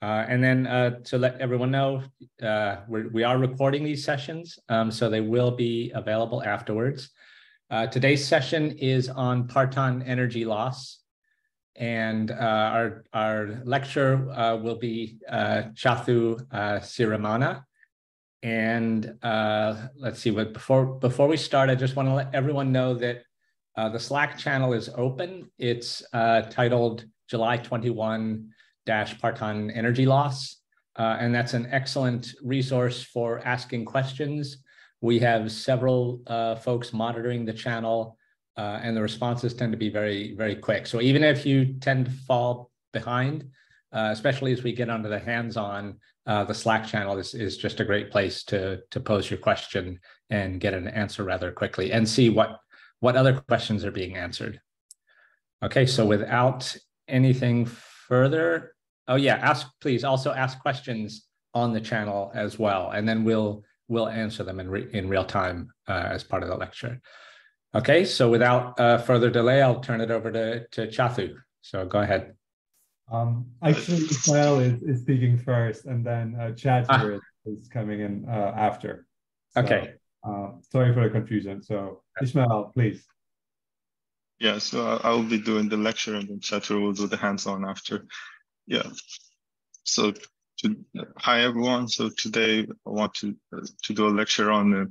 Uh, and then uh, to let everyone know, uh, we're, we are recording these sessions, um, so they will be available afterwards. Uh, today's session is on parton energy loss. And uh, our, our lecture uh, will be Chathu Sirimanna. And let's see, but before, before we start, I just want to let everyone know that the Slack channel is open. It's titled July 21 dash parton energy loss. Uh, and that's an excellent resource for asking questions. We have several uh, folks monitoring the channel uh, and the responses tend to be very, very quick. So even if you tend to fall behind, uh, especially as we get onto the hands-on, uh, the Slack channel is, is just a great place to, to pose your question and get an answer rather quickly and see what, what other questions are being answered. Okay, so without anything further, Oh yeah, ask please also ask questions on the channel as well, and then we'll we'll answer them in re in real time uh, as part of the lecture. Okay, so without uh, further delay, I'll turn it over to to Chathu. So go ahead. Um, actually, Ismail is, is speaking first, and then uh, Chathu ah. is, coming in uh, after. So, okay. Uh, sorry for the confusion. So Ismail, please. Yeah, so I will be doing the lecture, and then Chathu will do the hands-on after. Yeah. So to, hi everyone. So today I want to uh, to do a lecture on uh,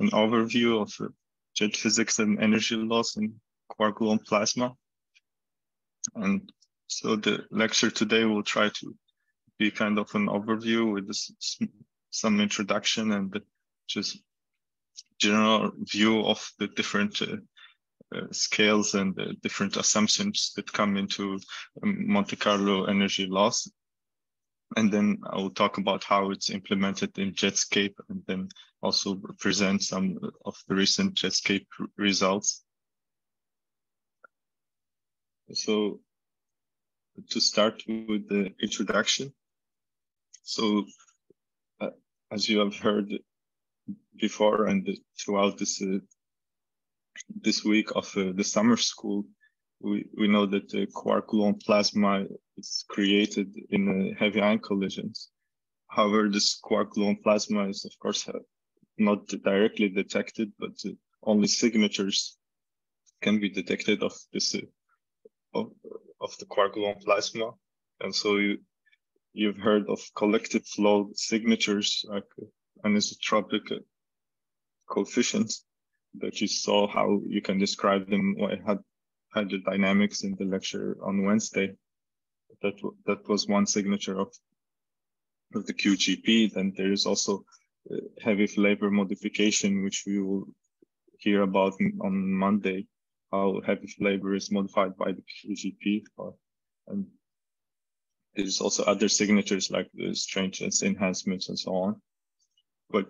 an overview of uh, jet physics and energy loss in quark gluon plasma. And so the lecture today will try to be kind of an overview with this, some introduction and just general view of the different uh, uh, scales and the different assumptions that come into um, Monte Carlo energy loss. And then I will talk about how it's implemented in Jetscape and then also present some of the recent Jetscape results. So to start with the introduction. So uh, as you have heard before and throughout this uh, this week of uh, the summer school, we, we know that the quark gluon plasma is created in uh, heavy ion collisions. However, this quark gluon plasma is, of course, not directly detected, but only signatures can be detected of this of, of the quark gluon plasma. And so you, you've heard of collective flow signatures anisotropic coefficients that you saw how you can describe them. I had hydrodynamics in the lecture on Wednesday. That that was one signature of of the QGP. Then there is also uh, heavy flavor modification, which we will hear about on Monday. How heavy flavor is modified by the QGP, and there's also other signatures like the strangeness enhancements and so on. But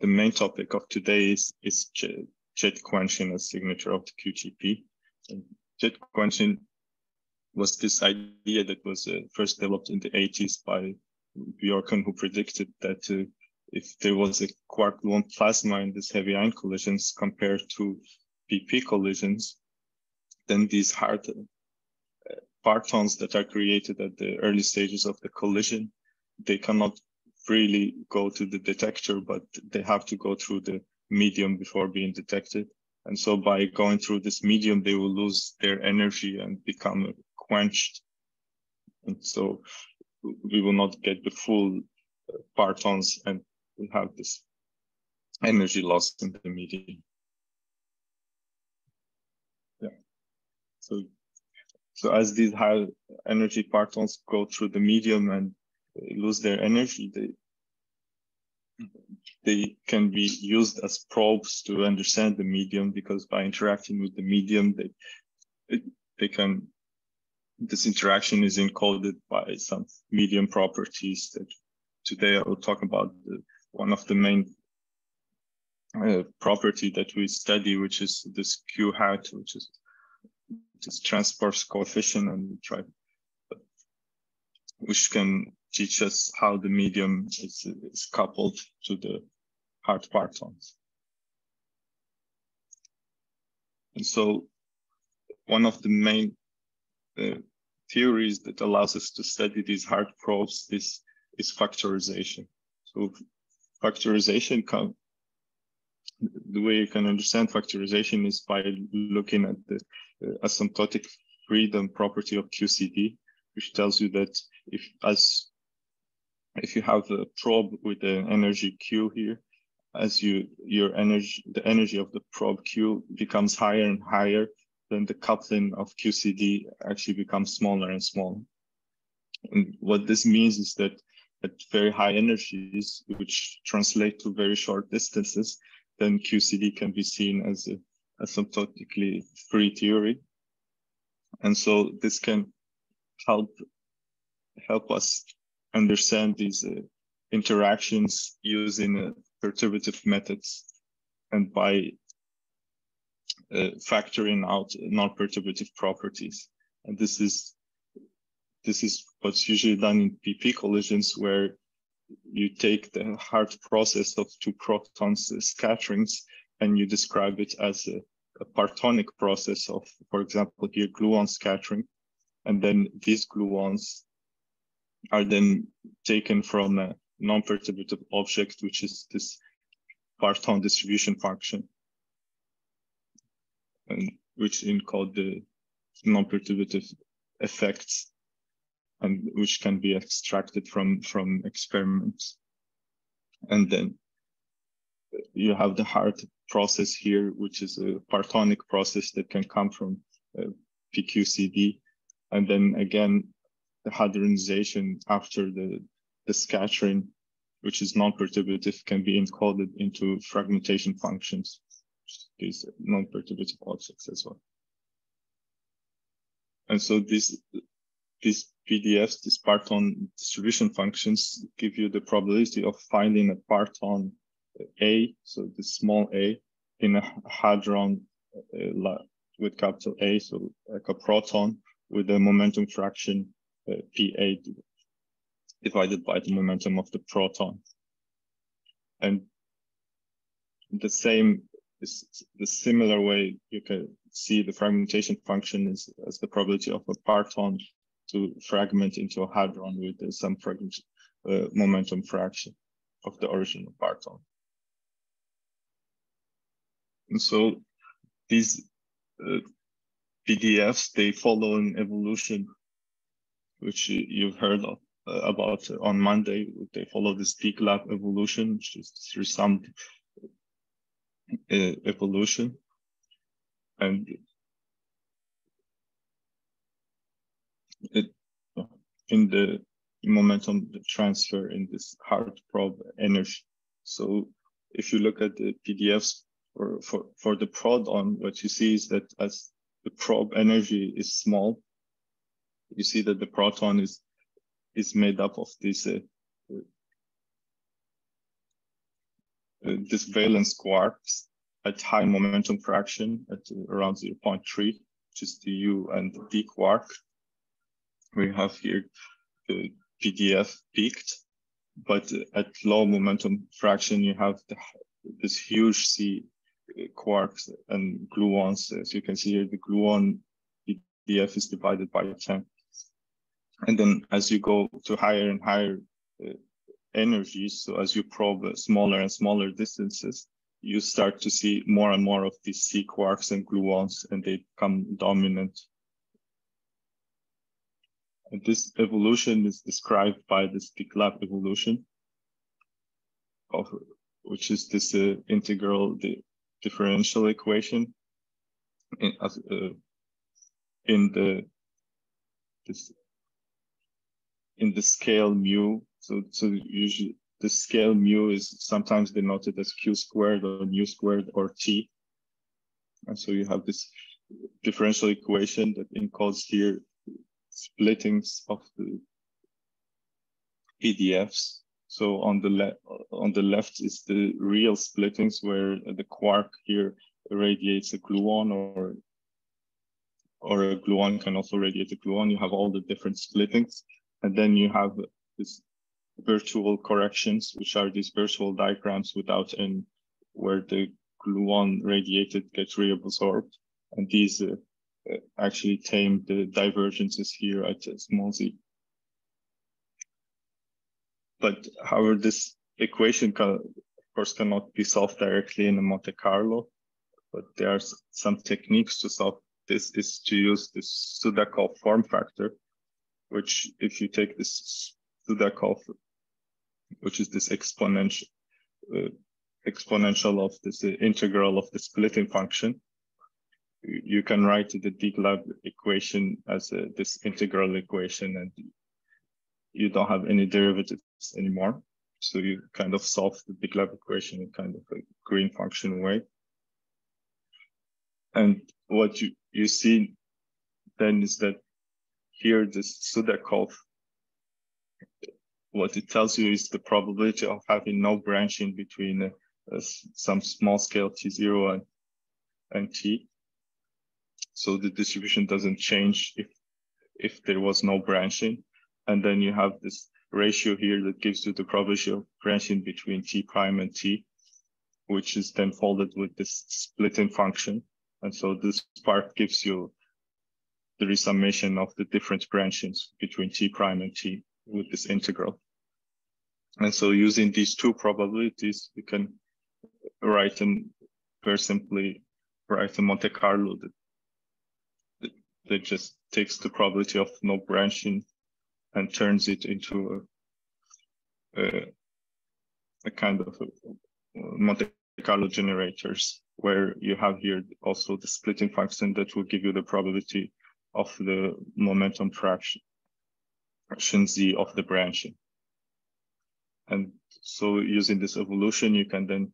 the main topic of today is, is jet quenching as signature of the QGP. And jet quenching was this idea that was uh, first developed in the 80s by Bjorken, who predicted that uh, if there was a quark gluon plasma in these heavy ion collisions compared to PP collisions, then these hard uh, partons that are created at the early stages of the collision, they cannot freely go to the detector, but they have to go through the medium before being detected. And so by going through this medium, they will lose their energy and become quenched. And so we will not get the full uh, partons and we have this energy loss in the medium. Yeah. So, so as these high energy partons go through the medium and lose their energy, they they can be used as probes to understand the medium because by interacting with the medium, they they can this interaction is encoded by some medium properties that today I will talk about. The, one of the main uh, property that we study, which is this Q hat, which is this transport coefficient, and we try, which can teach us how the medium is, is coupled to the hard partons. And so one of the main uh, theories that allows us to study these hard probes is, is factorization. So factorization come, the way you can understand factorization is by looking at the uh, asymptotic freedom property of QCD, which tells you that if as if you have a probe with an energy Q here, as you your energy the energy of the probe Q becomes higher and higher, then the coupling of QCD actually becomes smaller and smaller. And what this means is that at very high energies, which translate to very short distances, then QCD can be seen as a asymptotically free theory. And so this can help help us understand these uh, interactions using uh, perturbative methods and by uh, factoring out non-perturbative properties. And this is this is what's usually done in PP collisions where you take the hard process of two protons scatterings and you describe it as a, a partonic process of, for example, here gluon scattering. And then these gluons are then taken from a non-perturbative object, which is this parton distribution function, and which called the non-perturbative effects and which can be extracted from from experiments. And then you have the hard process here which is a partonic process that can come from uh, pqcd and then again the hadronization after the the scattering which is non-perturbative can be encoded into fragmentation functions these non-perturbative objects as well. And so this these PDFs, these parton distribution functions give you the probability of finding a parton A, so the small a, in a hadron uh, with capital A, so like a proton with a momentum fraction PA divided by the momentum of the proton. And the same is the similar way you can see the fragmentation function is as the probability of a parton to fragment into a hadron with uh, some fragment, uh, momentum fraction of the original parton. And so these uh, PDFs, they follow an evolution, which you've heard of, uh, about on Monday. They follow this peak lab evolution, which is through some uh, evolution. And it, in the momentum transfer in this hard probe energy. So if you look at the PDFs for, for, for the proton, what you see is that as the probe energy is small, you see that the proton is is made up of these uh, uh, this valence quarks at high momentum fraction at around 0.3, which is the U and the D quark we have here the PDF peaked, but at low momentum fraction, you have the, this huge sea quarks and gluons. As you can see here, the gluon PDF is divided by 10. And then as you go to higher and higher uh, energies, so as you probe smaller and smaller distances, you start to see more and more of these sea quarks and gluons, and they become dominant. And this evolution is described by this DGLAP evolution, of which is this uh, integral the differential equation in, uh, in the this in the scale mu. So so usually the scale mu is sometimes denoted as q squared or mu squared or t. And so you have this differential equation that encodes here splittings of the PDFs. So on the left on the left is the real splittings where the quark here radiates a gluon or or a gluon can also radiate a gluon. You have all the different splittings. And then you have this virtual corrections, which are these virtual diagrams without n, where the gluon radiated gets reabsorbed. And these uh, uh, actually tame the divergences here at small z. But however, this equation can, of course cannot be solved directly in a Monte Carlo, but there are some techniques to solve this is to use this Sudakov form factor, which if you take this Sudakov, which is this exponential uh, exponential of this uh, integral of the splitting function, you can write the DGLAP equation as uh, this integral equation and you don't have any derivatives anymore. So you kind of solve the DGLAP equation in kind of a green function way. And what you, you see then is that here this Sudakov, what it tells you is the probability of having no branching between uh, uh, some small scale T0 and, and T. So the distribution doesn't change if, if there was no branching. And then you have this ratio here that gives you the probability of branching between T prime and T, which is then folded with this splitting function. And so this part gives you the resummation of the different branchings between T prime and T with this integral. And so using these two probabilities, we can write and very simply write a Monte Carlo that, that just takes the probability of no branching and turns it into a, a, a kind of a Monte Carlo generators where you have here also the splitting function that will give you the probability of the momentum fraction, z of the branching. And so using this evolution, you can then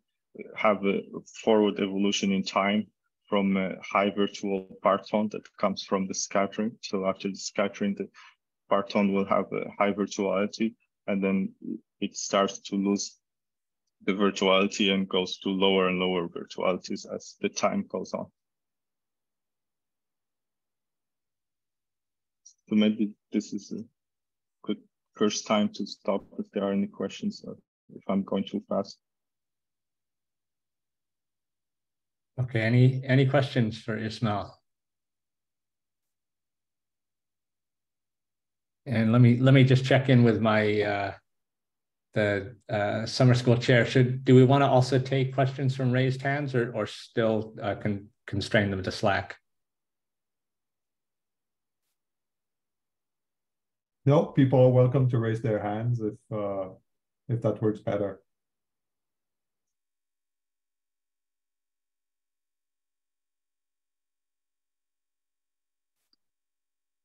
have a forward evolution in time from a high virtual parton that comes from the scattering. So after the scattering, the parton will have a high virtuality and then it starts to lose the virtuality and goes to lower and lower virtualities as the time goes on. So maybe this is a good first time to stop if there are any questions or if I'm going too fast. Okay, any any questions for Ismail? And let me let me just check in with my uh, the uh, summer school chair. Should do we want to also take questions from raised hands or or still uh, con constrain them to Slack? No, people are welcome to raise their hands if uh, if that works better.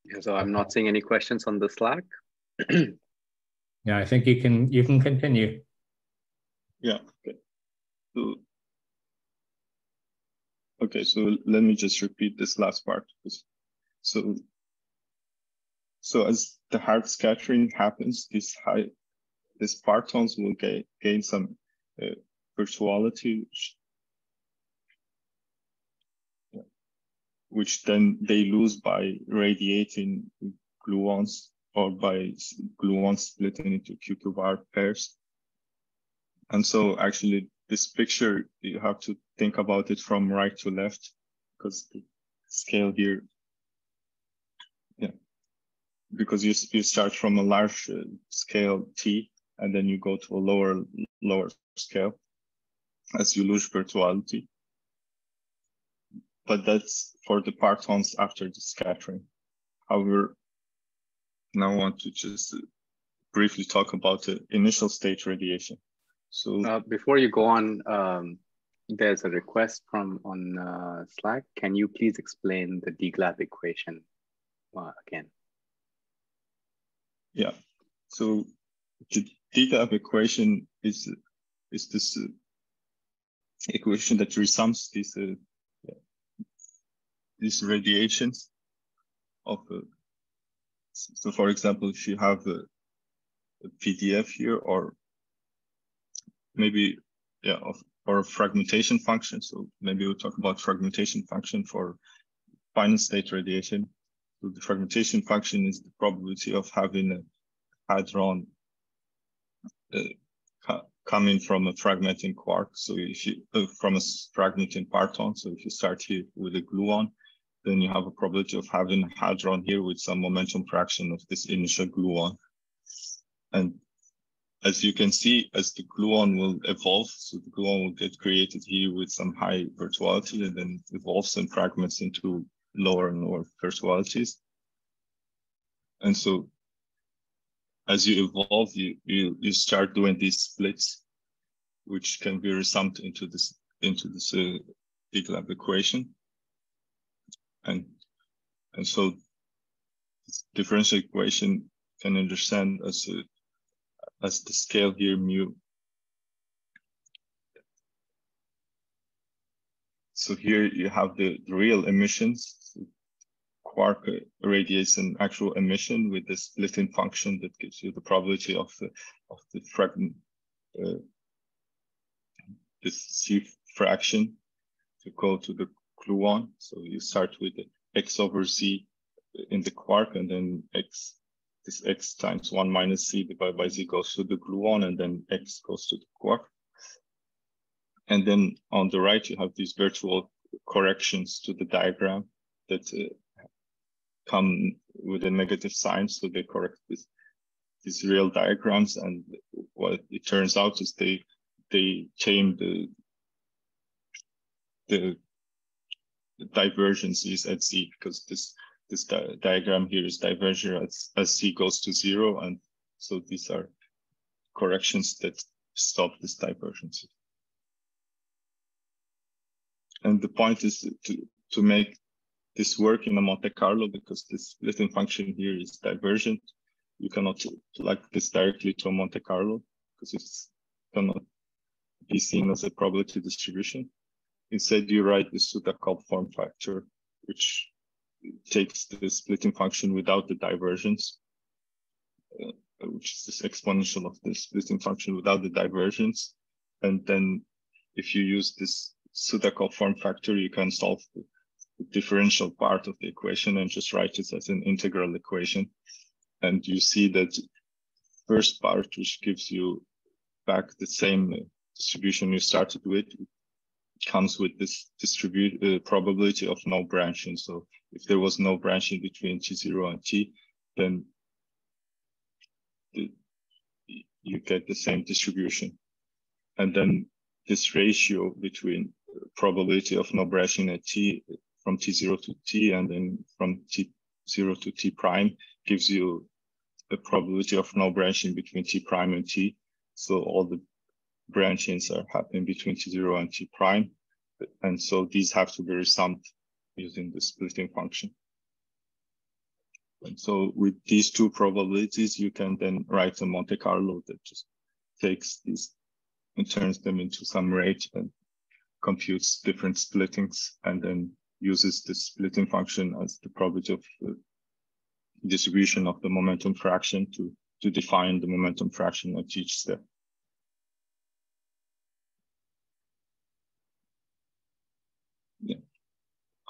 Yeah, so I'm not seeing any questions on the Slack. yeah, I think you can you can continue. Yeah. Okay. So, okay. So let me just repeat this last part. So so as the hard scattering happens, these high, these partons will gain, gain some uh, virtuality, which, which then they lose by radiating gluons or by gluons splitting into QQ bar pairs. And so actually this picture, you have to think about it from right to left because the scale here because you, you start from a large uh, scale T and then you go to a lower lower scale as you lose virtuality. But that's for the partons after the scattering. However, now I want to just briefly talk about the initial state radiation. So uh, before you go on, um, there's a request from on uh, Slack. Can you please explain the DGLAP equation uh, again? Yeah. So the data of equation is is this uh, equation that resums these uh, these radiations of uh, so for example if you have a, a PDF here or maybe yeah of, or a fragmentation function so maybe we'll talk about fragmentation function for final state radiation so the fragmentation function is the probability of having a hadron uh, coming from a fragmenting quark. So if you uh, from a fragmenting parton, so if you start here with a gluon, then you have a probability of having a hadron here with some momentum fraction of this initial gluon. And as you can see, as the gluon will evolve, so the gluon will get created here with some high virtuality and then evolves and fragments into lower and lower virtualities. And so as you evolve, you, you, you start doing these splits, which can be resummed into this into this uh, lab equation. And, and so this differential equation can understand as a, as the scale here mu. So here you have the, the real emissions. Quark radiates an actual emission with this splitting function that gives you the probability of the of the fragment uh, this C fraction to go to the gluon. So you start with x over z in the quark and then x, this x times one minus c divided by z goes to the gluon and then x goes to the quark. And then on the right, you have these virtual corrections to the diagram that uh, come with a negative sign. So they correct this, these real diagrams. And what it turns out is they, they tame the, the divergences at z because this this di diagram here is divergent as, as z goes to zero and so these are corrections that stop this divergence and the point is to to make this work in a Monte Carlo because this splitting function here is divergent you cannot plug this directly to a Monte Carlo because it cannot be seen as a probability distribution Instead, you write the Sudakov form factor, which takes the splitting function without the divergence, uh, which is this exponential of the splitting function without the divergence. And then if you use this Sudakov form factor, you can solve the differential part of the equation and just write it as an integral equation. And you see that first part, which gives you back the same distribution you started with, comes with this distribute uh, probability of no branching. So if there was no branching between T0 and T, then the, you get the same distribution. And then this ratio between probability of no branching at T from T0 to T and then from T0 to T prime gives you a probability of no branching between T prime and T. So all the branchings are happening between T0 and T prime. And so these have to be resummed using the splitting function. And so with these two probabilities, you can then write a Monte Carlo that just takes these and turns them into some rate and computes different splittings and then uses the splitting function as the probability of the distribution of the momentum fraction to, to define the momentum fraction at each step. Yeah.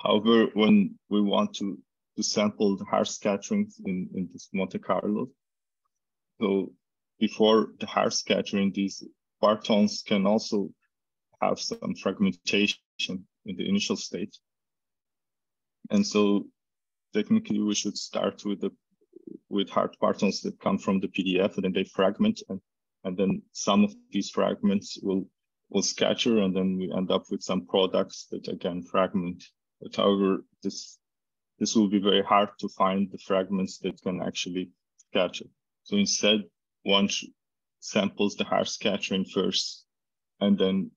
However, when we want to, to sample the harsh scatterings in, in this Monte Carlo, so before the harsh scattering, these partons can also have some fragmentation in the initial state. And so technically we should start with the with hard partons that come from the PDF and then they fragment and, and then some of these fragments will will scatter and then we end up with some products that again fragment but however, this this will be very hard to find the fragments that can actually scatter. So instead, one samples the hard scattering first, and then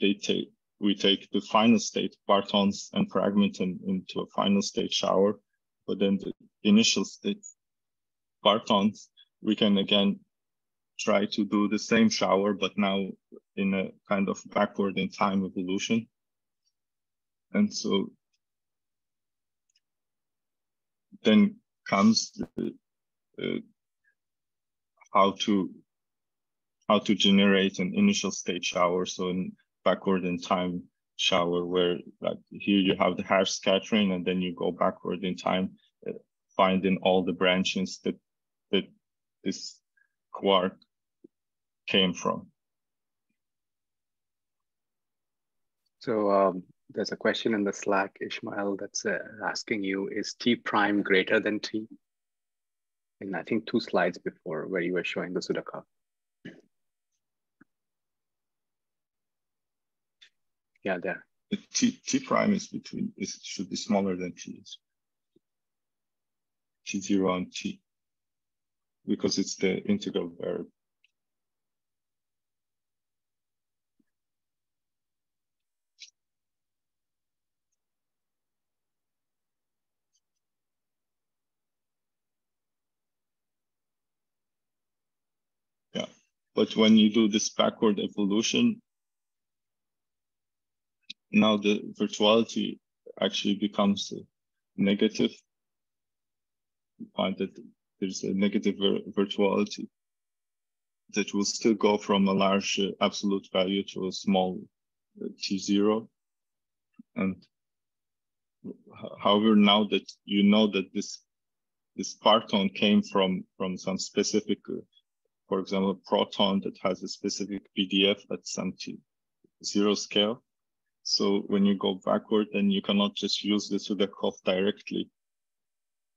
they take we take the final state partons and fragment them into a final state shower. But then the initial state partons, we can again try to do the same shower, but now in a kind of backward in time evolution. And so then comes the, uh, how to how to generate an initial state shower. So in backward in time shower, where like here you have the harsh scattering, and then you go backward in time, uh, finding all the branches that that this quark came from. So um, there's a question in the Slack, Ismail, that's uh, asking you, is T prime greater than T? And I think two slides before where you were showing the Sudakov. Yeah, there. T, T prime is between, is, should be smaller than T. is. T0 and T because it's the integral. Yeah, but when you do this backward evolution, now the virtuality actually becomes negative. You find that there's a negative vir virtuality that will still go from a large uh, absolute value to a small uh, t0. And however, now that you know that this this parton came from from some specific, uh, for example, proton that has a specific PDF at some t zero scale. So when you go backward, then you cannot just use the Sudakov directly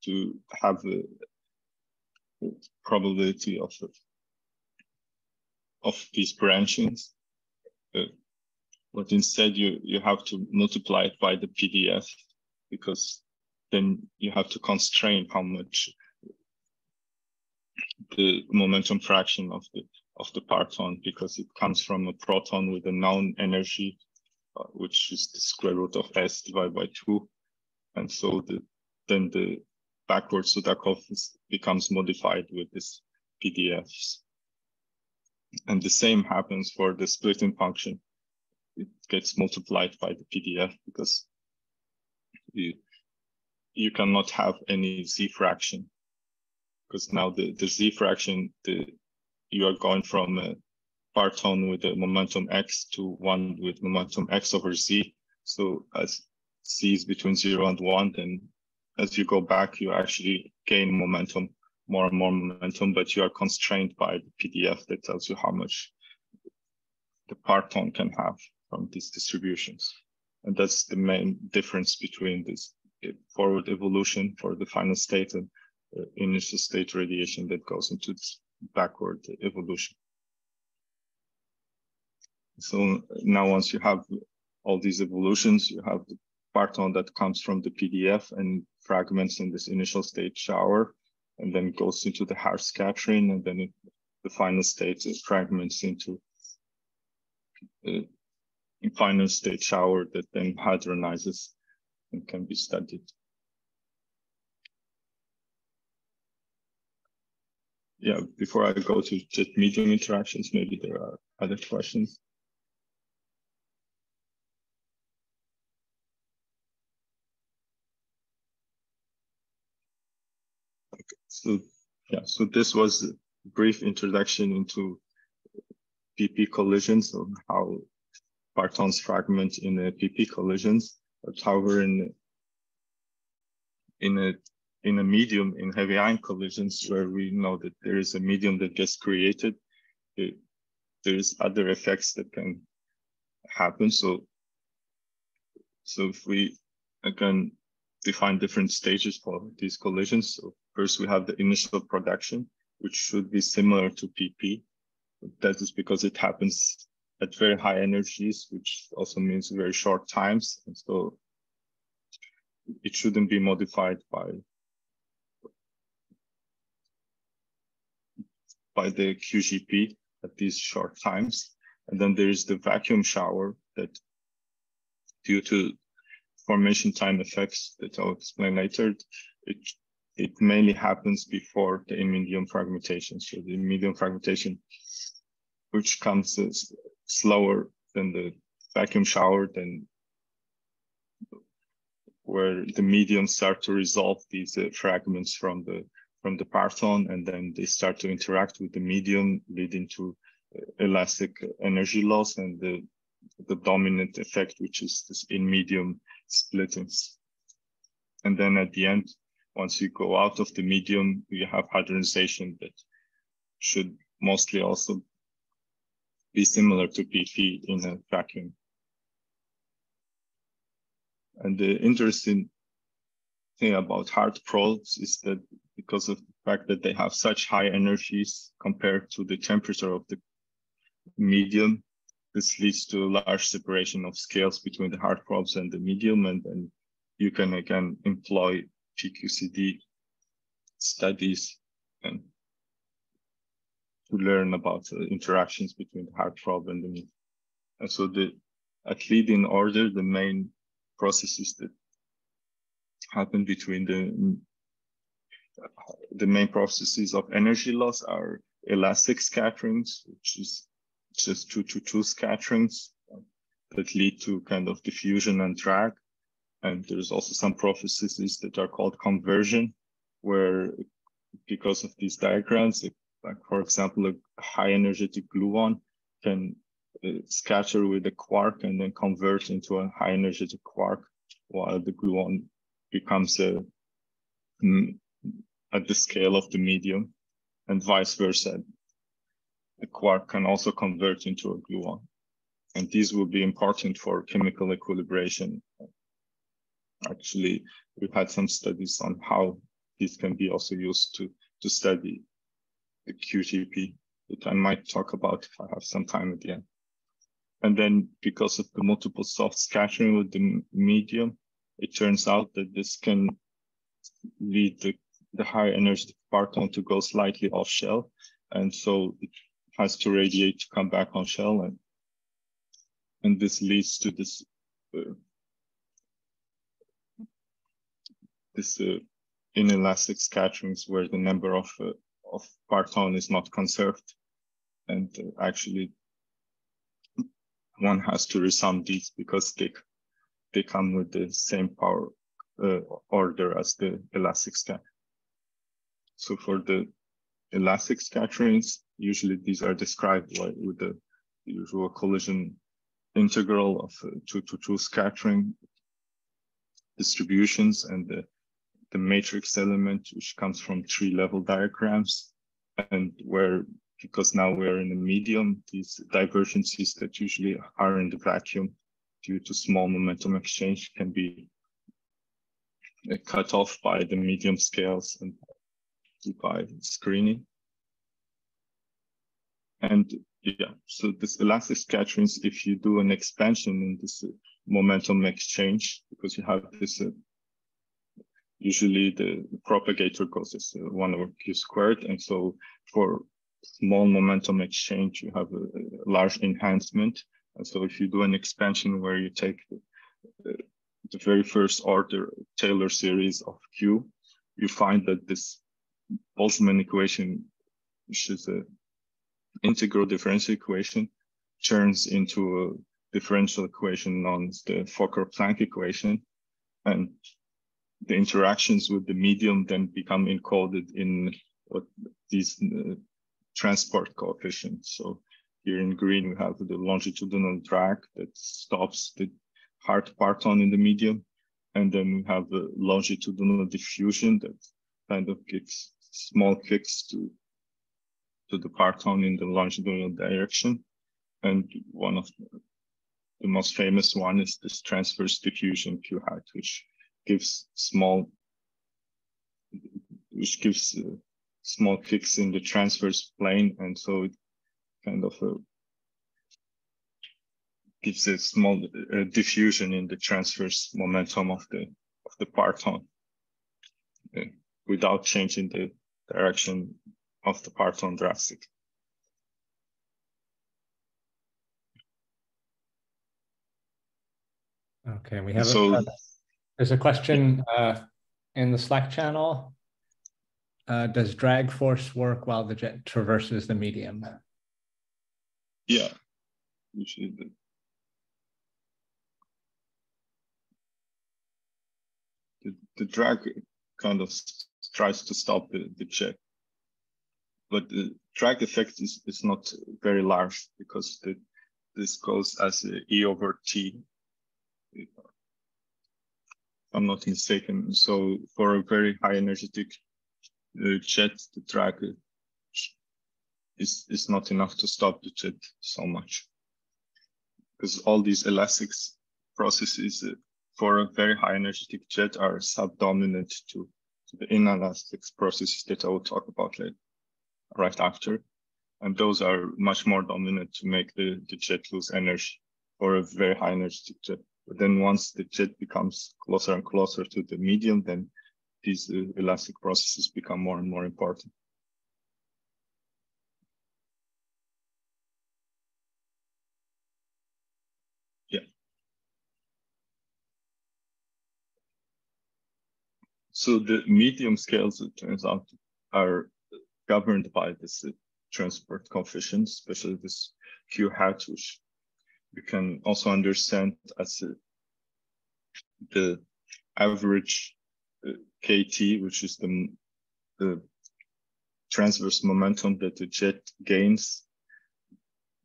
to have the probability of of these branchings. Uh, but instead you, you have to multiply it by the PDF because then you have to constrain how much the momentum fraction of the of the parton because it comes from a proton with a known energy, which is the square root of s divided by two. And so the then the backwards Sudakov becomes modified with these PDFs. And the same happens for the splitting function. It gets multiplied by the PDF because you, you cannot have any Z fraction because now the, the Z fraction, the, you are going from a parton with a momentum X to one with momentum X over Z. So as Z is between zero and one, then as you go back, you actually gain momentum, more and more momentum, but you are constrained by the PDF that tells you how much the parton can have from these distributions. And that's the main difference between this forward evolution for the final state and uh, initial state radiation that goes into this backward evolution. So now once you have all these evolutions, you have the parton that comes from the PDF and fragments in this initial state shower and then goes into the harsh scattering and then it, the final state is fragments into uh, the final state shower that then hadronizes and can be studied. Yeah, before I go to just medium interactions, maybe there are other questions. So yeah, so this was a brief introduction into PP collisions and how partons fragment in a PP collisions. But however, in in a in a medium in heavy ion collisions where we know that there is a medium that gets created, it, there's other effects that can happen. So so if we again define different stages for these collisions. So First, we have the initial production, which should be similar to PP. That is because it happens at very high energies, which also means very short times. And so it shouldn't be modified by by the QGP at these short times. And then there is the vacuum shower that due to formation time effects that I'll explain later, it it mainly happens before the medium fragmentation. So the medium fragmentation, which comes slower than the vacuum shower, then where the mediums start to resolve these uh, fragments from the from the parton, and then they start to interact with the medium, leading to uh, elastic energy loss and the the dominant effect, which is this in medium splittings. And then at the end, once you go out of the medium, you have hadronization that should mostly also be similar to PP in a vacuum. And the interesting thing about hard probes is that because of the fact that they have such high energies compared to the temperature of the medium, this leads to a large separation of scales between the hard probes and the medium. And then you can again employ PQCD studies and to learn about uh, interactions between the hard probe and the medium. And so the at leading order, the main processes that happen between the the main processes of energy loss are elastic scatterings, which is just two to two scatterings that lead to kind of diffusion and drag. And there's also some processes that are called conversion, where because of these diagrams, like for example, a high energetic gluon can uh, scatter with a quark and then convert into a high energetic quark, while the gluon becomes a mm, at the scale of the medium, and vice versa. The quark can also convert into a gluon, and these will be important for chemical equilibration. Actually, we've had some studies on how these can be also used to to study the QGP that I might talk about if I have some time at the end. And then because of the multiple soft scattering with the medium, it turns out that this can lead the, the high energy parton to go slightly off shell. And so it has to radiate to come back on shell. And, and this leads to this, uh, this uh, inelastic scatterings where the number of, uh, of parton is not conserved. And uh, actually one has to resum these because they they come with the same power uh, order as the elastic scatter. So for the elastic scatterings, usually these are described like with the usual collision integral of uh, two to two scattering distributions and the, the matrix element, which comes from tree level diagrams and where because now we're in a medium, these divergences that usually are in the vacuum due to small momentum exchange can be uh, cut off by the medium scales and by screening. And yeah, so this elastic scatterings, if you do an expansion in this momentum exchange, because you have this, uh, usually the propagator as uh, one over q squared. And so for small momentum exchange, you have a, large enhancement. And so if you do an expansion where you take the, the very first order Taylor series of Q, you find that this Boltzmann equation, which is a integral differential equation, turns into a differential equation known as the Fokker-Planck equation. And the interactions with the medium then become encoded in what these uh, transport coefficients. So here in green, we have the longitudinal drag that stops the hard parton in the medium. And then we have the longitudinal diffusion that kind of gives small kicks to, to the parton in the longitudinal direction. And one of the most famous one is this transverse diffusion Q hat, which gives small, which gives uh, small kicks in the transverse plane. And so it kind of uh, gives a small uh, diffusion in the transverse momentum of the of the parton uh, without changing the direction of the parton drastically. Okay, we have so, a, there's a question uh, in the Slack channel. Uh, does drag force work while the jet traverses the medium? Yeah, usually the, the, drag kind of tries to stop the, the jet. But the drag effect is, is not very large because the, this goes as E over T. I'm not mistaken. So for a very high energetic uh, jet, the drag is, is not enough to stop the jet so much. Because all these elastics processes uh, for a very high energetic jet are subdominant to, to the inelastic processes that I will talk about later, right after. And those are much more dominant to make the, the jet lose energy for a very high energetic jet. But then once the jet becomes closer and closer to the medium, then these uh, elastic processes become more and more important. Yeah. So the medium scales, it turns out, are governed by this uh, transport coefficient, especially this Q hat, which you can also understand as the average uh, KT, which is the, the transverse momentum that the jet gains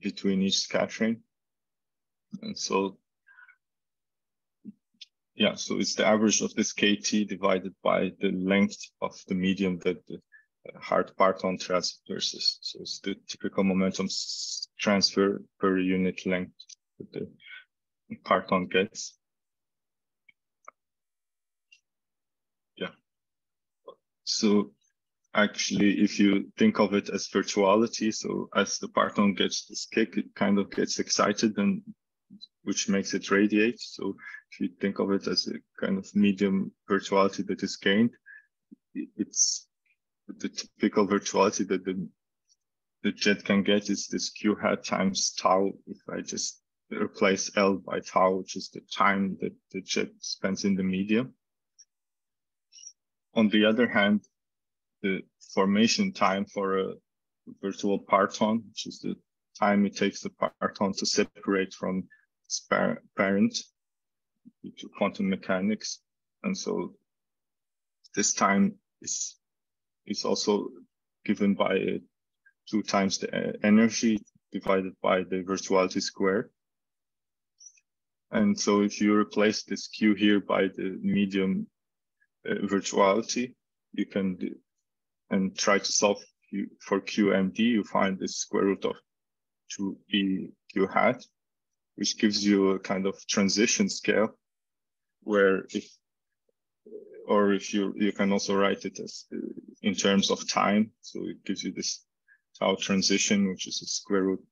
between each scattering. And so yeah, so it's the average of this KT divided by the length of the medium that the hard parton transverses. So it's the typical momentum transfer per unit length that the parton gets. Yeah. So actually, if you think of it as virtuality, so as the parton gets this kick, it kind of gets excited and which makes it radiate. So if you think of it as a kind of medium virtuality that is gained, it's the typical virtuality that the, the jet can get is this q hat times tau. If I just replace L by tau, which is the time that the jet spends in the medium. On the other hand, the formation time for a virtual parton, which is the time it takes the parton to separate from its parent to quantum mechanics. And so this time is, is also given by two times the energy divided by the virtuality square. And so if you replace this Q here by the medium uh, virtuality, you can do, and try to solve Q, for QMD, you find the square root of 2e Q hat which gives you a kind of transition scale where if or if you you can also write it as uh, in terms of time. So it gives you this tau transition which is a square root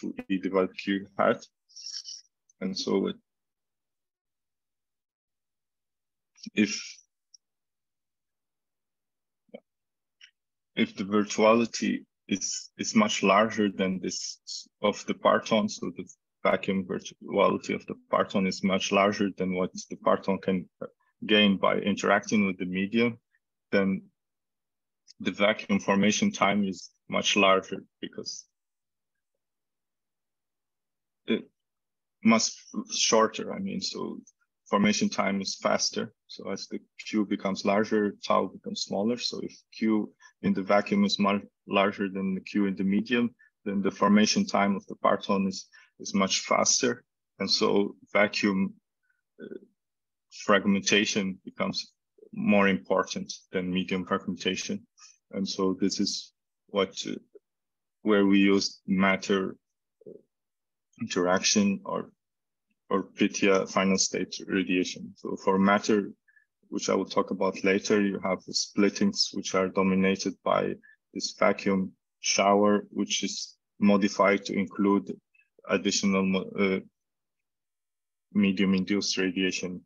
to e divided q hat. And so it, if if the virtuality is is much larger than this of the parton so the vacuum virtuality of the parton is much larger than what the parton can gain by interacting with the medium, then the vacuum formation time is much larger because it must shorter. I mean, so formation time is faster. So as the Q becomes larger, tau becomes smaller. So if Q in the vacuum is much larger than the Q in the medium, then the formation time of the parton is is much faster. And so vacuum uh, fragmentation becomes more important than medium fragmentation. And so this is what, where we use matter interaction or, or PYTHIA final state radiation. So for matter, which I will talk about later, you have the splittings, which are dominated by this vacuum shower, which is modified to include additional uh, medium induced radiation.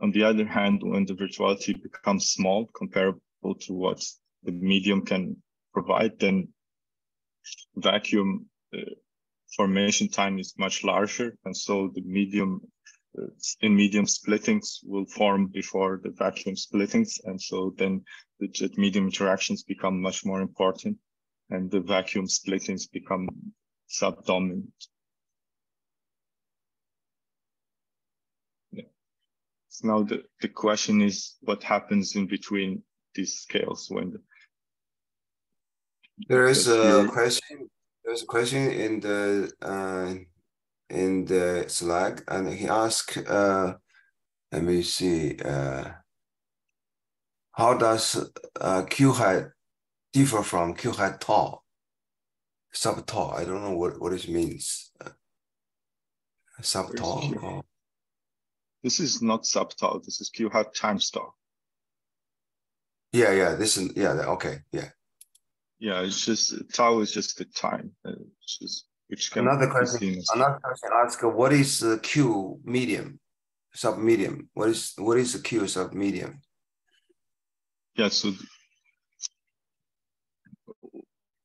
On the other hand, when the virtuality becomes small, comparable to what the medium can provide, then vacuum uh, formation time is much larger. And so the medium uh, in medium splittings will form before the vacuum splittings. And so then the jet medium interactions become much more important and the vacuum splittings become subdominant. So now the, the question is what happens in between these scales when the, there is a question there's a question in the uh, in the Slack and he asked uh, let me see uh, how does uh, Q hat differ from Q hat sub tall? I don't know what, what it means. Uh, subtau. This is not subtile. This is Q hat time star. Yeah, yeah. This is yeah. Okay, yeah. Yeah, it's just tau is just the time. Uh, it's just which can Another question. Another question. Ask what is the Q medium, sub medium? What is what is the Q sub medium? Yeah, so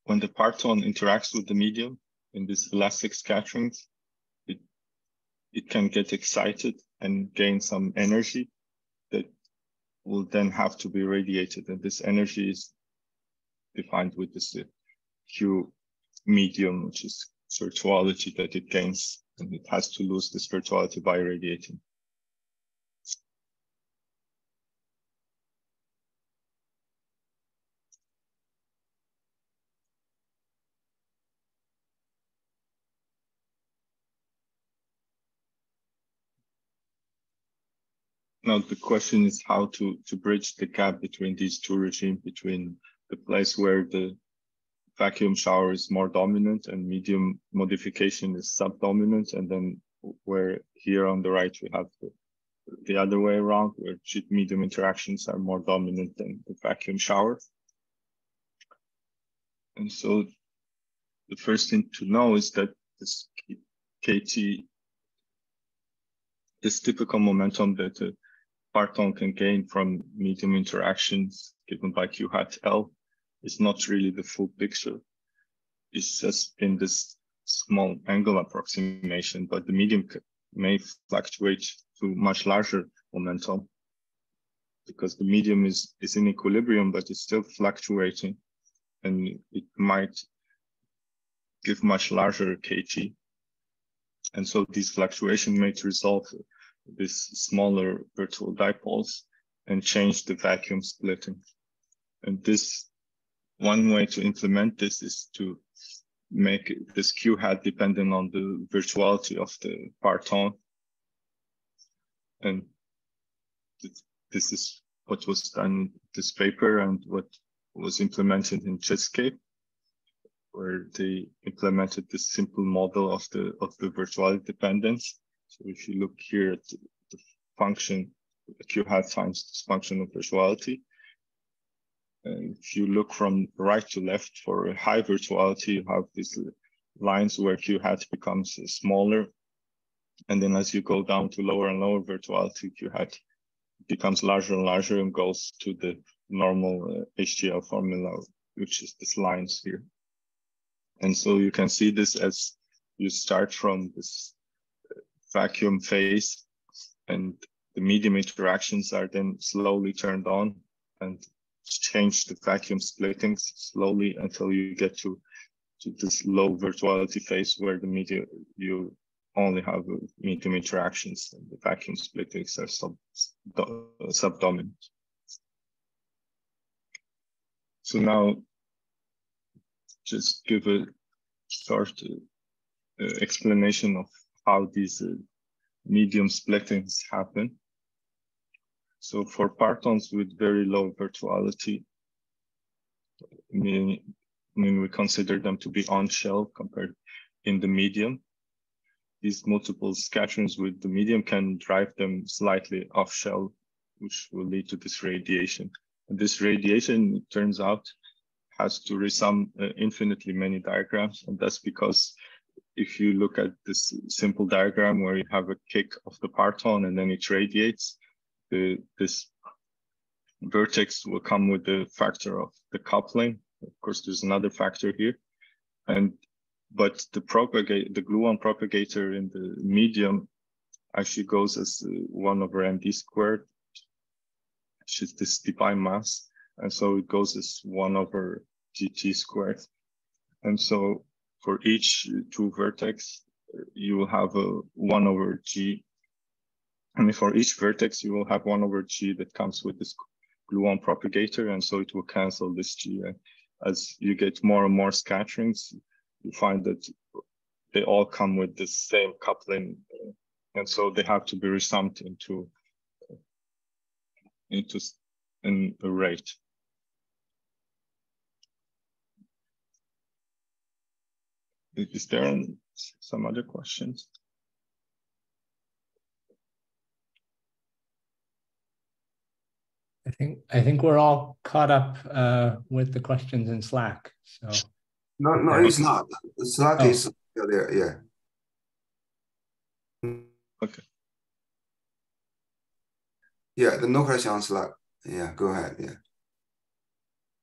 when the parton interacts with the medium in this elastic scatterings, it it can get excited and gain some energy that will then have to be radiated. And this energy is defined with this uh, Q medium, which is spirituality that it gains, and it has to lose the spirituality by radiating. Now the question is how to to bridge the gap between these two regimes, between the place where the vacuum shower is more dominant and medium modification is subdominant, and then where here on the right we have the, the other way around, where medium interactions are more dominant than the vacuum shower. And so the first thing to know is that this KT, this typical momentum that parton can gain from medium interactions given by Q hat L is not really the full picture. It's just in this small angle approximation, but the medium may fluctuate to much larger momentum because the medium is, is in equilibrium, but it's still fluctuating and it might give much larger KT. And so these fluctuations may resolve these smaller virtual dipoles and change the vacuum splitting. And this one way to implement this is to make this Q hat dependent on the virtuality of the parton. And th- this is what was done in this paper and what was implemented in Jetscape, where they implemented this simple model of the of the virtuality dependence. So if you look here at the, function, Q hat times this function of virtuality, and if you look from right to left for high virtuality, you have these lines where Q hat becomes smaller. And then as you go down to lower and lower virtuality, Q hat becomes larger and larger and goes to the normal uh, formula, which is these lines here. And so you can see this as you start from this vacuum phase and the medium interactions are then slowly turned on and change the vacuum splittings slowly until you get to, to this low virtuality phase where the media you only have medium interactions and the vacuum splittings are sub, subdominant. So now just give a short uh, explanation of how these uh, medium splittings happen. So for partons with very low virtuality, I mean, mean, we consider them to be on shell compared in the medium. These multiple scatterings with the medium can drive them slightly off shell, which will lead to this radiation. And this radiation, it turns out, has to resum uh, infinitely many diagrams. And that's because if you look at this simple diagram where you have a kick of the parton and then it radiates, the, this vertex will come with the factor of the coupling. Of course, there's another factor here. And but the propagate the gluon propagator in the medium actually goes as uh, one over md squared, which is this Debye mass. And so it goes as one over gt squared. And so for each two vertex, you will have a one over g. And for each vertex, you will have one over g that comes with this gluon propagator. And so it will cancel this g. And as you get more and more scatterings, you find that they all come with the same coupling. And so they have to be resummed into, into an rate. Is there some other questions? I think I think we're all caught up uh, with the questions in Slack. So no, no, it's not. Slack oh. is there. Yeah. Okay. Yeah, the no question on Slack. Yeah, go ahead. Yeah.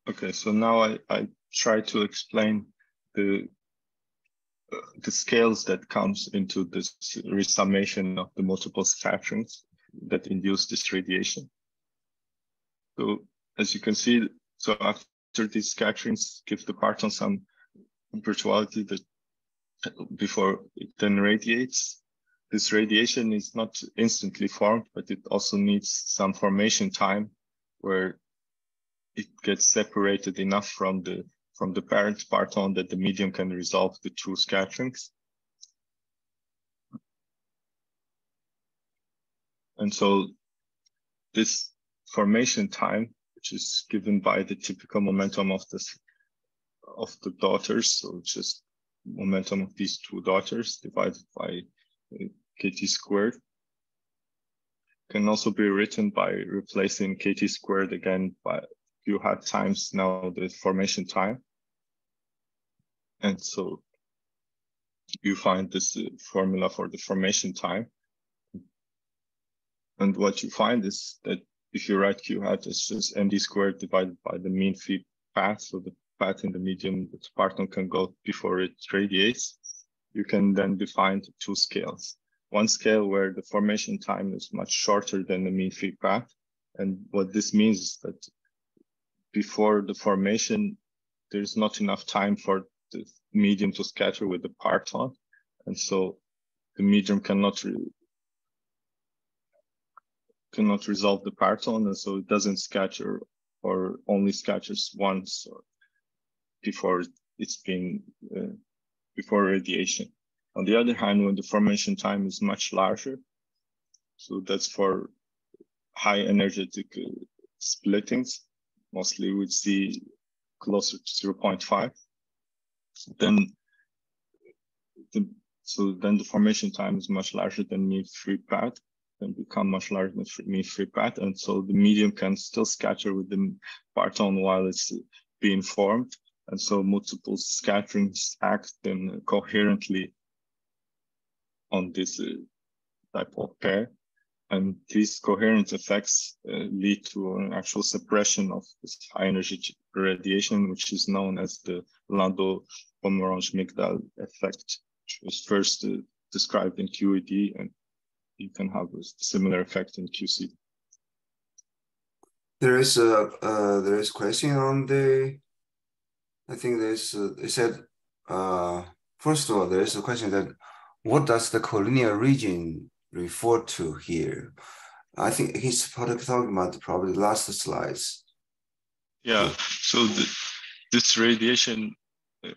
Okay, so now I I try to explain the the scales that comes into this resummation of the multiple scatterings that induce this radiation. So as you can see, so after these scatterings give the parton some virtuality that before it then radiates, this radiation is not instantly formed, but it also needs some formation time where it gets separated enough from the from the parent parton that the medium can resolve the two scatterings. And so this formation time, which is given by the typical momentum of this of the daughters, so just momentum of these two daughters divided by uh, kt squared, can also be written by replacing kt squared again by you have times now the formation time. And so you find this uh, formula for the formation time. And what you find is that if you write Q hat, it's just md squared divided by the mean free path. So the path in the medium that parton can go before it radiates. You can then define two scales. One scale where the formation time is much shorter than the mean free path. And what this means is that before the formation, there's not enough time for the medium to scatter with the parton. And so the medium cannot re- cannot resolve the parton, and so it doesn't scatter or only scatters once or before it's been uh, before radiation. On the other hand, when the formation time is much larger, so that's for high energetic uh, splittings, mostly we'd see closer to 0.5. Then the, so then the formation time is much larger than mean free path and become much larger than mean free path. And so the medium can still scatter with the parton while it's being formed. And so multiple scatterings act then coherently on this uh, dipole pair. And these coherent effects uh, lead to an actual suppression of this high energy radiation, which is known as the Landau Pomeranchuk Migdal effect, which was first uh, described in QED, and you can have a similar effect in QC. There is a uh, there is question on the. I think there's uh, they said uh, first of all there is a question that what does the collinear region refer to here? I think he's probably talking about probably the last slides. Yeah, so the, this radiation uh,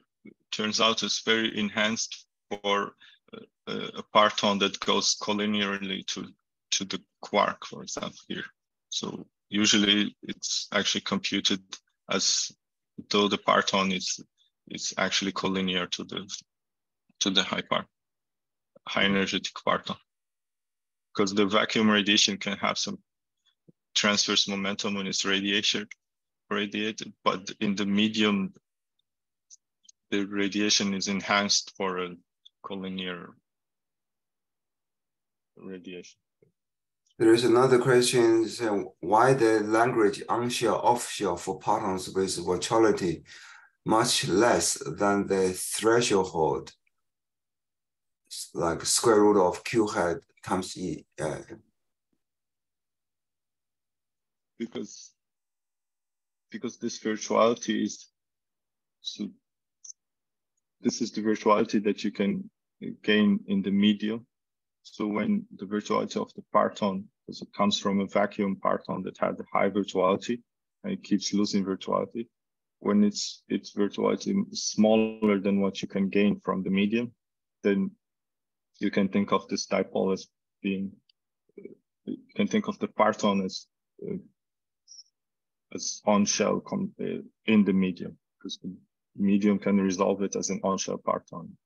turns out is very enhanced for uh, a parton that goes collinearly to, to the quark, for example, here. So usually it's actually computed as though the parton is is actually collinear to the to the high part, high energetic parton because the vacuum radiation can have some transverse momentum when it's radiation radiated, but in the medium, the radiation is enhanced for a collinear radiation. There is another question: so uh, Why the Lagrange onshore offshore for partons with virtuality much less than the threshold, like square root of Q hat Uh, because because this virtuality is so this is the virtuality that you can gain in the medium. So when the virtuality of the parton, because it comes from a vacuum parton that had a high virtuality and it keeps losing virtuality, when it's its virtuality smaller than what you can gain from the medium, then you can think of this dipole as being, you can think of the parton as, uh, as on shell uh, in the medium, because the medium can resolve it as an on shell parton.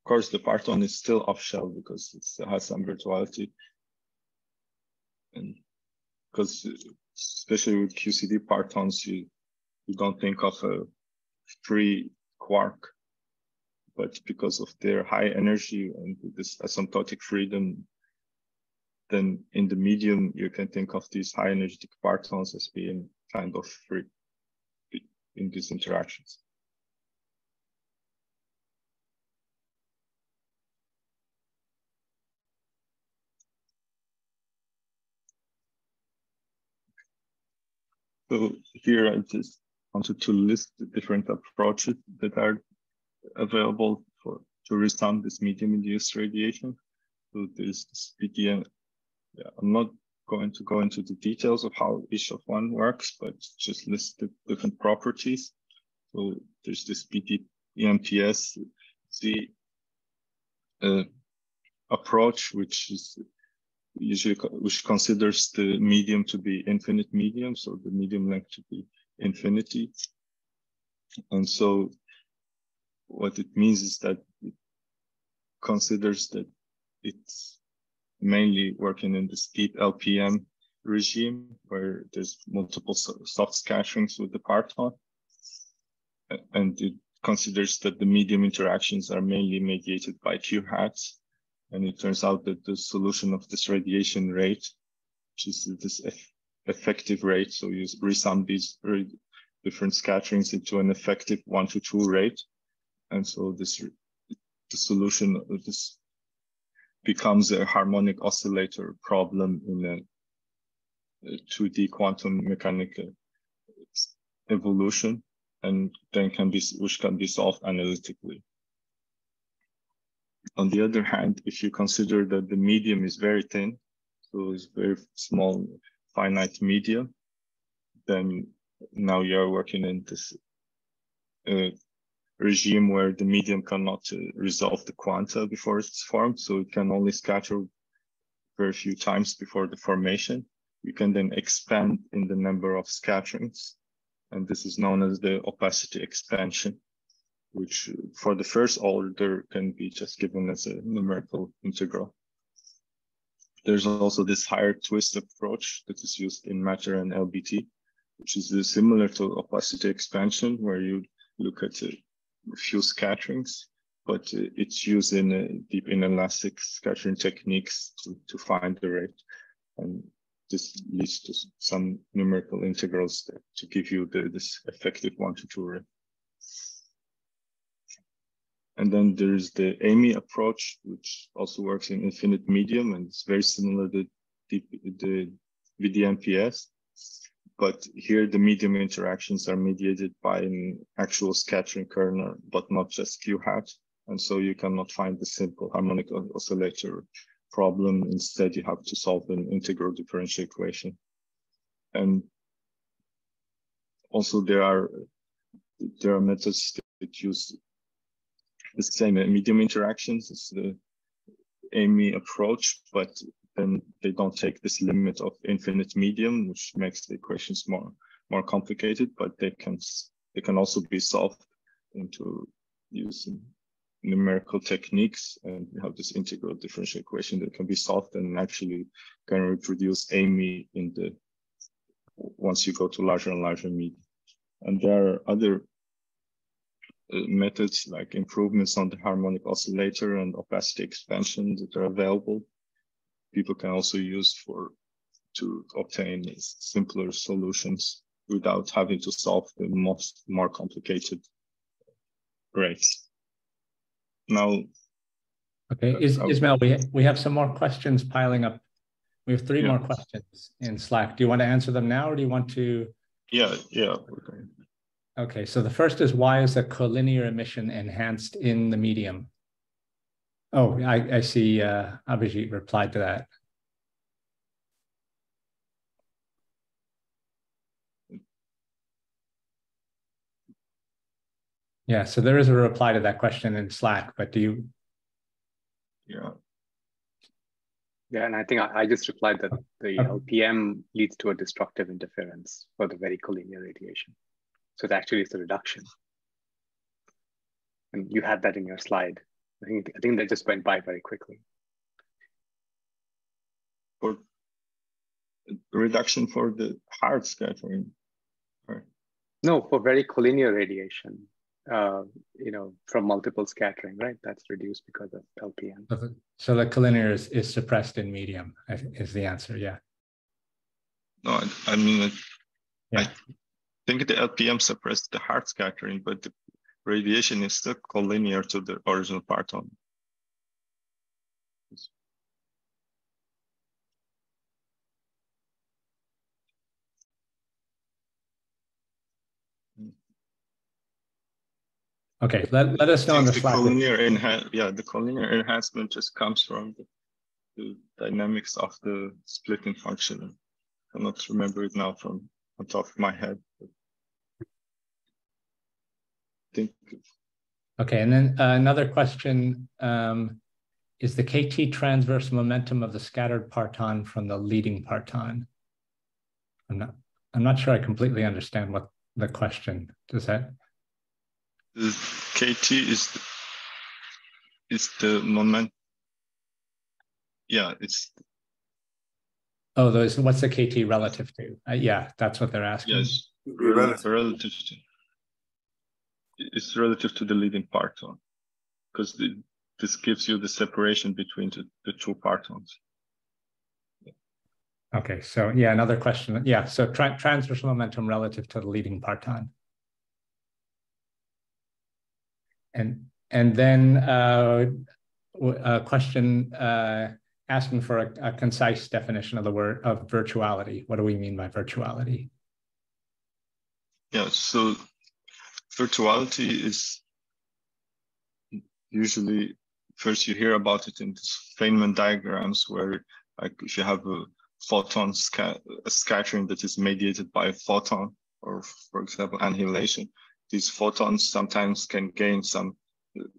Of course, the parton is still off shell because it has some virtuality. And because especially with QCD partons, you, you don't think of a free quark, but because of their high energy and this asymptotic freedom, then in the medium, you can think of these high energetic partons as being kind of free in these interactions. So here I just wanted to list the different approaches that are available for to resound this medium-induced radiation. So there's this PDM. Yeah, I'm not going to go into the details of how each of one works, but just list the different properties. So there's this BT EMPS Z uh, approach, which is usually which considers the medium to be infinite medium, so the medium length to be infinity. And so what it means is that it considers that it's mainly working in this deep LPM regime where there's multiple soft scatterings with the parton. And it considers that the medium interactions are mainly mediated by Q hats and it turns out that the solution of this radiation rate, which is this effective rate, so you resum these different scatterings into an effective one to two rate. And so this the solution this becomes a harmonic oscillator problem in a, a 2D quantum mechanical uh, evolution, and then can be which can be solved analytically. On the other hand, if you consider that the medium is very thin, so it's very small, finite medium, then now you're working in this uh, regime where the medium cannot uh, resolve the quanta before it's formed. So it can only scatter very few times before the formation. You can then expand in the number of scatterings. And this is known as the opacity expansion which for the first order can be just given as a numerical integral. There's also this higher twist approach that is used in matter and LBT, which is similar to opacity expansion, where you look at a few scatterings, but uh, it's used in deep inelastic scattering techniques to, to find the rate. And this leads to some numerical integrals to give you the, this effective one to two rate. And then there's the AMY approach, which also works in infinite medium, and it's very similar to the, the BDMPS. But here the medium interactions are mediated by an actual scattering kernel, but not just Q hat. And so you cannot find the simple harmonic oscillator problem. Instead, you have to solve an integral differential equation. And also there are there are methods that use the same medium interactions as the AMY approach, but then they don't take this limit of infinite medium, which makes the equations more more complicated. But they can they can also be solved into using numerical techniques, and you have this integral differential equation that can be solved and actually can reproduce AMY in the once you go to larger and larger medium. And there are other Uh, methods like improvements on the harmonic oscillator and opacity expansion that are available. People can also use for to obtain simpler solutions without having to solve the most more complicated rates. Now, okay, Is, uh, Ismail, we we have some more questions piling up. We have three yeah. more questions in Slack. Do you want to answer them now, or do you want to? Yeah, yeah. Okay, so the first is why is the collinear emission enhanced in the medium? Oh, I, I see uh, Abhijit replied to that. Yeah, so there is a reply to that question in Slack, but do you? Yeah. Yeah, and I think I, I just replied that the LPM leads to a destructive interference for the very collinear radiation. So it actually is a reduction. And you had that in your slide. I think I think that just went by very quickly. For reduction for the hard scattering. Right. No, for very collinear radiation, uh, you know, from multiple scattering, right? That's reduced because of LPM. So the collinear is, is suppressed in medium, is the answer, yeah. No, I, I mean, Yeah. I think the LPM suppressed the hard scattering, but the radiation is still collinear to the original parton. Okay, let, let us know on the the collinear yeah, the collinear enhancement just comes from the, the dynamics of the splitting function. I cannot remember it now from on top of my head. but think Okay, and then uh, another question, um, is the KT transverse momentum of the scattered parton from the leading parton? I'm not, I'm not sure I completely understand what the question, does that? the KT is the, is the moment. Yeah, it's Oh, those, what's the KT relative to? Uh, yeah, that's what they're asking. yes Relative. relative to it's relative to the leading parton because this gives you the separation between the, the two partons. Okay, so yeah, another question. Yeah, so tra- transverse momentum relative to the leading parton. And and then uh, a question uh, asking for a, a concise definition of the word of virtuality. What do we mean by virtuality? Yeah, so virtuality is usually first you hear about it in these Feynman diagrams where like if you have a photon sca- a scattering that is mediated by a photon or for example annihilation, these photons sometimes can gain some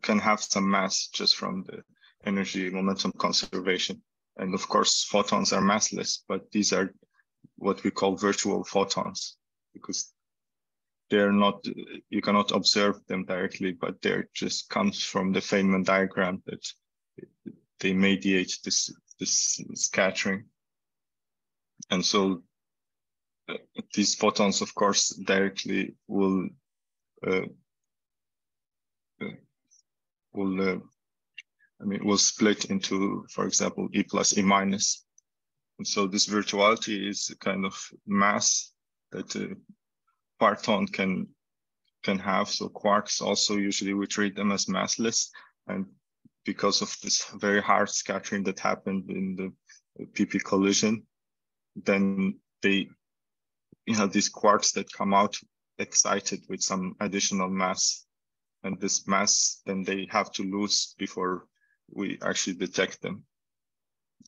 can have some mass just from the energy momentum conservation. And of course photons are massless, but these are what we call virtual photons because they're not you cannot observe them directly but they're just comes from the feynman diagram that they mediate this this scattering. And so uh, these photons of course directly will uh, uh, will uh, i mean will split into for example e plus e minus. And so this virtuality is a kind of mass that uh, parton can can have. So quarks also usually we treat them as massless, and because of this very hard scattering that happened in the PP collision, then they you have these quarks that come out excited with some additional mass, and this mass then they have to lose before we actually detect them,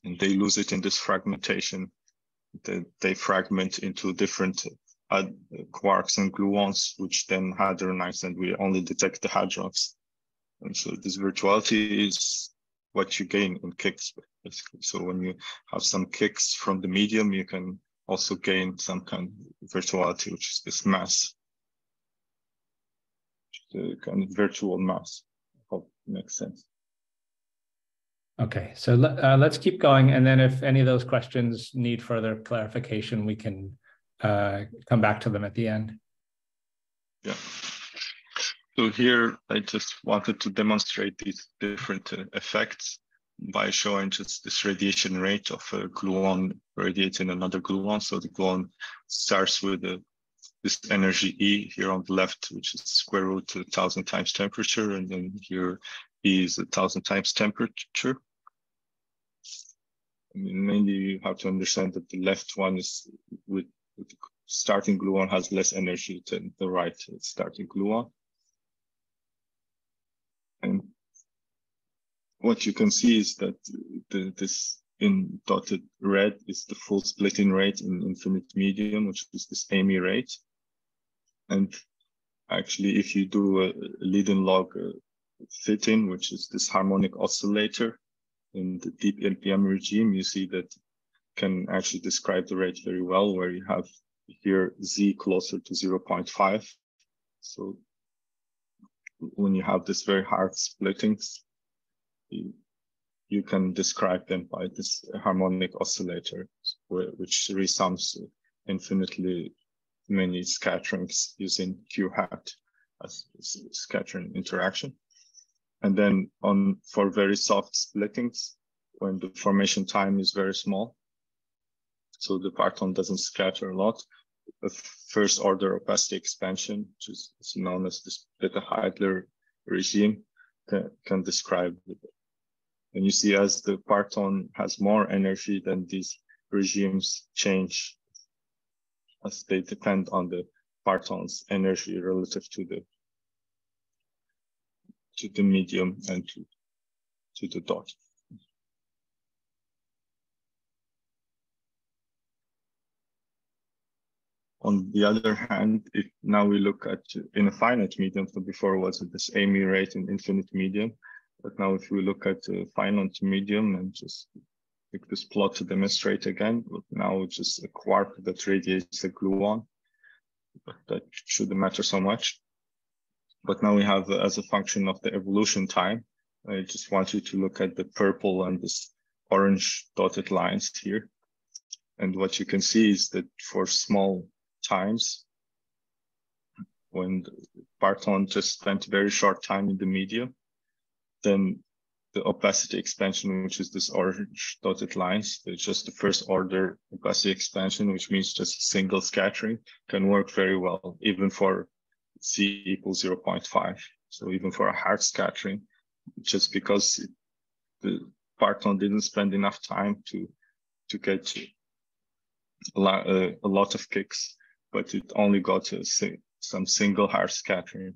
and they lose it in this fragmentation. They, they fragment into different had quarks and gluons, which then hadronize, and we only detect the hadrons. And so this virtuality is what you gain in kicks, basically. So when you have some kicks from the medium, you can also gain some kind of virtuality, which is this mass, the kind of virtual mass. Hope makes sense. Okay, so uh, let's keep going. And then if any of those questions need further clarification, we can uh, come back to them at the end. Yeah. So here I just wanted to demonstrate these different uh, effects by showing just this radiation rate of a gluon radiating another gluon. So the gluon starts with a, this energy E here on the left, which is square root of a thousand times temperature, and then here E is a thousand times temperature. I mean, mainly you have to understand that the left one is with starting gluon has less energy than the right starting gluon. And what you can see is that the, this in dotted red is the full splitting rate in infinite medium, which is this AMY rate. And actually, if you do a leading log uh, fitting, which is this harmonic oscillator in the deep LPM regime, you see that can actually describe the rate very well, where you have here z closer to 0.5. So when you have this very hard splittings, you can describe them by this harmonic oscillator, which resums infinitely many scatterings using q hat as scattering interaction. And then on for very soft splittings, when the formation time is very small, so the parton doesn't scatter a lot, a first order opacity expansion, which is known as the Bethe-Heitler regime, can, can describe it. And you see as the parton has more energy, then these regimes change as they depend on the parton's energy relative to the to the medium and to, to the dot. On the other hand, if now we look at in a finite medium, so before was this AMY rate in infinite medium, but now if we look at a finite medium and just pick this plot to demonstrate again, now it's just a quark that radiates a gluon, but that shouldn't matter so much. But now we have uh, as a function of the evolution time, I just want you to look at the purple and this orange dotted lines here. And what you can see is that for small times when parton just spent very short time in the medium, then the opacity expansion, which is this orange dotted lines, it's just the first order opacity expansion, which means just a single scattering can work very well, even for C equals 0.5. So even for a hard scattering, just because the parton didn't spend enough time to to get a lot, uh, a lot of kicks, but it only got a, some single hard scattering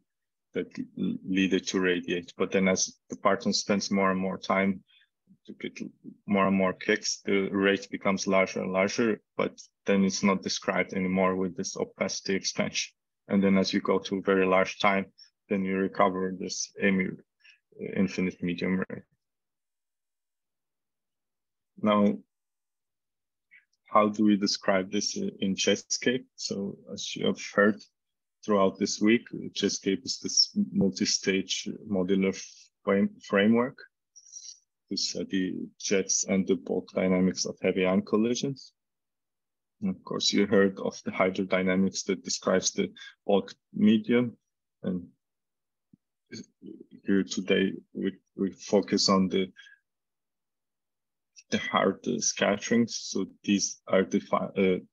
that lead it to radiate. But then as the parton spends more and more time to get more and more kicks, the rate becomes larger and larger, but then it's not described anymore with this opacity expansion. And then as you go to very large time, then you recover this AMY uh, infinite medium rate. Now, how do we describe this in Jetscape? So as you have heard throughout this week, Jetscape is this multi-stage modular frame framework to study jets and the bulk dynamics of heavy ion collisions. And of course, you heard of the hydrodynamics that describes the bulk medium. And here today, we, we focus on the the hard uh, scatterings. So these are defined, uh,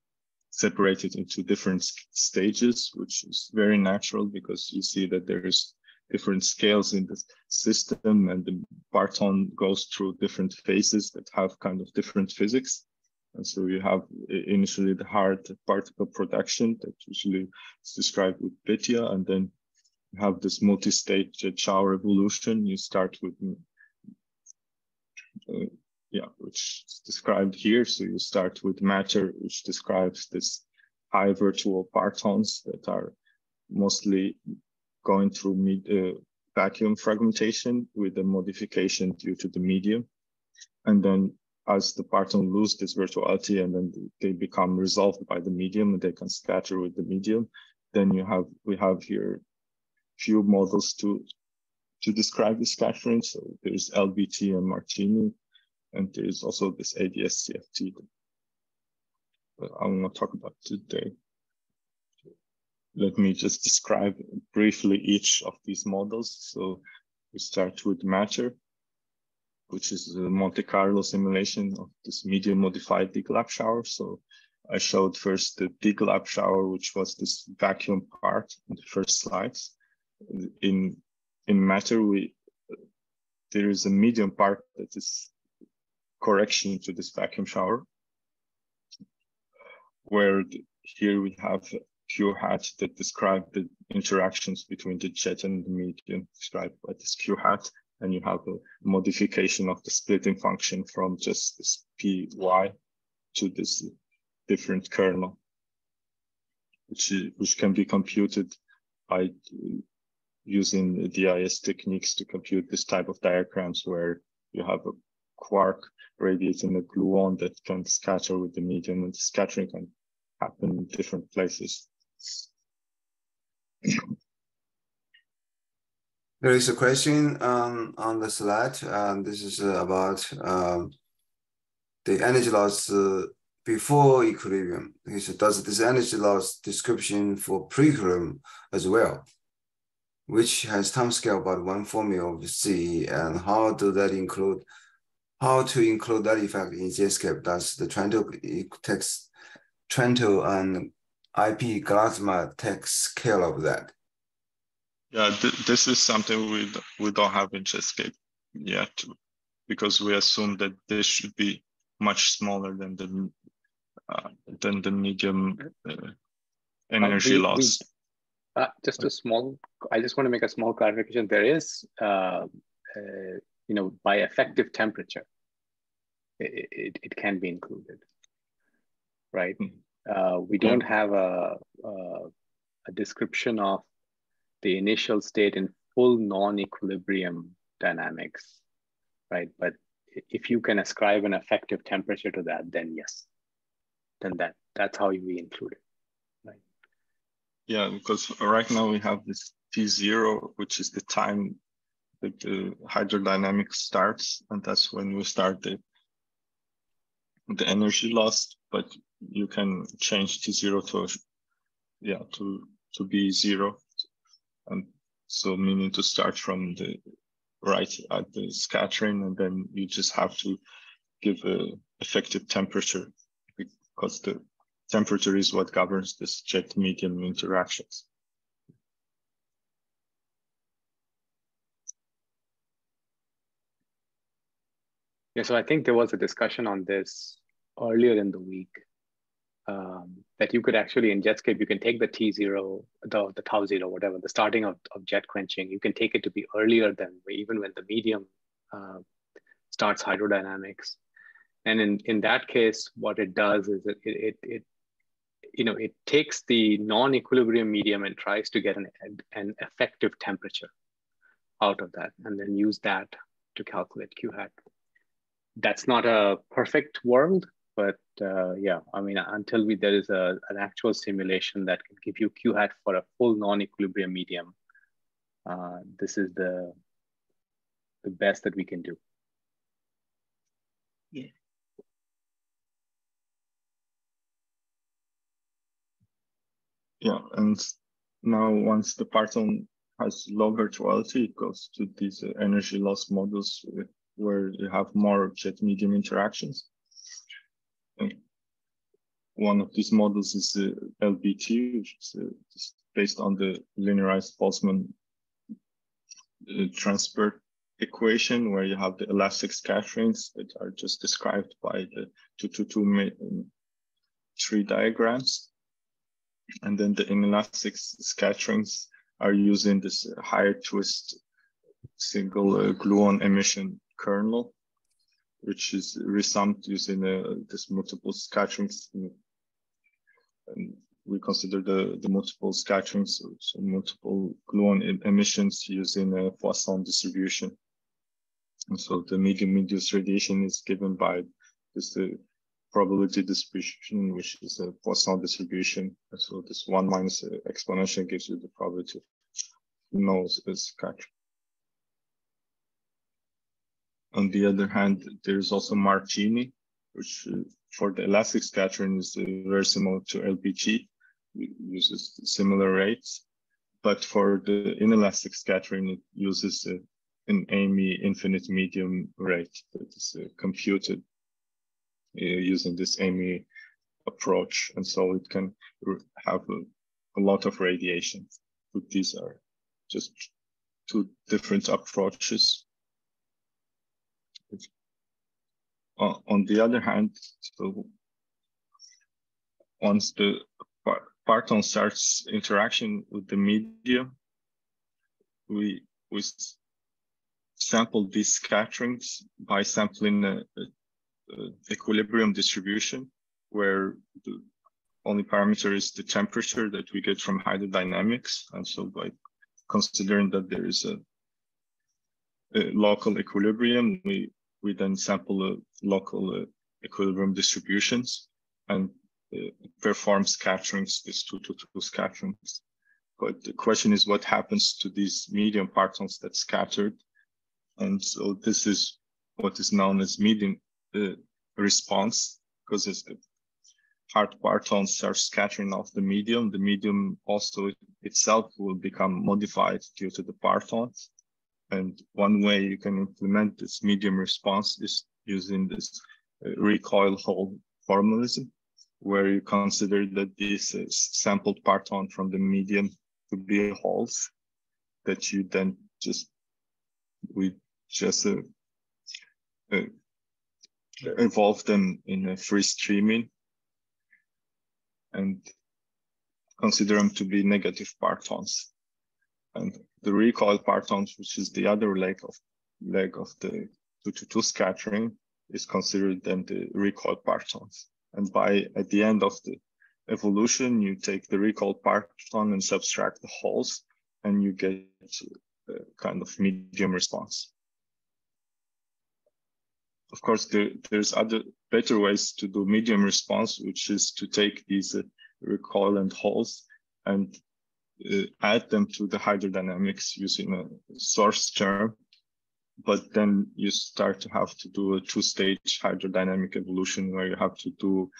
separated into different stages, which is very natural because you see that there is different scales in the system and the parton goes through different phases that have kind of different physics. And so you have initially the hard particle production that usually is described with PYTHIA, and then you have this multi-stage shower evolution. You start with uh, yeah, which is described here. So you start with matter, which describes this high virtual partons that are mostly going through mid, uh, vacuum fragmentation with a modification due to the medium. And then as the parton lose this virtuality and then they become resolved by the medium and they can scatter with the medium, then you have we have here few models to to describe the scattering. So there's LBT and Martini, and there is also this ADS-CFT that I will not talk about today. Let me just describe briefly each of these models. So we start with matter, which is a Monte Carlo simulation of this medium modified DGLAP shower. So I showed first the DGLAP shower, which was this vacuum part in the first slides. In in matter, we there is a medium part that is correction to this vacuum shower, where here we have Q hat that describe the interactions between the jet and the medium described by this Q hat. And you have a modification of the splitting function from just this Py to this different kernel, which, which can be computed by using the DIS techniques to compute this type of diagrams where you have a quark radiating a gluon that can scatter with the medium and the scattering can happen in different places. There is a question um, on the slide. Um, this is uh, about um, the energy loss uh, before equilibrium. He said, does this energy loss description for pre-equilibrium as well, which has time scale about one formula of C, and how do that include, how to include that effect in Jetscape? Does the Trento text, Trento and IP Glasma take care of that? Yeah, th this is something we we don't have in Jetscape yet, because we assume that this should be much smaller than the uh, than the medium uh, energy uh, we, loss. We, uh, just a small. I just want to make a small clarification. There is, uh, uh, you know, by effective temperature, it, it, it can be included, right? Mm. we don't have a, a a description of the initial state in full non-equilibrium dynamics, right? But if you can ascribe an effective temperature to that, then yes, then that that's how we include it, right? Yeah, because right now we have this T zero, which is the time that the hydrodynamics starts, and that's when we start the the energy lost, But you can change T zero to yeah to to be zero, and so meaning to start from the right at the scattering, and then you just have to give a effective temperature because the temperature is what governs this jet medium interactions. Yeah, so I think there was a discussion on this earlier in the week um, that you could actually in Jetscape, you can take the T0, the, the tau zero, whatever, the starting of, of jet quenching, you can take it to be earlier than even when the medium uh, starts hydrodynamics. And in, in that case, what it does is it, it, it you know, it takes the non-equilibrium medium and tries to get an, an effective temperature out of that and then use that to calculate Q hat. That's not a perfect world, but uh, yeah, I mean, until we, there is a, an actual simulation that can give you Q hat for a full non-equilibrium medium, uh, this is the, the best that we can do. Yeah. Yeah, and now once the parton has low virtuality, it goes to these uh, energy loss models with, where you have more jet medium interactions one of these models is the LBT, which is uh, based on the linearized Boltzmann uh, transport equation, where you have the elastic scatterings that are just described by the 222 um, tree diagrams. And then the inelastic scatterings are using this higher twist single uh, gluon emission kernel which is resummed using uh, this multiple scatterings. And we consider the, the multiple scatterings, so, so multiple gluon emissions using a Poisson distribution. And so the medium induced radiation is given by this the probability distribution, which is a Poisson distribution. And so this one minus exponential gives you the probability of no scattering. On the other hand, there's also Martini, which uh, for the elastic scattering is uh, very similar to LBT, it uses similar rates. But for the inelastic scattering, it uses uh, an AMY infinite medium rate that is uh, computed uh, using this AMY approach. And so it can have a, a lot of radiation. But these are just two different approaches Uh, on the other hand, so once the parton starts interaction with the media, we we sample these scatterings by sampling a, a, a equilibrium distribution where the only parameter is the temperature that we get from hydrodynamics. And so by considering that there is a, a local equilibrium, we we then sample the local uh, equilibrium distributions and uh, perform scatterings, these two to two scatterings. but the question is what happens to these medium partons that scattered. And so this is what is known as medium uh, response, because it's the hard partons are scattering off the medium. The medium also itself will become modified due to the partons. And one way you can implement this medium response is using this uh, recoil hole formalism, where you consider that this sampled parton from the medium to be holes that you then just we just uh, uh, evolve them in a free streaming and consider them to be negative partons. And the recoil partons, which is the other leg of leg of the two to two scattering, is considered then the recoil partons. And by at the end of the evolution, you take the recoil parton and subtract the holes, and you get a kind of medium response. Of course, there, there's other better ways to do medium response, which is to take these uh, recoil and holes and uh, add them to the hydrodynamics using a source term. But then you start to have to do a two-stage hydrodynamic evolution where you have to do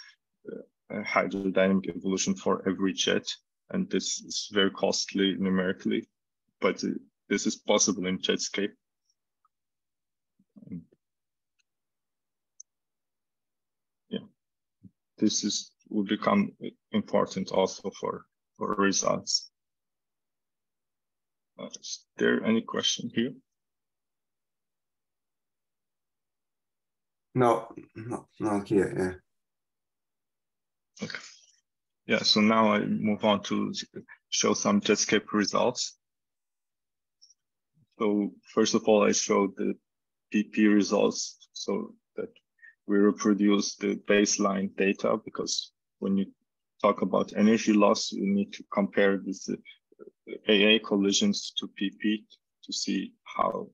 uh, a hydrodynamic evolution for every jet. And this is very costly numerically, but uh, this is possible in Jetscape. yeah, this is will become important also for for results. Uh, is there any question here? No, no, not here. Yeah. Okay. Yeah. So now I move on to show some Jetscape results. So first of all, I showed the PP results so that we reproduce the baseline data because when you talk about energy loss, you need to compare this uh, AA collisions to PP to see how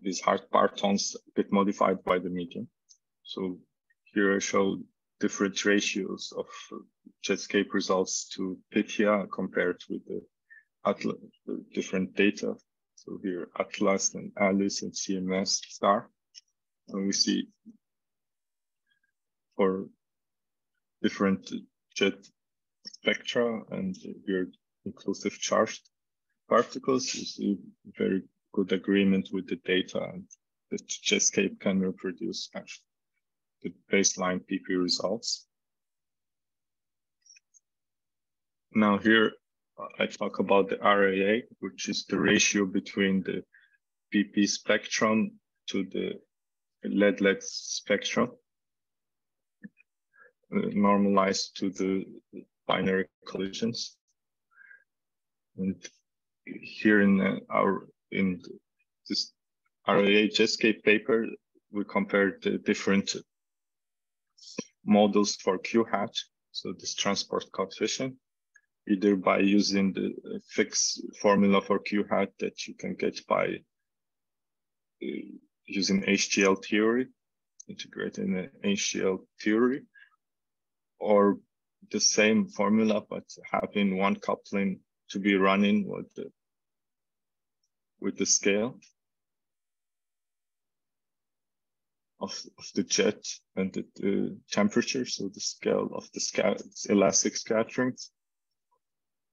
these hard partons get modified by the medium. So here I show different ratios of Jetscape results to PYTHIA compared with the the different data. So here Atlas and Alice and CMS star. And we see for different jet spectra and weird inclusive charged particles, you see very good agreement with the data and the Jetscape can reproduce the baseline PP results. Now here I talk about the RAA, which is the ratio between the PP spectrum to the lead-lead spectrum. Uh, normalized to the binary collisions. And here in uh, our in this Jetscape paper, we compared the different models for Q hat, so this transport coefficient, either by using the fixed formula for Q hat that you can get by uh, using HTL theory, integrating the HTL theory, or the same formula, but having one coupling to be running with the, with the scale of, of the jet and the, the temperature. So the scale of the scat elastic scatterings,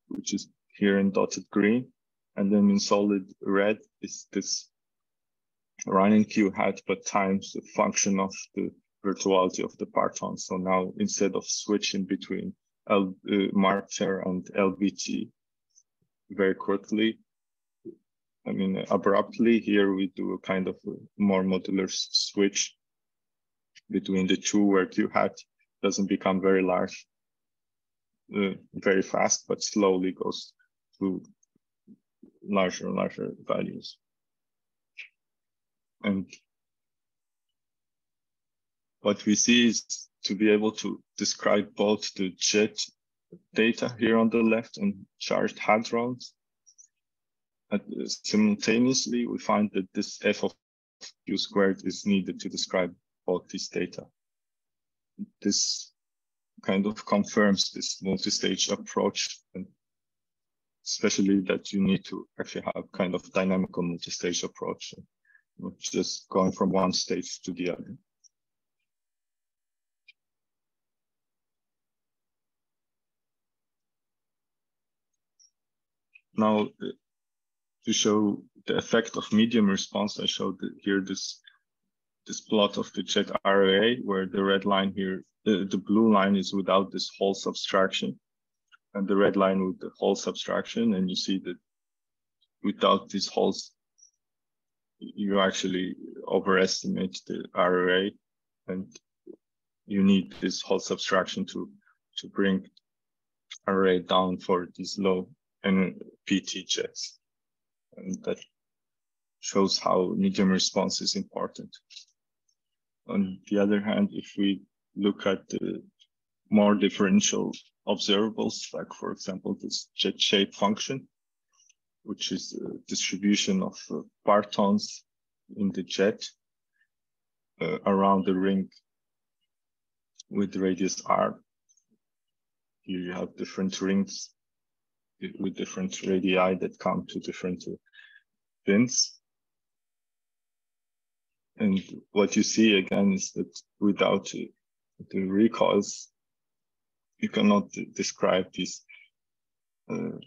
which is here in dotted green. And then in solid red is this running Q hat, but times the function of the virtuality of the parton. So now instead of switching between L, uh, matter and LBT very quickly, I mean, abruptly here we do a kind of more modular switch between the two where Q hat doesn't become very large uh, very fast, but slowly goes to larger and larger values. And what we see is to be able to describe both the jet data here on the left and charged hadrons. And uh, simultaneously, we find that this f of q squared is needed to describe both these data. This kind of confirms this multi-stage approach and especially that you need to actually have kind of dynamical multi-stage approach, not just going from one stage to the other. Now, uh, to show the effect of medium response, I showed here this this plot of the jet RAA, where the red line here, the, the blue line is without this hole subtraction, and the red line with the hole subtraction. And you see that without these holes, you actually overestimate the RAA, and you need this hole subtraction to, to bring RAA down for these low NPT jets. And that shows how medium response is important. On the other hand, if we look at the more differential observables, like for example, this jet shape function, which is the distribution of uh, partons in the jet uh, around the ring with radius r. Here you have different rings with different radii that come to different pins. And what you see again is that without the recoils, you cannot describe these uh,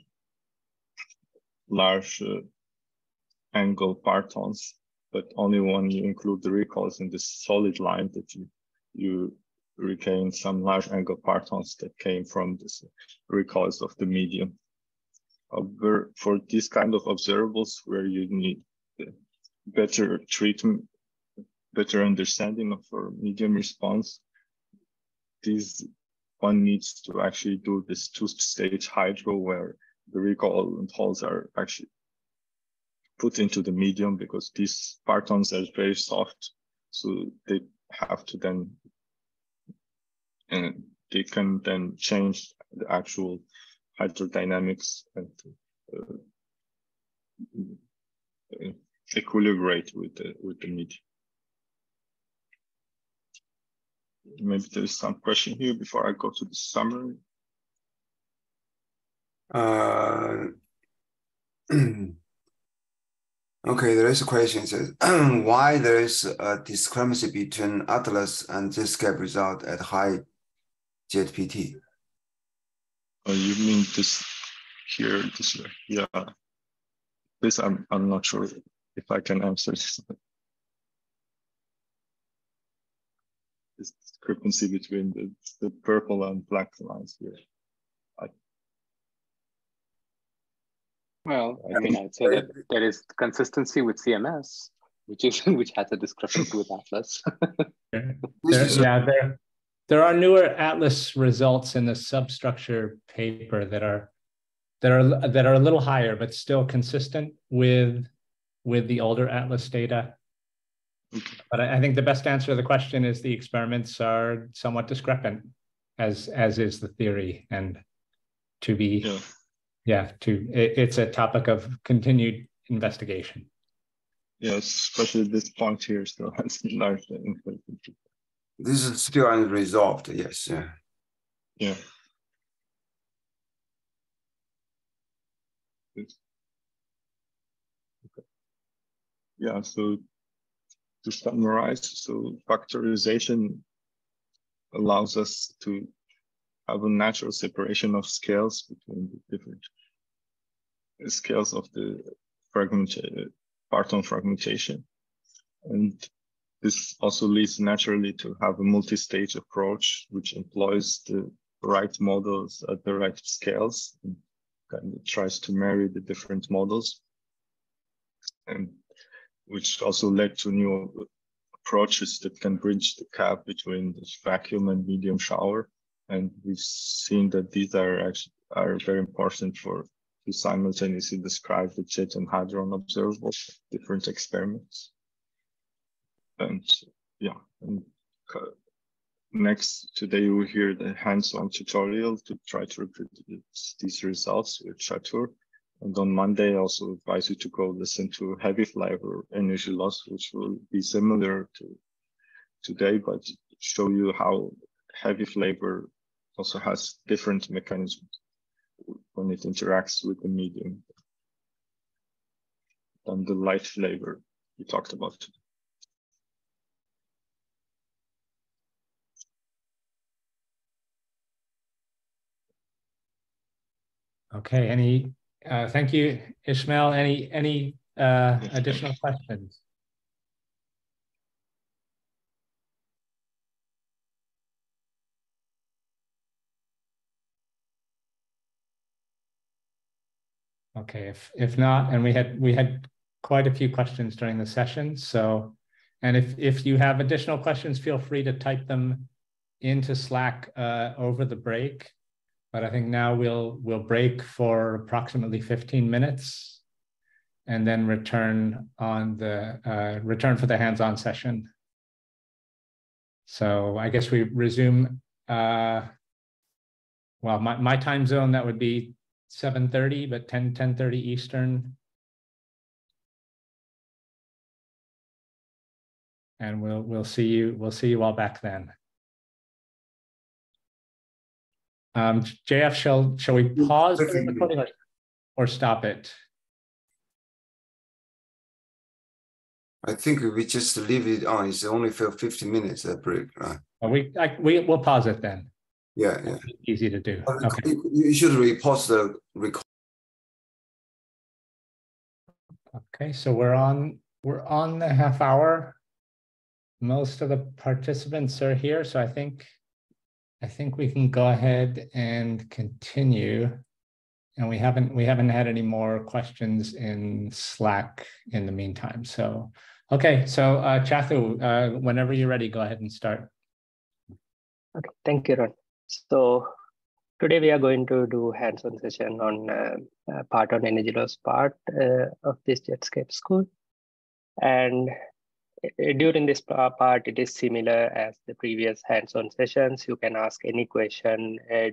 large uh, angle partons, but only when you include the recoils in this solid line that you, you regain some large angle partons that came from this recoils of the medium. For this kind of observables where you need better treatment better understanding of our medium response, this one needs to actually do this two-stage hydro where the recoil and holes are actually put into the medium because these partons are very soft. So they have to then, and they can then change the actual hydrodynamics and uh, equilibrate with the, with the medium. maybe there's some question here before I go to the summary. Uh, okay, there is a question. It says, why there is a discrepancy between Atlas and JetScape result at high JetPT? Oh, you mean this here, this way? Yeah. This I'm I'm not sure if I can answer this. this discrepancy between the, the purple and black lines here. I, well, I mean, I'd say that there is consistency with CMS, which is which has a discrepancy with Atlas. there, yeah, there, there are newer Atlas results in the substructure paper that are that are that are a little higher, but still consistent with with the older Atlas data. But I, I think the best answer to the question is the experiments are somewhat discrepant, as as is the theory, and to be, yeah, yeah to it, it's a topic of continued investigation. Yes, especially this point here still has large This is still unresolved. Yes. Yeah. Yeah. Yeah. So to summarize, so factorization allows us to have a natural separation of scales between the different scales of the fragment uh, parton fragmentation. And this also leads naturally to have a multi-stage approach, which employs the right models at the right scales and kind of tries to marry the different models. And which also led to new approaches that can bridge the gap between this vacuum and medium shower. And we've seen that these are actually are very important for to simultaneously describe the jet and hadron observables, different experiments. And yeah, and uh, next today we'll hear the hands-on tutorial to try to reproduce these results with Chatur. And on Monday, I also advise you to go listen to heavy flavor energy loss, which will be similar to today, but show you how heavy flavor also has different mechanisms when it interacts with the medium than the light flavor you talked about. Okay, any, uh, thank you, Ismail. Any, any uh, additional questions? Okay, if if not, and we had we had quite a few questions during the session. So, and if if you have additional questions, feel free to type them into Slack uh, over the break. But I think now we'll we'll break for approximately 15 minutes and then return on the uh, return for the hands-on session. So I guess we resume uh, well, my, my time zone, that would be 7.30, but 10, 10.30 Eastern. And we'll we'll see you we'll see you all back then. Um, JF, shall shall we pause the recording or, or stop it? I think we just leave it on. It's only for 15 minutes that break, right? we I, we we'll pause it then. Yeah, yeah. Easy to do. Okay. You should repause the record. Okay, so we're on we're on the half hour. Most of the participants are here, so I think I think we can go ahead and continue. And we haven't we haven't had any more questions in Slack in the meantime. So okay, so uh, Chathu, uh, whenever you're ready, go ahead and start. Okay, thank you, Ron. So today we are going to do hands-on session on uh, uh, Parton energy loss part uh, of this Jetscape school. And during this part, it is similar as the previous hands-on sessions. You can ask any question uh,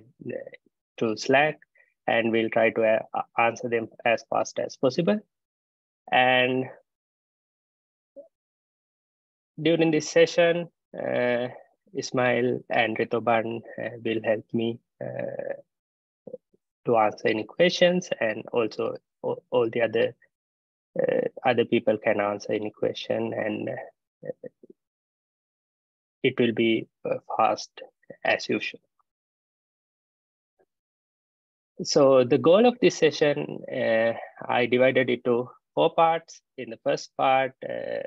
to Slack and we'll try to uh, answer them as fast as possible. And during this session, Ismail and Ritoban uh, will help me uh, to answer any questions and also all, all the other uh, other people can answer any question and it will be fast as usual. So the goal of this session, uh, I divided it to four parts. In the first part, uh,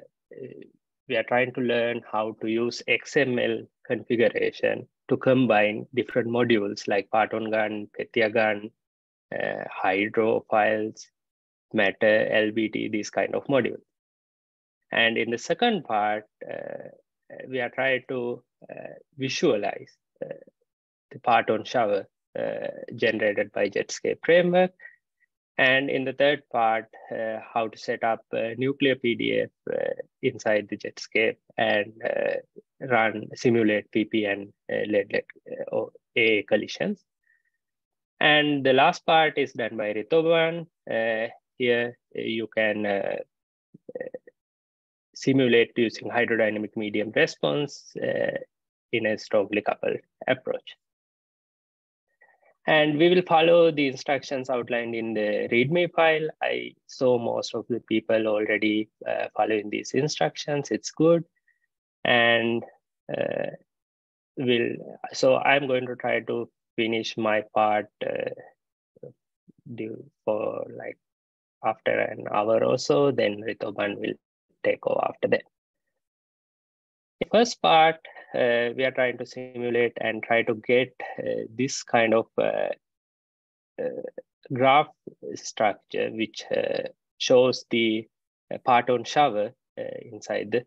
we are trying to learn how to use XML configuration to combine different modules like Parton gun, PYTHIA gun, uh, Hydro files, Matter, LBT, these kind of modules. And in the second part, uh, we are trying to uh, visualize uh, the Parton shower uh, generated by Jetscape framework and in the third part, uh, how to set up nuclear PDF uh, inside the Jetscape and run, simulate PP and lead, uh, or AA collisions. And the last part is done by Ritoban. Uh, here you can simulate using hydrodynamic medium response in a strongly coupled approach. And we will follow the instructions outlined in the README file. I saw most of the people already uh, following these instructions. It's good. And uh, will so I'm going to try to finish my part uh, for like after an hour or so, then Ritoban will take over after that. The first part, uh, we are trying to simulate and try to get uh, this kind of uh, uh graph structure, which uh, shows the Parton shower inside the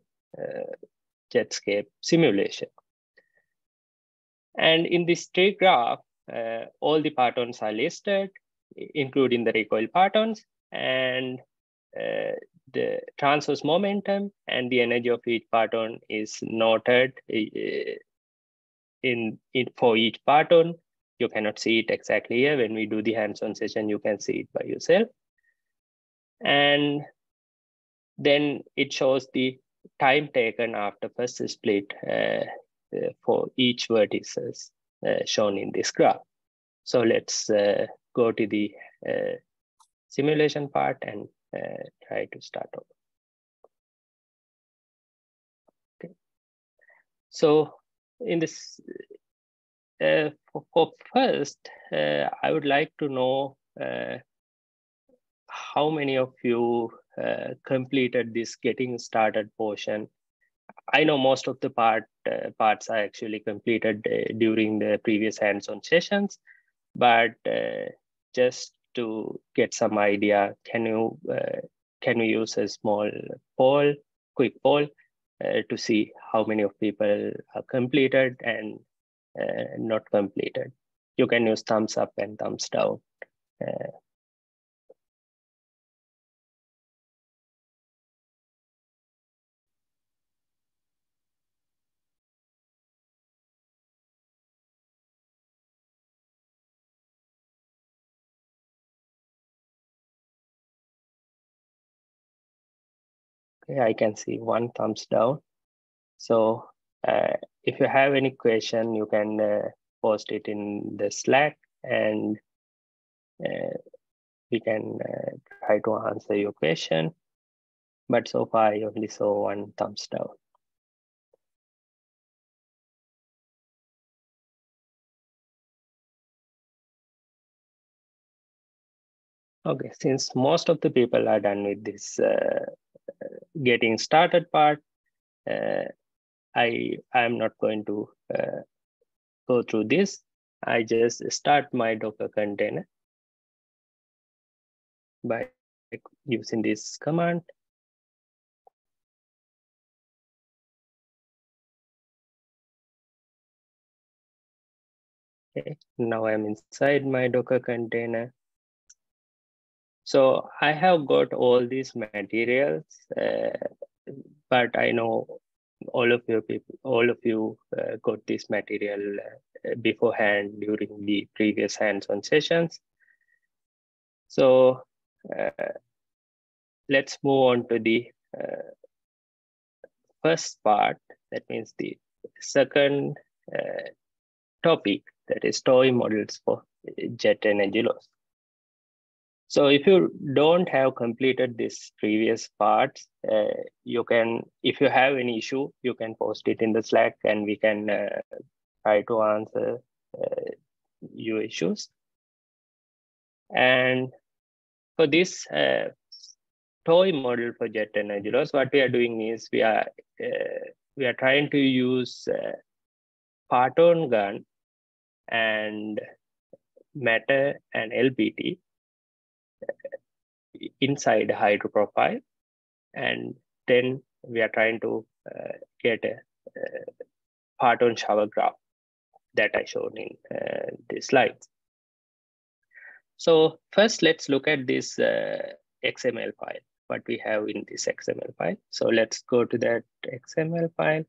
Jetscape simulation. And in this tree graph, all the partons are listed, including the recoil partons, and the transverse momentum and the energy of each parton is noted eh, in, in for each parton. You cannot see it exactly here. When we do the hands-on session, you can see it by yourself. And then it shows the time taken after first split uh, uh, for each vertices uh, shown in this graph. So let's uh, go to the uh, simulation part and uh, try to start over. Okay. So in this, uh, for, for, first, uh, I would like to know uh, how many of you uh, completed this getting started portion. I know most of the part uh, parts are actually completed during the previous hands-on sessions, but just to get some idea, can you can we use a small poll, quick poll, uh, to see how many of people are completed and uh, not completed. You can use thumbs up and thumbs down. Okay, I can see one thumbs down. So uh, if you have any question, you can uh, post it in the Slack and uh, we can uh, try to answer your question. But so far, I only saw one thumbs down. Okay, since most of the people are done with this uh, getting started part, uh, I am not going to uh, go through this. I just start my Docker container by using this command. Okay, now I'm inside my Docker container. So I have got all these materials, uh, but I know all of your people, all of you uh, got this material uh, beforehand during the previous hands-on sessions. So uh, let's move on to the uh, first part. That means the second topic, that is toy models for jet energy loss. So if you don't have completed this previous parts, uh, you can, if you have any issue, you can post it in the Slack and we can uh, try to answer uh, your issues. And for this uh, toy model for jet energy loss, what we are doing is we are uh, we are trying to use uh, Parton gun and matter and LBT inside hydro profile and then we are trying to uh, get a, a Parton shower graph that I showed in uh, the slides. So first, let's look at this uh, XML file, what we have in this XML file. So let's go to that XML file.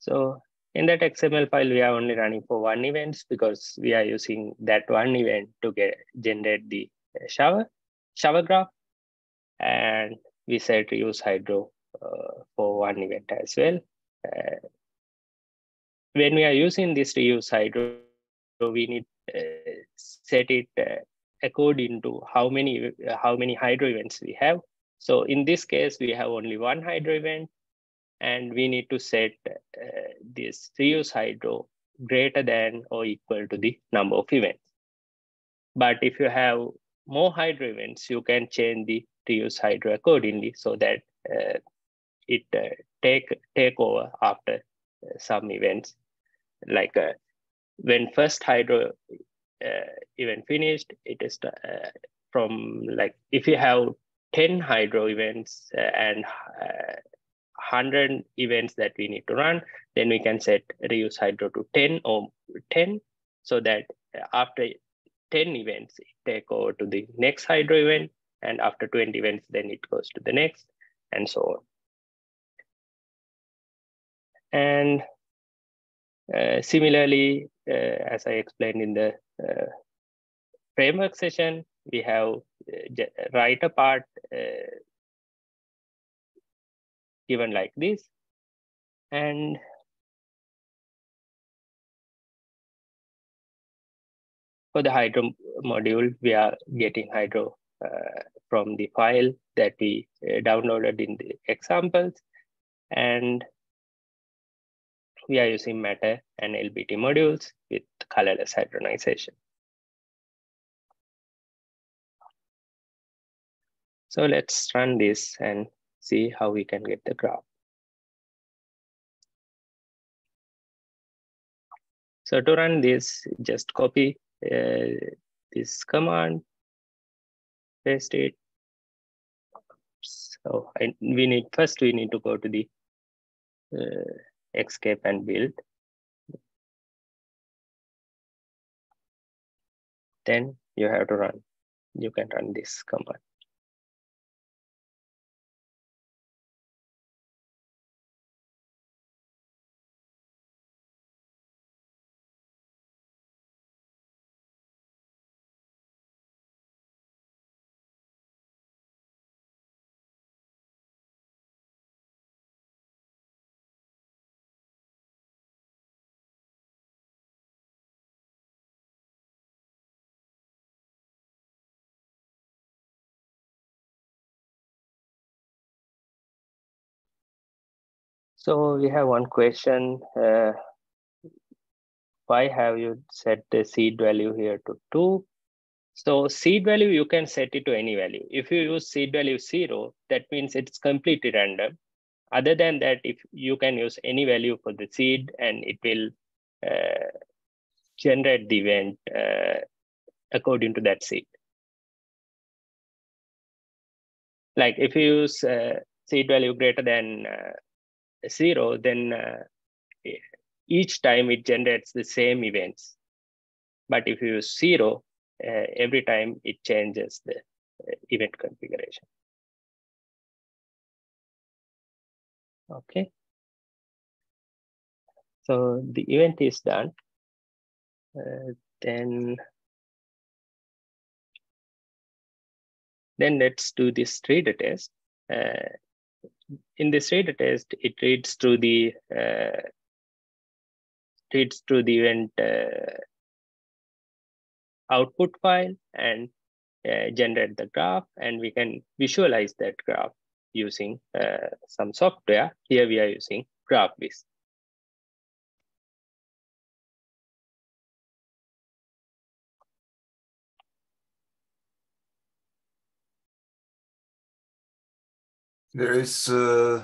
So in that XML file, we are only running for one events because we are using that one event to get generate the shower, shower graph. And we said to use Hydro uh, for one event as well. Uh, when we are using this reuse Hydro, we need uh, set it uh, according to how many how many hydro events we have. So in this case, we have only one hydro event and we need to set uh, this reuse hydro greater than or equal to the number of events. But if you have more hydro events, you can change the reuse hydro accordingly so that uh, it uh, take take over after uh, some events. Like uh, when first hydro uh, event finished, it is from like if you have 10 hydro events and 100 events that we need to run, then we can set reuse hydro to 10 or 10 so that after 10 events, it take over to the next hydro event. And after 20 events, then it goes to the next and so on. And uh, similarly, uh, as I explained in the uh, framework session, we have uh, writer part uh, given like this. And for the hydro module, we are getting hydro uh, from the file that we uh, downloaded in the examples. And we are using matter and LBT modules with colorless hadronization. So let's run this and see how we can get the graph. So to run this, just copy uh, this command, paste it. So I, we need first we need to go to the uh, escape and build. Then you have to run. You can run this command. So we have one question. Uh, why have you set the seed value here to two? So seed value, you can set it to any value. If you use seed value zero, that means it's completely random. Other than that, if you can use any value for the seed and it will uh, generate the event uh, according to that seed. Like if you use uh, seed value greater than uh, zero, then uh, each time it generates the same events. But if you use zero, uh, every time it changes the uh, event configuration. Okay. So the event is done. Uh, then, then let's do this reader test. Uh, in this reader test, it reads through the uh, reads through the event uh, output file and uh, generate the graph, and we can visualize that graph using uh, some software. Here we are using GraphViz. There is uh,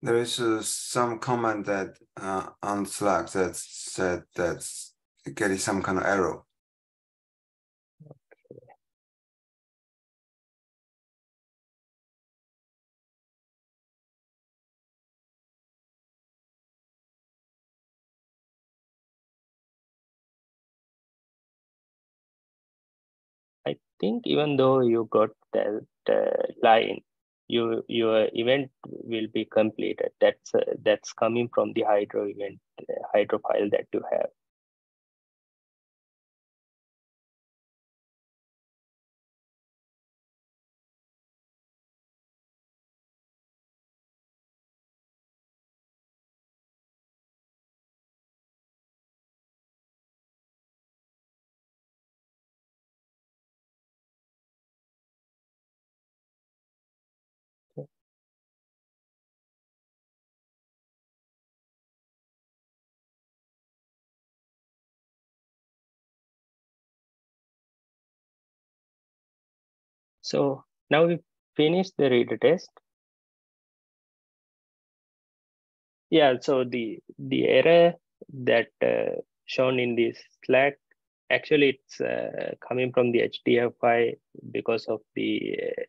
there is uh, some comment that uh, on Slack that said that's getting some kind of error. I think even though you got that uh, line, you, your event will be completed. That's uh, that's coming from the Hydro event uh, Hydro file that you have. So now we finish the reader test. Yeah, so the the error that uh, shown in this Slack, actually it's uh, coming from the HDF5 because of the uh,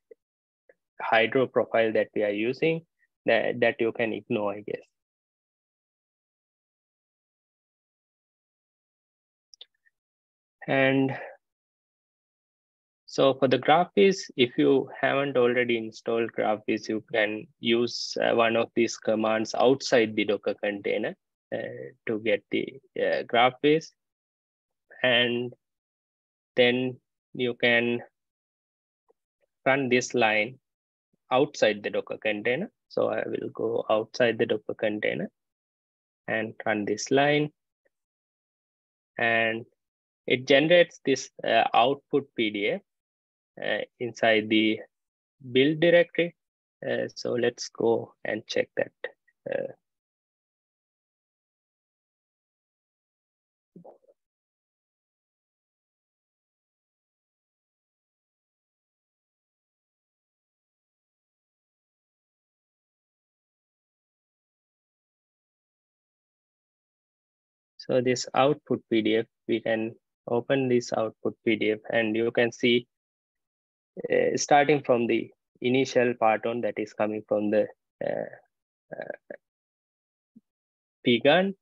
hydro profile that we are using that, that you can ignore, I guess. And so for the Graphviz, if you haven't already installed Graphviz, you can use uh, one of these commands outside the Docker container uh, to get the uh, Graphviz. And then you can run this line outside the Docker container. So I will go outside the Docker container and run this line. And it generates this uh, output PDF inside the build directory. Uh, so let's go and check that. Uh, So this output PDF, we can open this output PDF and you can see uh, starting from the initial Parton that is coming from the uh, uh, pgun,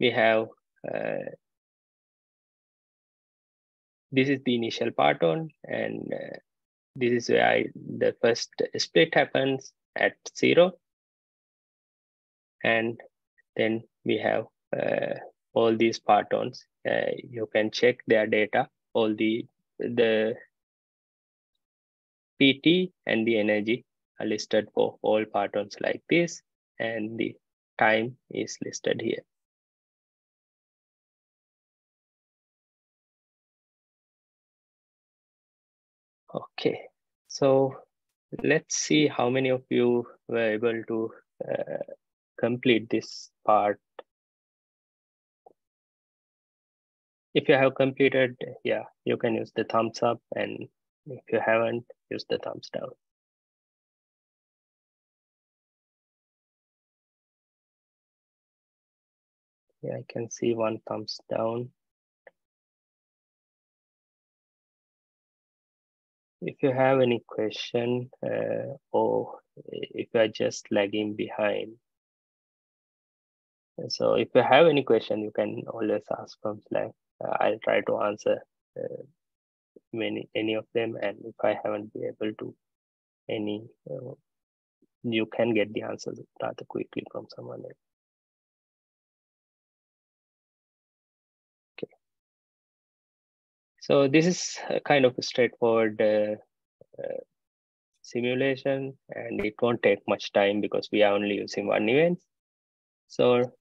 we have uh, this is the initial Parton and uh, this is where I, the first split happens at zero. And then we have uh, all these partons. You can check their data, all the, the PT and the energy are listed for all partons like this, and the time is listed here. Okay, so let's see how many of you were able to uh, complete this part if you have completed, yeah, you can use the thumbs up. And if you haven't, use the thumbs down. Yeah, I can see one thumbs down. If you have any question uh, or if you are just lagging behind, so if you have any question, you can always ask from Slack. Uh, I'll try to answer uh, many any of them, and if I haven't been able to any, uh, you can get the answers rather quickly from someone else. Okay. So this is a kind of a straightforward uh, uh, simulation and it won't take much time because we are only using one event. So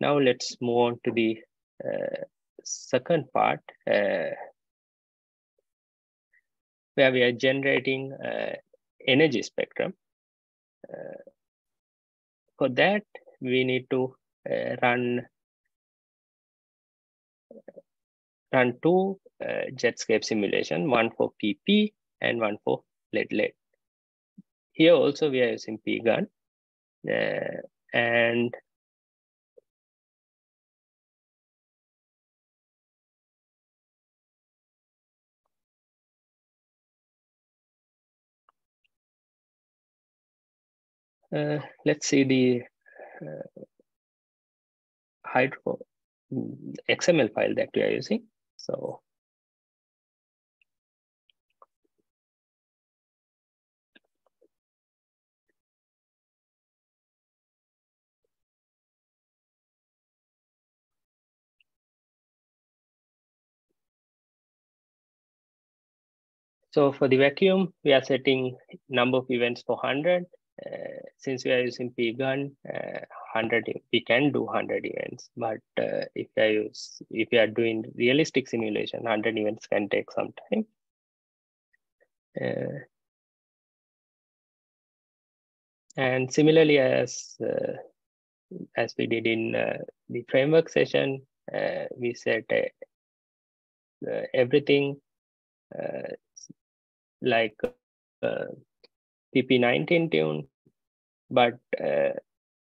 now let's move on to the uh, second part uh, where we are generating uh, energy spectrum. Uh, for that, we need to uh, run run two uh, Jetscape simulation, one for PP and one for lead lead. Here also we are using pgun and let's see the uh, hydro XML file that we are using. So So for the vacuum, we are setting number of events for 100 uh, since we are using pgun uh, 100 we can do 100 events but uh, if i use if we are doing realistic simulation 100 events can take some time. Uh, and similarly as uh, as we did in the framework session we set everything like PP19 tune, but uh,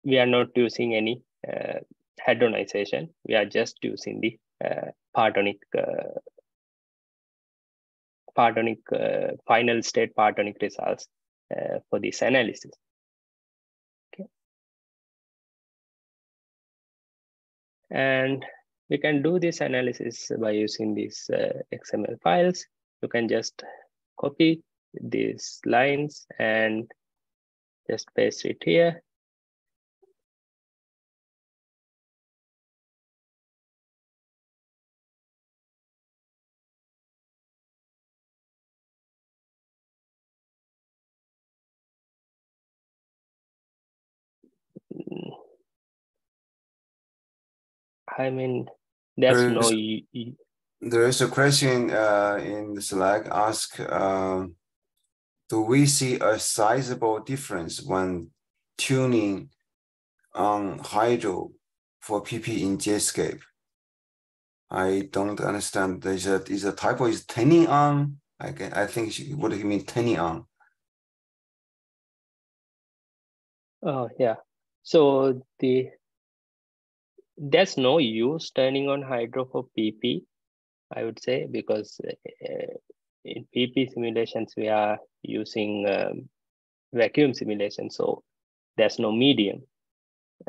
we are not using any uh, hadronization. We are just using the uh, partonic uh, partonic uh, final state partonic results uh, for this analysis. Okay. And we can do this analysis by using these XML files. You can just copy these lines and just paste it here. I mean, there's no. is- y- y- There is a question uh, in the Slack ask, um, do we see a sizable difference when tuning on Hydro for PP in Jetscape? I don't understand. Is a is a typo is turning on. I can, I think she- what do you mean turning on? Oh yeah. So the there's no use turning on hydro for PP, I would say, because uh, in PP simulations we are using um, vacuum simulation, so there's no medium.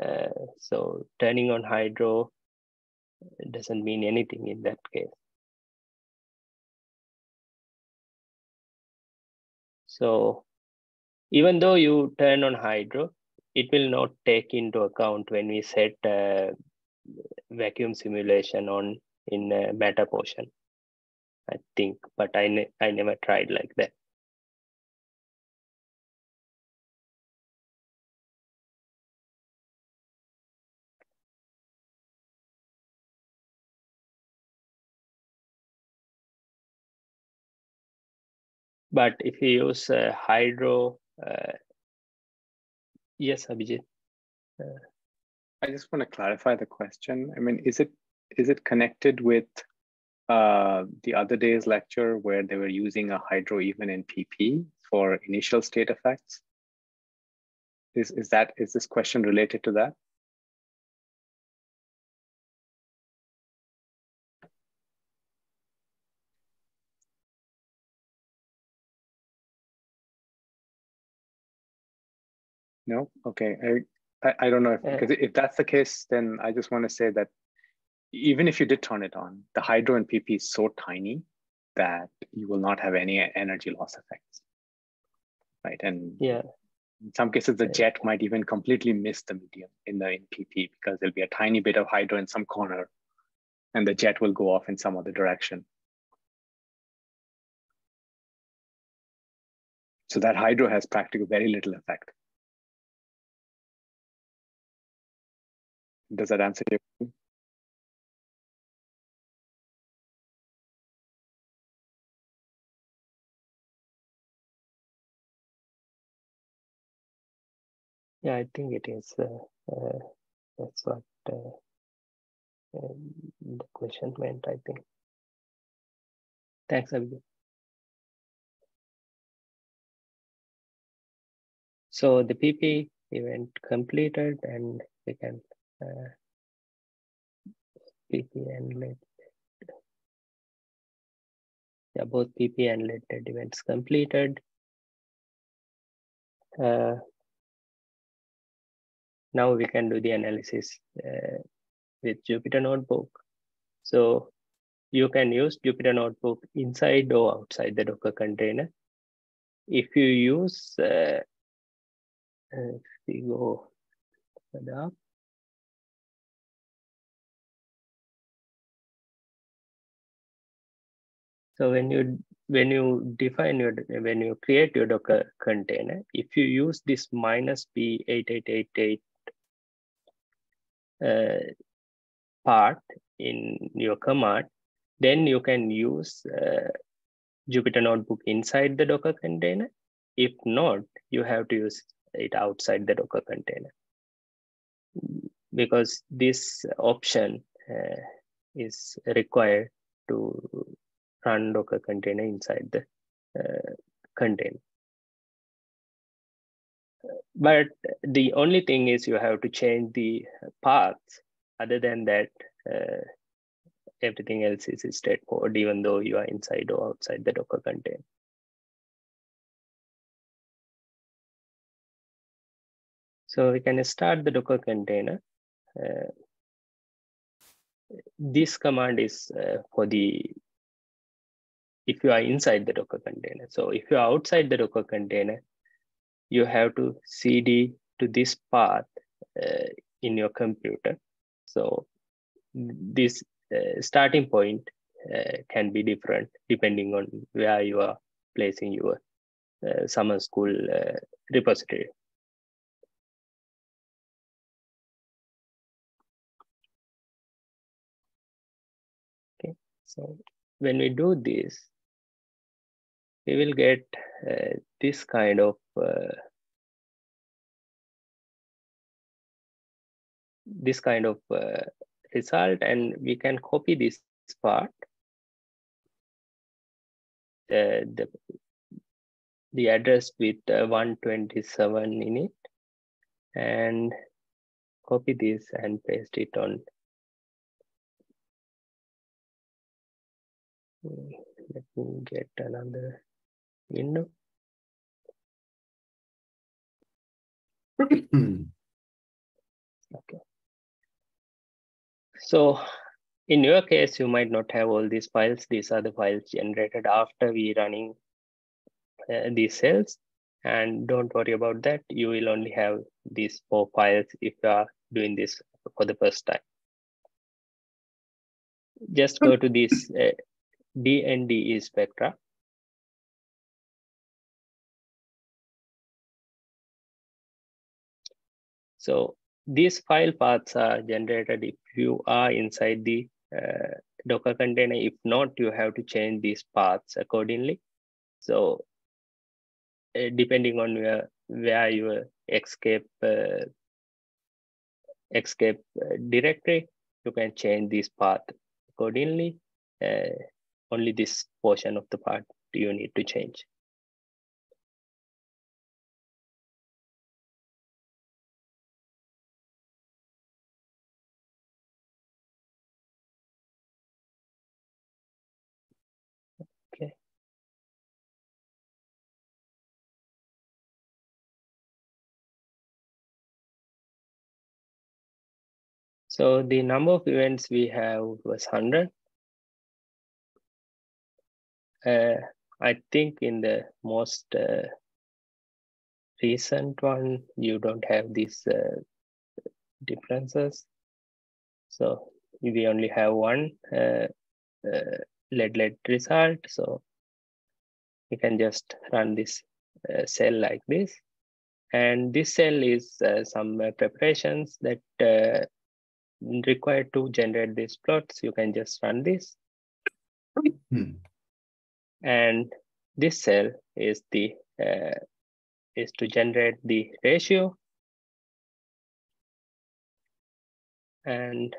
Uh, so turning on hydro doesn't mean anything in that case. So even though you turn on hydro, it will not take into account when we set uh, vacuum simulation on in uh, Matterpotion. I think, but I ne I never tried like that. But if you use uh, hydro, uh, yes, Abhijit. I just want to clarify the question. I mean, is it is it connected with uh, the other day's lecture where they were using a hydro even in PP for initial state effects? Is is that is this question related to that? No. Okay. I, I I don't know if Uh, because if that's the case, then I just want to say that even if you did turn it on, the hydro and PP is so tiny that you will not have any energy loss effects. Right. And Yeah, in some cases, the jet might even completely miss the medium in the in PP because there'll be a tiny bit of hydro in some corner and the jet will go off in some other direction. So that hydro has practically very little effect. Does that answer your question? Yeah, I think it is. Uh, uh, that's what uh, um, the question meant. I think. Thanks, Abhijit. So the PP event completed, and we can uh, PP and let yeah, both PP and related events completed. Uh, now we can do the analysis uh, with Jupyter Notebook. So you can use Jupyter Notebook inside or outside the Docker container. If you use, uh, uh if we go up, So when you when you define your when you create your Docker container, if you use this minus p8888 uh, part in your command, then you can use uh, Jupyter Notebook inside the Docker container. If not, you have to use it outside the Docker container because this option uh, is required to run Docker container inside the uh, container. But the only thing is you have to change the paths. Other than that, uh, everything else is straightforward, even though you are inside or outside the Docker container. So we can start the Docker container. Uh, this command is uh, for the if you are inside the Docker container. So if you are outside the Docker container, you have to cd to this path uh, in your computer. So this uh, starting point uh, can be different depending on where you are placing your uh, summer school uh, repository. Okay, so when we do this, we will get uh, this kind of uh, this kind of uh, result and we can copy this part. The the address with uh, 127 in it and copy this and paste it on. Let me get another window okay so in your case, you might not have all these files. These are the files generated after we running uh, these cells. And don't worry about that. You will only have these four files if you are doing this for the first time. Just go to this uh, DNDE spectra. So these file paths are generated if you are inside the uh, Docker container. If not, you have to change these paths accordingly. So uh, depending on where, where your escape uh, escape uh, directory, you can change this path accordingly. Uh, only this portion of the path you need to change. So the number of events we have was 100. Uh, I think in the most uh, recent one, you don't have these uh, differences. So we only have one uh, uh, result. So you can just run this uh, cell like this. And this cell is some preparations that required to generate these plots, you can just run this. Hmm. And this cell is the uh, is to generate the ratio. And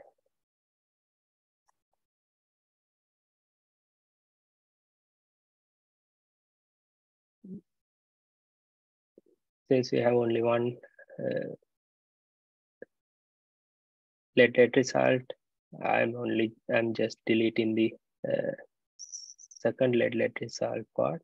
since we have only one uh, let result. I'm only, I'm just deleting the uh, second let let result part.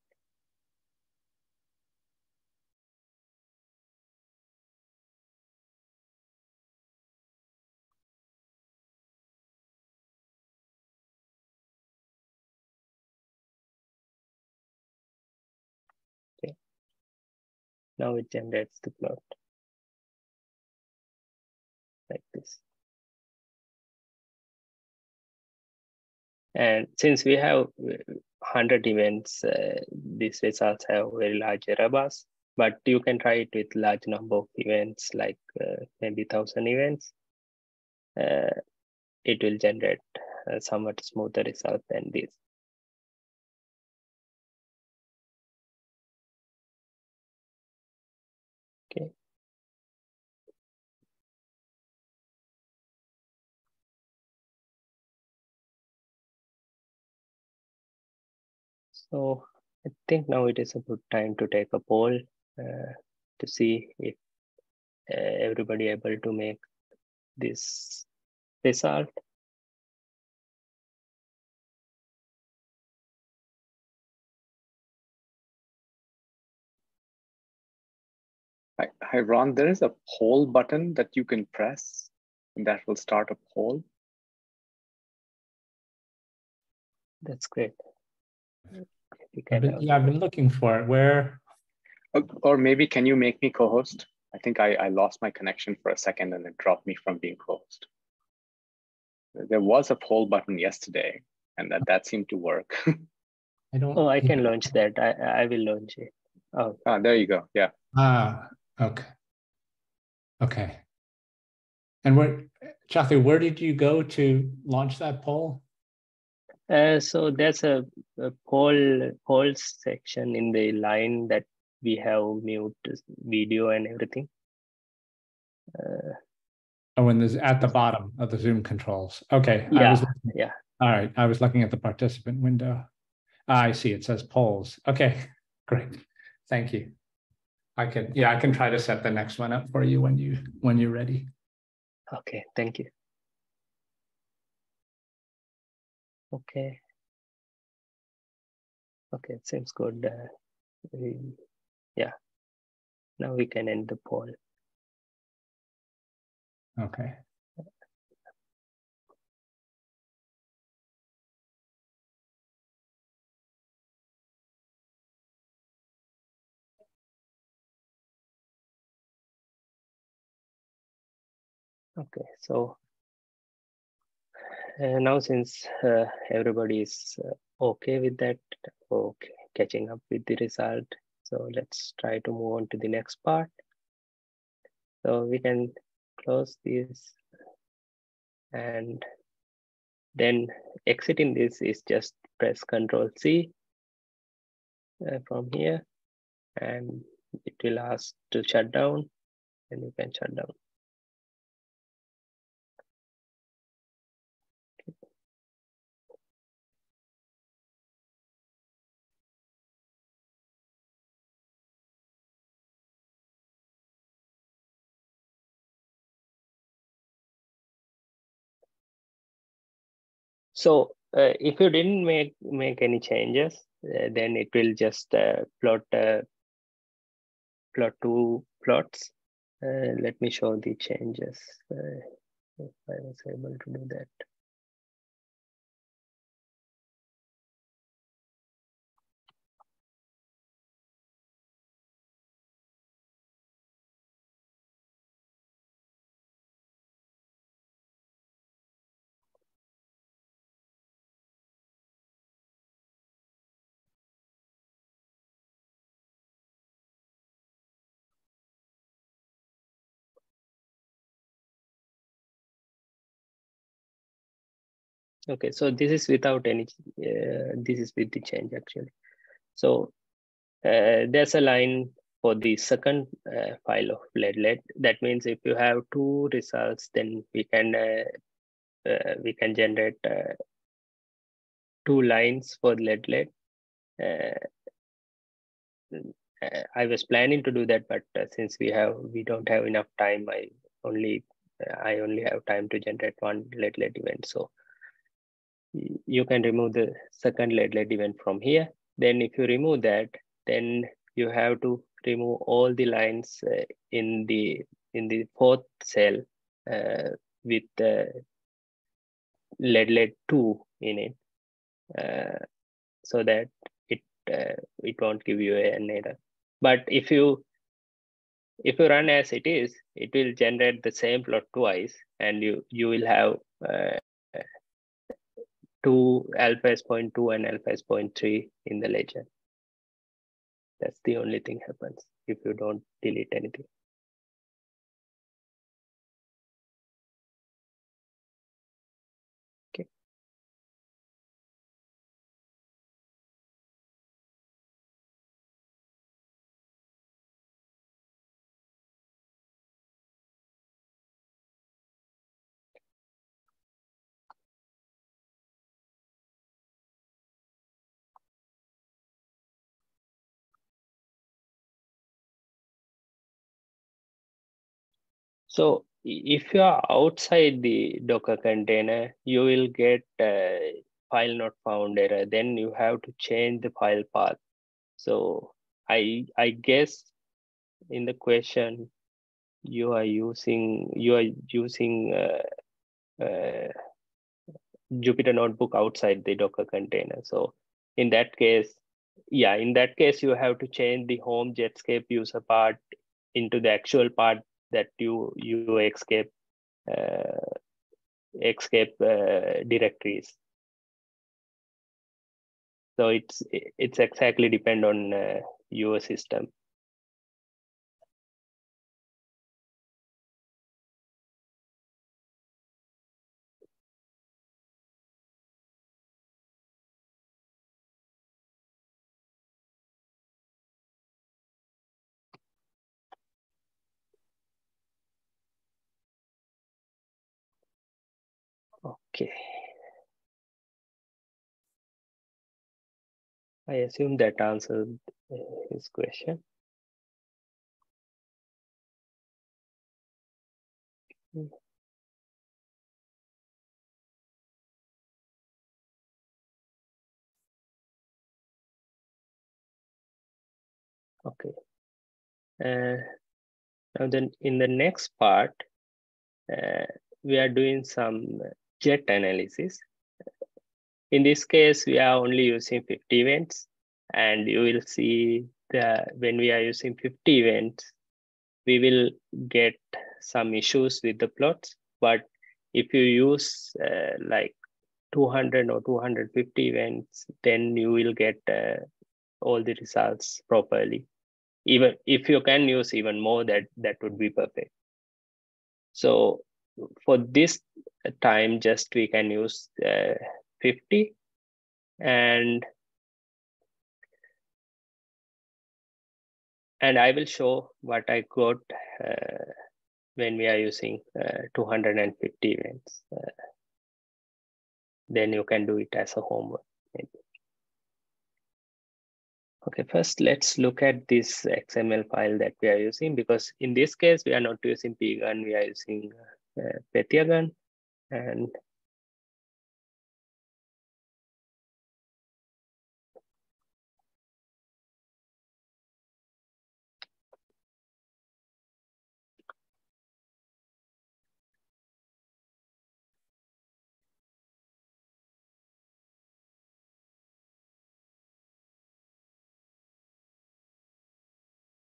Okay. Now it generates the plot like this. And since we have 100 events, uh, these results have very large error bars, but you can try it with large number of events, like uh, maybe 1000 events. Uh, it will generate a somewhat smoother result than this. So I think now it is a good time to take a poll uh, to see if uh, everybody able to make this result. Hi, hi, Ron. There is a poll button that you can press, and that will start a poll. That's great. I've been, yeah, I've been looking for it. Where? Or maybe can you make me co-host? I think I, I lost my connection for a second and it dropped me from being co-host. There was a poll button yesterday and that, that seemed to work. I don't. Oh, I can launch that. I, I will launch it. Oh. Ah, there you go. Yeah. Ah, okay. Okay. And where, Chathi, where did you go to launch that poll? Uh, so there's a, a poll polls section in the line that we have mute video and everything. Uh, oh, and there's at the bottom of the Zoom controls. Okay. Yeah. Looking, yeah. All right. I was looking at the participant window. Ah, I see. It says polls. Okay. Great. Thank you. I can, yeah, I can try to set the next one up for you when you when you're ready. Okay. Thank you. Okay. Okay, it seems good. Uh, yeah. Now we can end the poll. Okay. Okay, so now since uh, everybody is uh, okay with that, okay, catching up with the result. So let's try to move on to the next part. So we can close this and then exiting this is just press Control C uh, from here and it will ask to shut down and you can shut down. So uh, if you didn't make make any changes, uh, then it will just uh, plot uh, plot two plots. Uh, let me show the changes uh, if I was able to do that. Okay, so this is without any, uh, this is with the change actually. So uh, there's a line for the second uh, file of leadlet. That means if you have two results, then we can uh, uh, we can generate uh, two lines for leadlet. I was planning to do that, but since we have we don't have enough time, I only I only have time to generate one leadlet event. So you can remove the second leadlet event from here. Then if you remove that, then you have to remove all the lines uh, in the in the fourth cell uh, with the leadlet 2 in it uh, so that it uh, it won't give you an error. But if you if you run as it is, it will generate the same plot twice and you you will have uh, two alpha s point two and alpha s point three in the legend. That's the only thing happens if you don't delete anything. So if you are outside the Docker container, you will get a file not found error. Then you have to change the file path. So I I guess in the question you are using you are using uh, uh, Jupyter notebook outside the Docker container. So in that case, yeah, in that case, you have to change the home Jetscape user part into the actual part that you you escape uh, escape uh, directories. So it's it's exactly depend on uh, your system. Okay. I assume that answered uh, his question. Okay. Uh, now then in the next part, uh, we are doing some jet analysis. In this case, we are only using 50 events and you will see that when we are using 50 events, we will get some issues with the plots. But if you use uh, like 200 or 250 events, then you will get uh, all the results properly. Even if you can use even more, that that would be perfect. So for this time, just we can use uh, 50 and and I will show what I got uh, when we are using uh, 250 events. Uh, then you can do it as a homework. Maybe. Okay, first let's look at this XML file that we are using because in this case, we are not using pgun, we are using uh, and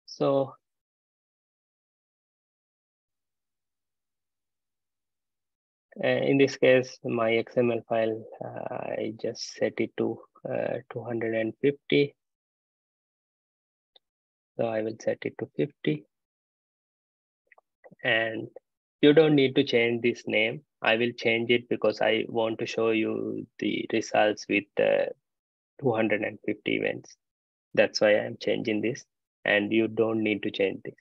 So in this case, my XML file, uh, I just set it to uh, 250. So I will set it to 50. And you don't need to change this name. I will change it because I want to show you the results with uh, 250 events. That's why I'm changing this and you don't need to change this.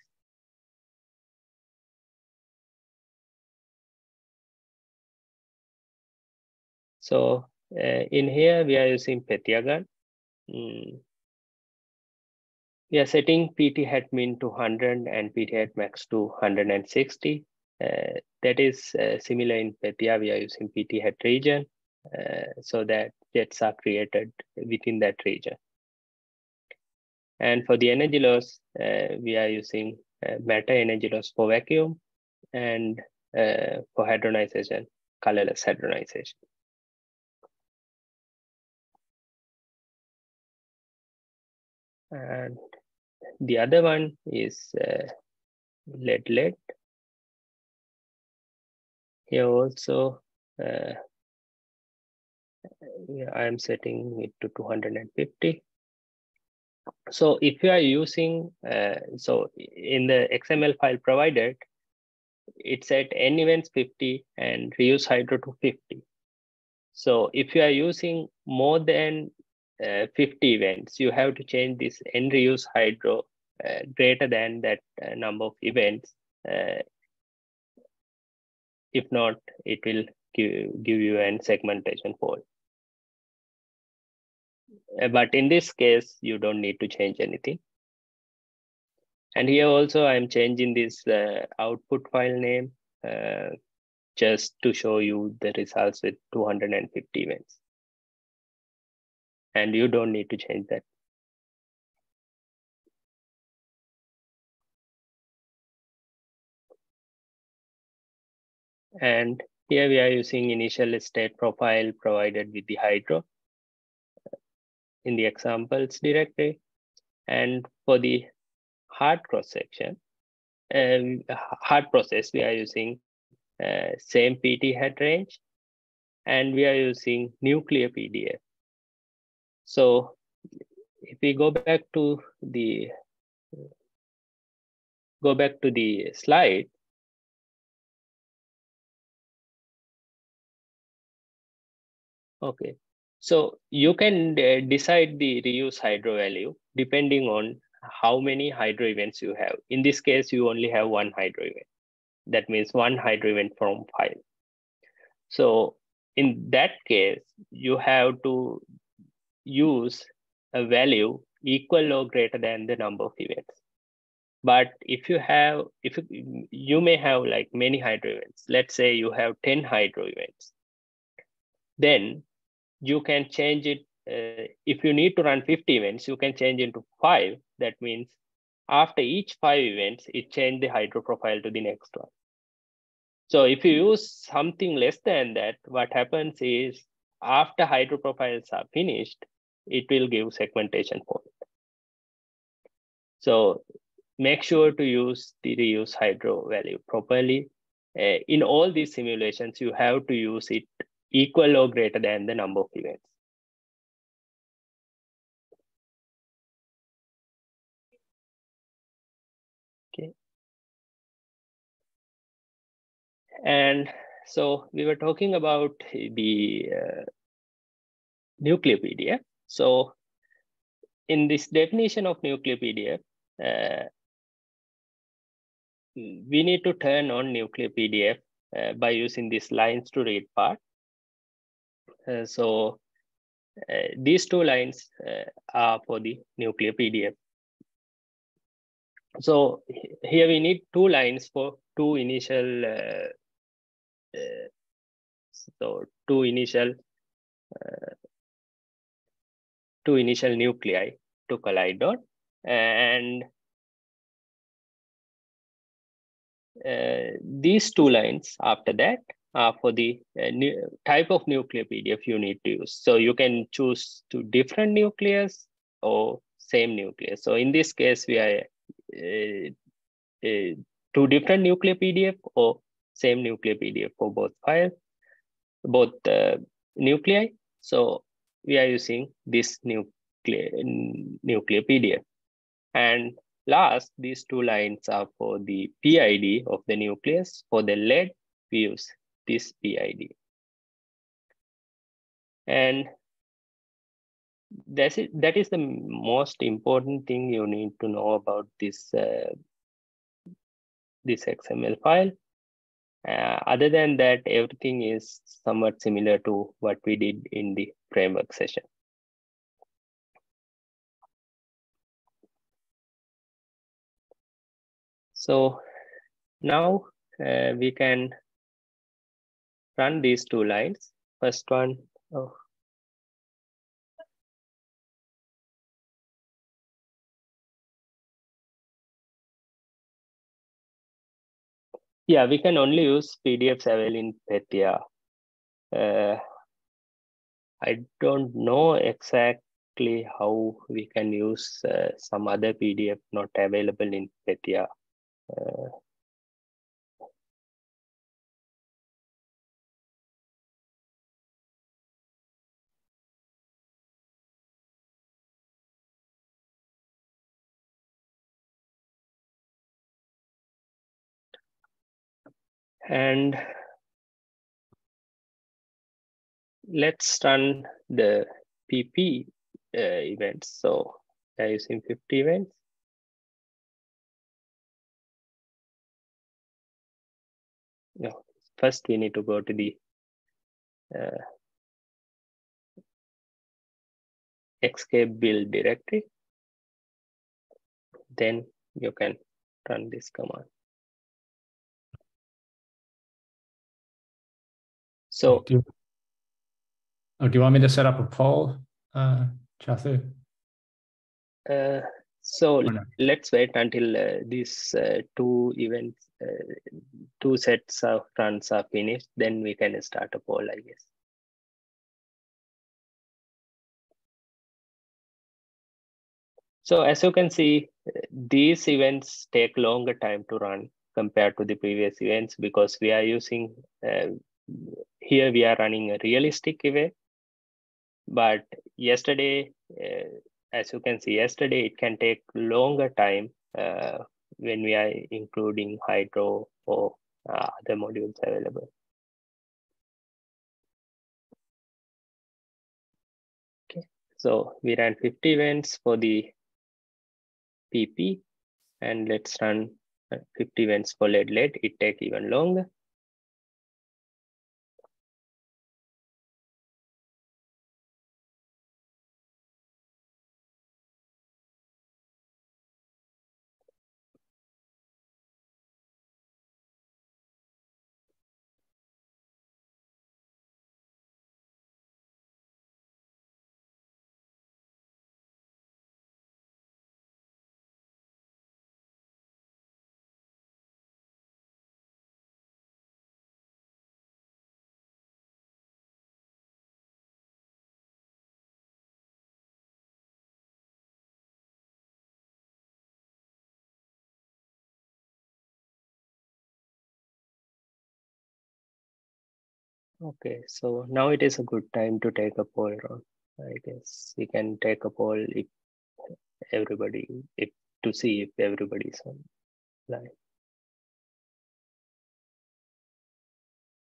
So uh, in here, we are using PythiaGun. Mm. We are setting PT hat min to 100 and PT hat max to 160. Uh, that is uh, similar in Pythia, we are using PT hat region uh, so that jets are created within that region. And for the energy loss, uh, we are using uh, matter energy loss for vacuum and for hadronization, colorless hadronization. And the other one is uh, lead lead. Here also, uh, I am setting it to 250 so if you are using, uh, so in the XML file provided, it's at n events 50 and reuse hydro to 50. So if you are using more than uh, 50 events, you have to change this n reuse hydro uh, greater than that uh, number of events. Uh, if not, it will give, give you an segmentation fault. Uh, but in this case, you don't need to change anything. And here also I'm changing this output file name just to show you the results with 250 events. And you don't need to change that. And here we are using initial state profile provided with the hydro in the examples directory. And for the hard cross section, um, hard process, we are using uh, same PT hat range, and we are using nuclear PDF. So if we go back to the go back to the slide, Okay, so you can uh, decide the reuse hydro value depending on how many hydro events you have. In this case, you only have one hydro event. That means one hydro event from file. So in that case, you have to use a value equal or greater than the number of events. But if you have, if you, you may have like many hydro events, let's say you have 10 hydro events, then you can change it. Uh, if you need to run 50 events, you can change into five. That means after each five events, it change the hydro profile to the next one. So if you use something less than that, what happens is after hydro profiles are finished, it will give segmentation fault. So make sure to use the reuse hydro value properly. Uh, in all these simulations, you have to use it equal or greater than the number of events. Okay. And so we were talking about the uh, PDF. So in this definition of nuclear PDF, uh, we need to turn on nuclear PDF uh, by using this lines to read part. Uh, so uh, these two lines uh, are for the nuclear PDF. So here we need two lines for two initial, so two initial, two initial nuclei to collide on and uh, these two lines after that are for the uh, type of nuclear PDF you need to use. So you can choose two different nucleus or same nucleus. So in this case, we are uh, uh two different nuclear PDF or same nuclear PDF for both files, both uh, nuclei. So we are using this nuclear, nuclear PDF. And last, these two lines are for the PID of the nucleus. For the lead, we use this PID. And that's it, that is the most important thing you need to know about this, uh, this XML file. Uh, other than that, everything is somewhat similar to what we did in the framework session. So now uh, we can run these two lines. First one, oh. Yeah, we can only use PDFs available in Pythia. Uh, I don't know exactly how we can use uh, some other PDF not available in Pythia. Uh, And let's run the PP uh, events. So I'm using 50 events. No, first we need to go to the uh, Xscape build directory. Then you can run this command. So oh, do you want me to set up a poll, uh, Chathu? Uh, So let's wait until uh, these uh, two events, uh, two sets of runs are finished, then we can start a poll, I guess. So as you can see, these events take longer time to run compared to the previous events because we are using, uh, here we are running a realistic event. But yesterday, uh, as you can see yesterday, it can take longer time uh, when we are including Hydro or uh, other modules available. Okay, so we ran 50 events for the PP and let's run uh, 50 events for lead lead. It take even longer. Okay, so now it is a good time to take a poll. I guess we can take a poll if everybody, if to see if everybody is online.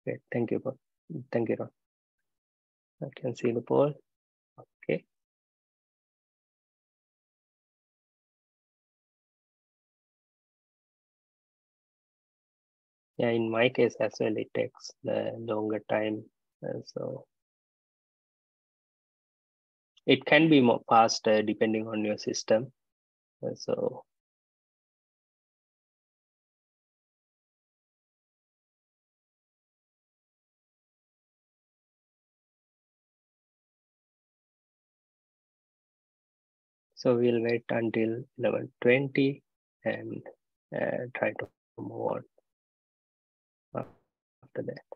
Okay, thank you. Thank you, Ron. I can see the poll. Yeah, in my case as well, it takes the longer time. And so it can be more faster depending on your system. And so So we'll wait until 11.20 and uh, try to move on after that.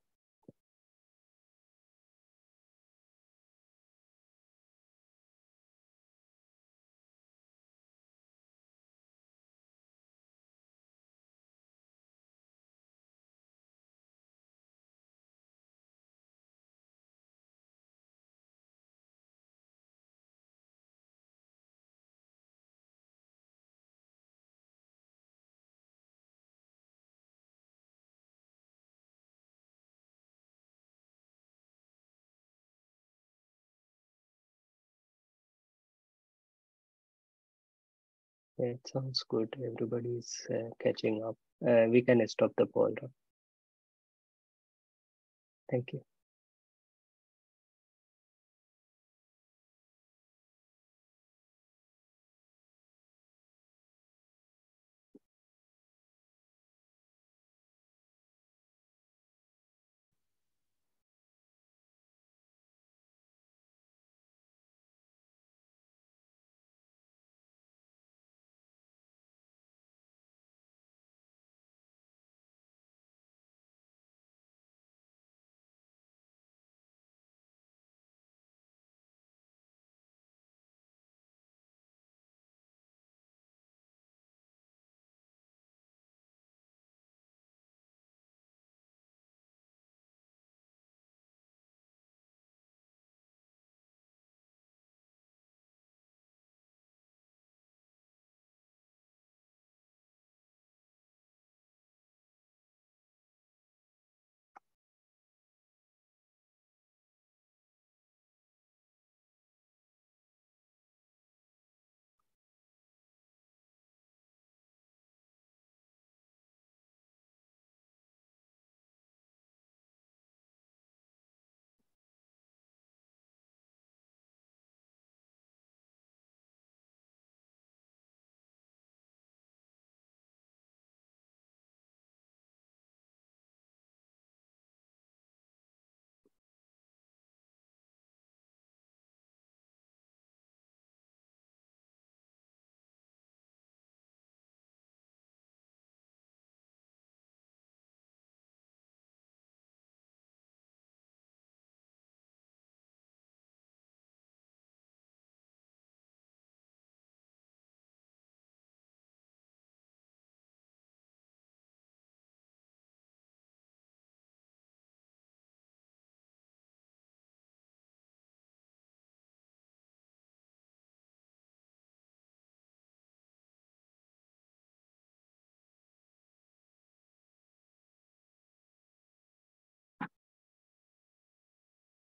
It sounds good. Everybody's uh, catching up. Uh, we can stop the poll. Thank you.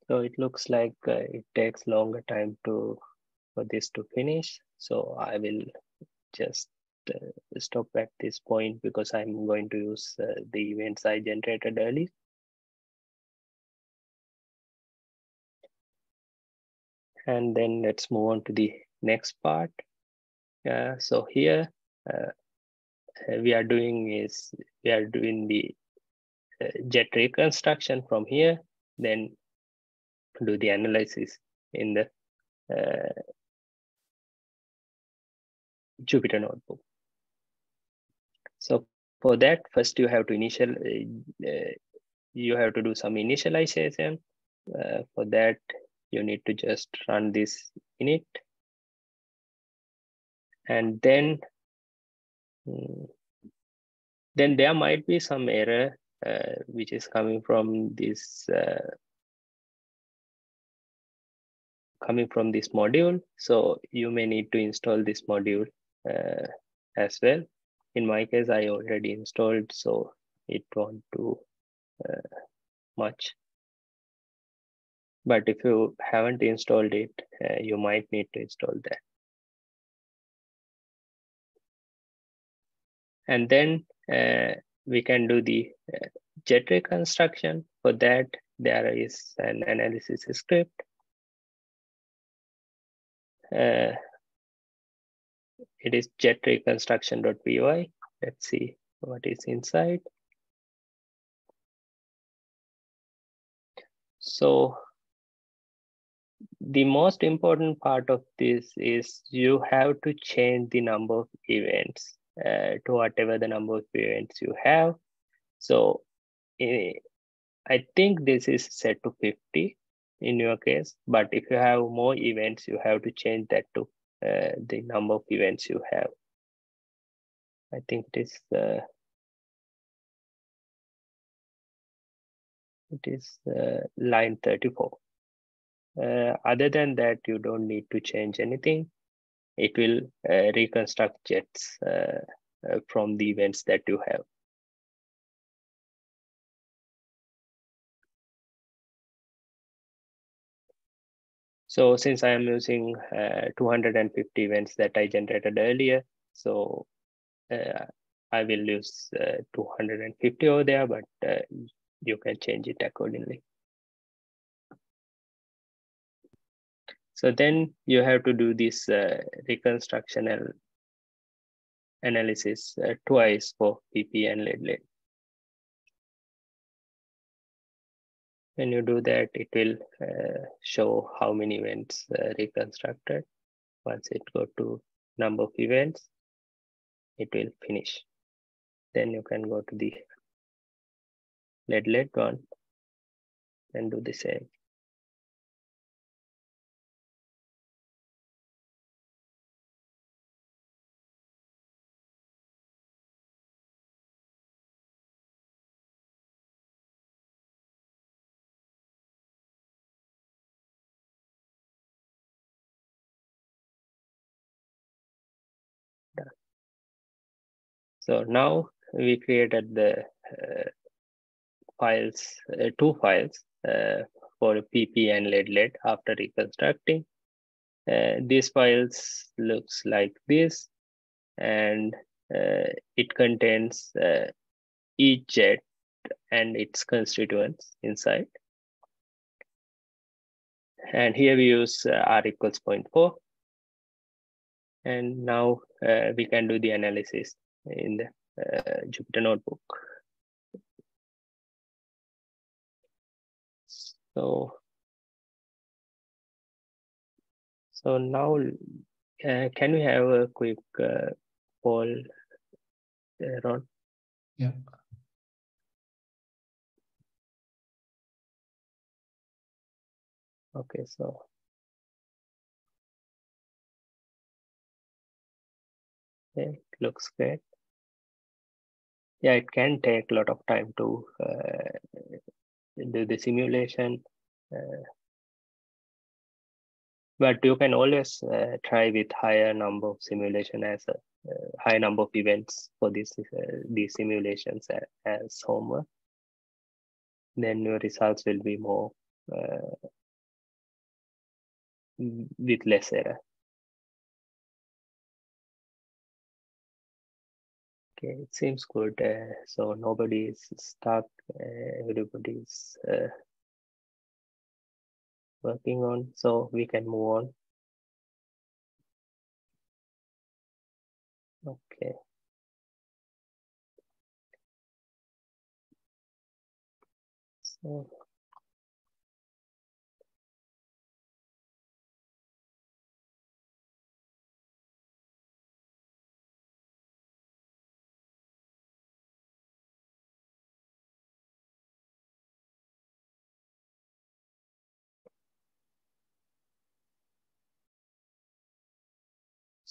So it looks like uh, it takes longer time to for this to finish. So I will just uh, stop at this point because I'm going to use uh, the events I generated early. And then let's move on to the next part. Uh, so here uh, we are doing is we are doing the uh, jet reconstruction from here, then do the analysis in the uh, Jupyter notebook. So for that, first you have to initial, uh, uh you have to do some initialization. Uh, for that, you need to just run this init. And then, mm, then there might be some error uh, which is coming from this uh, coming from this module. So you may need to install this module uh, as well. In my case, I already installed, so it won't do uh, much. But if you haven't installed it, uh, you might need to install that. And then uh, we can do the uh, jet reconstruction. For that, there is an analysis script. Uh, it is jet reconstruction.py. Let's see what is inside. So the most important part of this is you have to change the number of events uh, to whatever the number of events you have. So uh, I think this is set to 50 in your case, but if you have more events, you have to change that to uh, the number of events you have. I think it is uh, it is uh, line 34. Uh, other than that, you don't need to change anything. It will uh, reconstruct jets uh, from the events that you have. So since I am using uh, 250 events that I generated earlier, so uh, I will use uh, 250 over there, but uh, you can change it accordingly. So then you have to do this uh, reconstructional analysis uh, twice for PP and lead lead. When you do that, it will uh, show how many events uh, reconstructed. Once it go to number of events, it will finish. Then you can go to the lead lead one and do the same. So now we created the uh, files, uh, two files uh, for PP and lead lead after reconstructing. Uh, these files looks like this and uh, it contains uh, each jet and its constituents inside. And here we use R equals 0.4. And now we can do the analysis in the uh, Jupyter Notebook. So, so now, uh, can we have a quick uh, poll, uh, Ron? Yeah. Okay, so okay, looks great yeah, it can take a lot of time to uh, do the simulation. Uh, but you can always uh, try with higher number of simulation as a uh, high number of events for this uh, these simulations as, as homework. Then your results will be more uh, with less error. Okay, it seems good. Uh, so nobody is stuck. Uh, everybody is uh, working on. So we can move on. Okay. So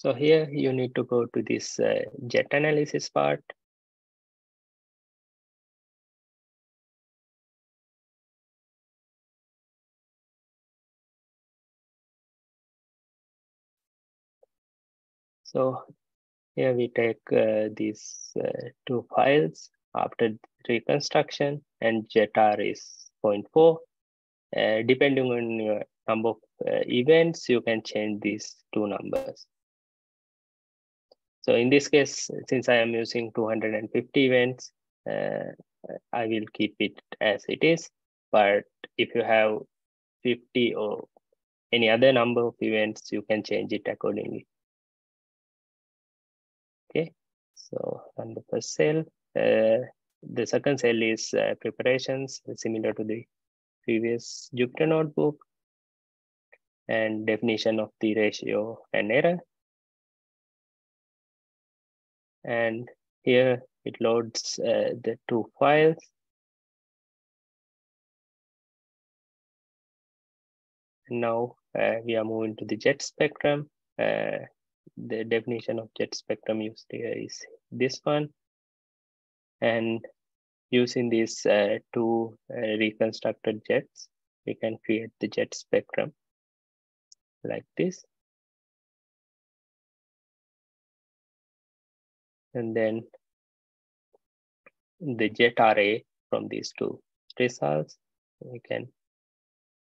So here you need to go to this uh, jet analysis part. So here we take uh, these uh, two files after reconstruction and JET-R is 0.4. Uh, depending on your number of uh, events, you can change these two numbers. So in this case, since I am using 250 events, uh, I will keep it as it is. But if you have 50 or any other number of events, you can change it accordingly. Okay, so on the first cell, uh, the second cell is uh, preparations, similar to the previous Jupyter notebook and definition of the ratio and error and here it loads uh, the two files. Now uh, we are moving to the jet spectrum. Uh, the definition of jet spectrum used here is this one. And using these uh, two uh, reconstructed jets, we can create the jet spectrum like this. And then the jet RAA from these two results we can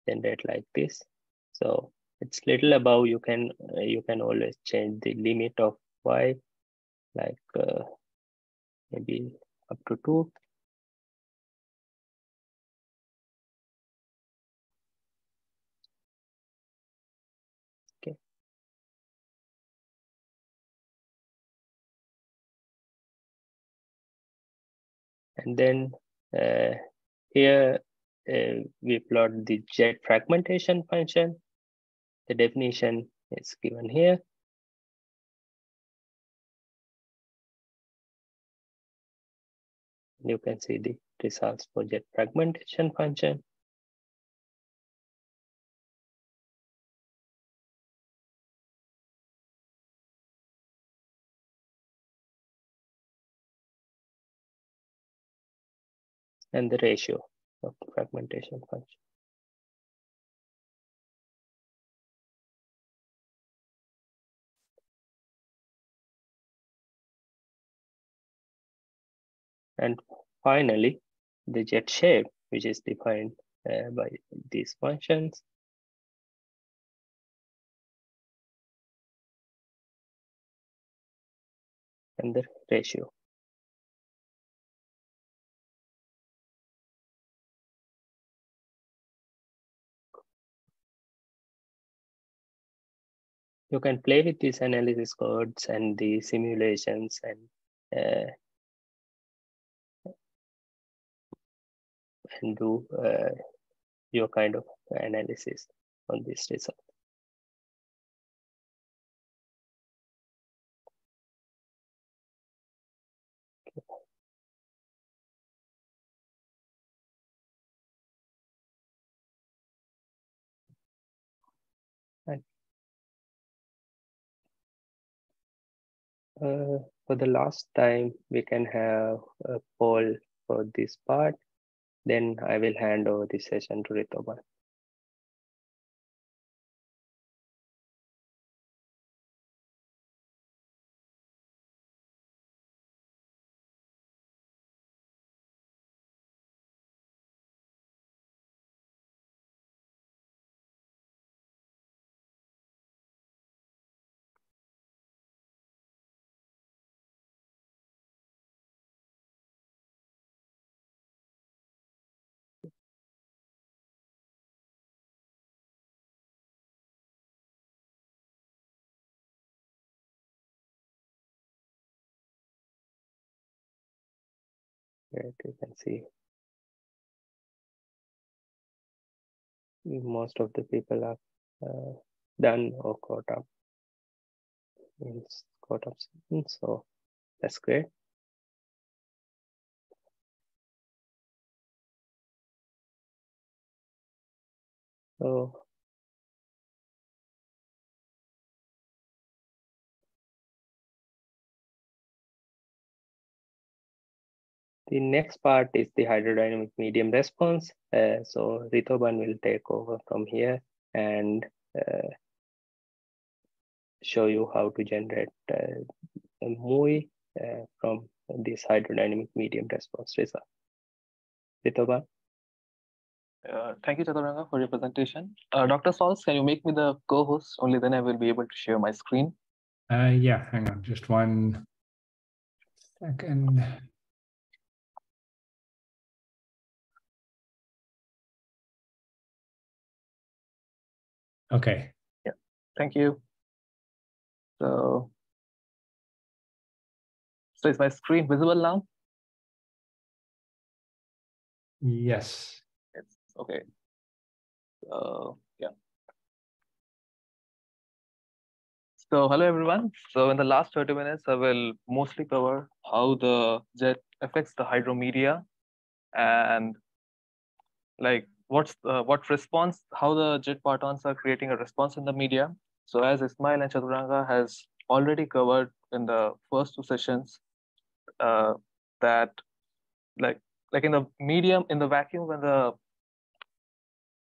generate like this. So it's little above you can uh, you can always change the limit of y like uh, maybe up to 2 And then uh, here uh, we plot the jet fragmentation function. The definition is given here. You can see the results for jet fragmentation function. And the ratio of the fragmentation function. And finally, the jet shape, which is defined uh, by these functions. And the ratio. You can play with these analysis codes and the simulations and uh, and do uh, your kind of analysis on this result. Uh, for the last time, we can have a poll for this part. Then I will hand over the session to Ritoban. You can see. Most of the people are uh, done or caught up. In caught up. So that's great. So The next part is the hydrodynamic medium response. Uh, so Ritoban will take over from here and uh, show you how to generate uh, a MUI uh, from this hydrodynamic medium response result. Ritoban. Uh, thank you, Chathuranga, for your presentation. Uh, Dr. Soltz, can you make me the co-host? Only then I will be able to share my screen. Uh, yeah, hang on just one second. Okay. Yeah, thank you. So, so is my screen visible now? Yes. It's okay. So, yeah. So, hello everyone. So, in the last 30 minutes, I will mostly cover how the jet affects the hydromedia and like what's the, what response, how the jet partons are creating a response in the media. So as Ismail and Chathuranga has already covered in the first two sessions, uh, that like like in the medium in the vacuum when the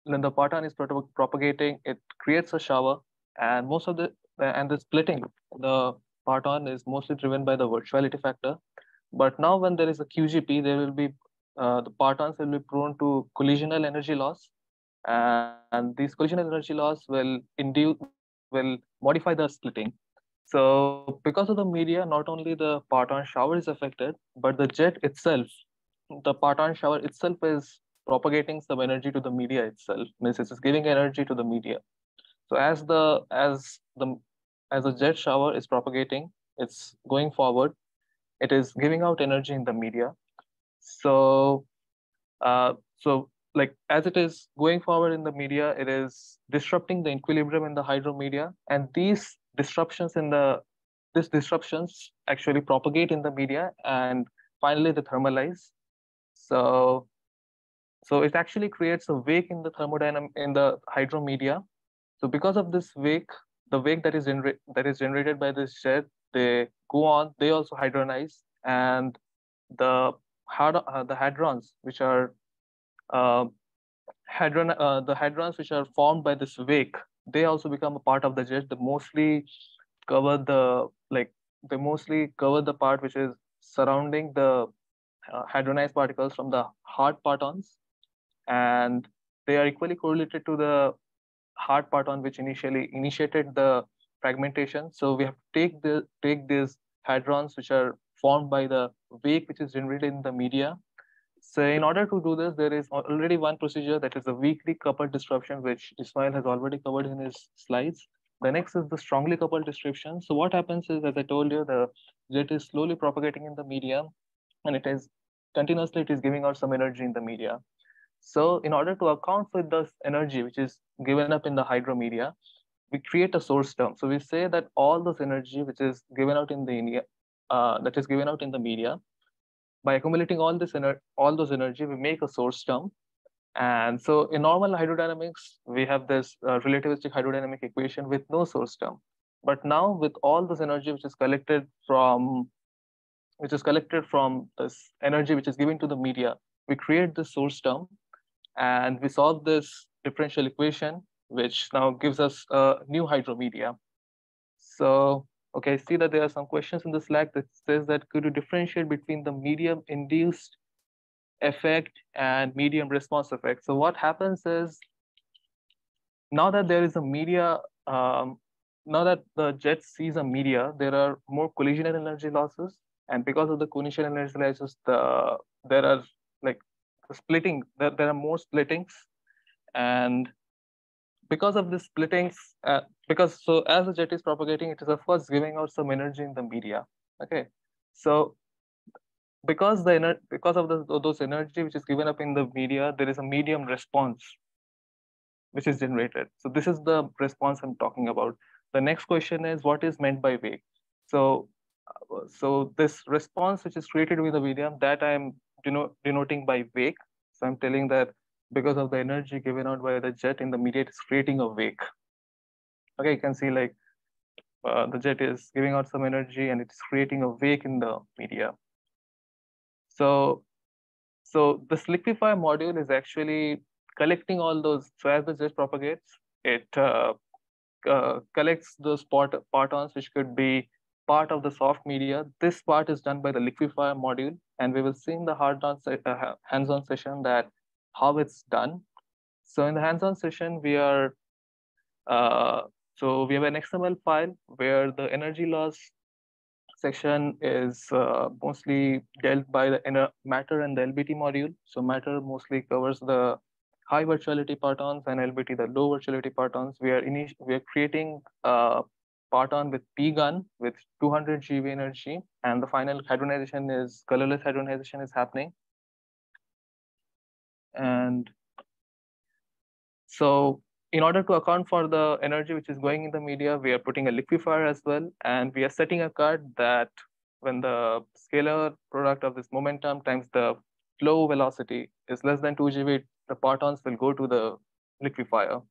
when the parton is propagating, it creates a shower, and most of the and the splitting the parton is mostly driven by the virtuality factor. But now when there is a QGP, there will be uh, the partons will be prone to collisional energy loss. And, and these collisional energy loss will induce, will modify the splitting. So because of the media, not only the parton shower is affected, but the jet itself, the parton shower itself is propagating some energy to the media itself, means it's giving energy to the media. So as the as the as the jet shower is propagating, it's going forward, it is giving out energy in the media. So, uh, so like as it is going forward in the media, it is disrupting the equilibrium in the hydromedia, and these disruptions in the these disruptions actually propagate in the media, and finally they thermalize. So, so it actually creates a wake in the thermodynamic in the hydromedia. So because of this wake, the wake that is genera- that is generated by this jet, they go on, they also hadronize, and the had, uh, the hadrons, which are uh, hadron, uh, the hadrons which are formed by this wake, they also become a part of the jet. They mostly cover the like they mostly cover the part which is surrounding the uh, hadronized particles from the hard partons, and they are equally correlated to the hard parton which initially initiated the fragmentation. So we have to take the take these hadrons which are formed by the wake which is generated in the media. So in order to do this, there is already one procedure that is a weakly coupled disruption, which Ismail has already covered in his slides. The next is the strongly coupled disruption. So what happens is, as I told you, the jet is slowly propagating in the media, and it is continuously it is giving out some energy in the media. So in order to account for this energy which is given up in the hydromedia, we create a source term. So we say that all this energy which is given out in the uh, that is given out in the media. By accumulating all this all those energy, we make a source term. And so in normal hydrodynamics, we have this uh, relativistic hydrodynamic equation with no source term. But now with all this energy which is collected from which is collected from this energy which is given to the media, we create this source term and we solve this differential equation, which now gives us a new hydromedia. So Okay, I see that there are some questions in the Slack that says that could you differentiate between the medium induced effect and medium response effect? So what happens is now that there is a media, um, now that the jet sees a media, there are more collisional energy losses. And because of the collision energy losses, the there are like the splitting, there, there are more splittings. And because of the splittings, uh, because so as the jet is propagating, it is of course giving out some energy in the media. Okay, so because the ener- because of the, those energy which is given up in the media, there is a medium response which is generated. So this is the response I'm talking about. The next question is what is meant by wake? So uh, so this response which is created with the medium that I'm deno- denoting by wake. So I'm telling that because of the energy given out by the jet in the media, it's creating a wake. Okay, you can see like uh, the jet is giving out some energy and it's creating a wake in the media. So, so this liquefier module is actually collecting all those. So as the jet propagates, it uh, uh, collects those part, partons which could be part of the soft media. This part is done by the liquefier module, and we will see in the hard-on uh, hands-on session that how it's done. So in the hands-on session, we are uh, so we have an XML file where the energy loss section is uh, mostly dealt by the inner matter and the LBT module. So matter mostly covers the high virtuality partons and LBT the low virtuality partons. We are we are creating a parton with P-gun with 200 GeV energy, and the final hadronization is colorless hadronization is happening. And so in order to account for the energy which is going in the media, we are putting a liquefier as well. And we are setting a card that when the scalar product of this momentum times the flow velocity is less than 2 GeV, the partons will go to the liquefier.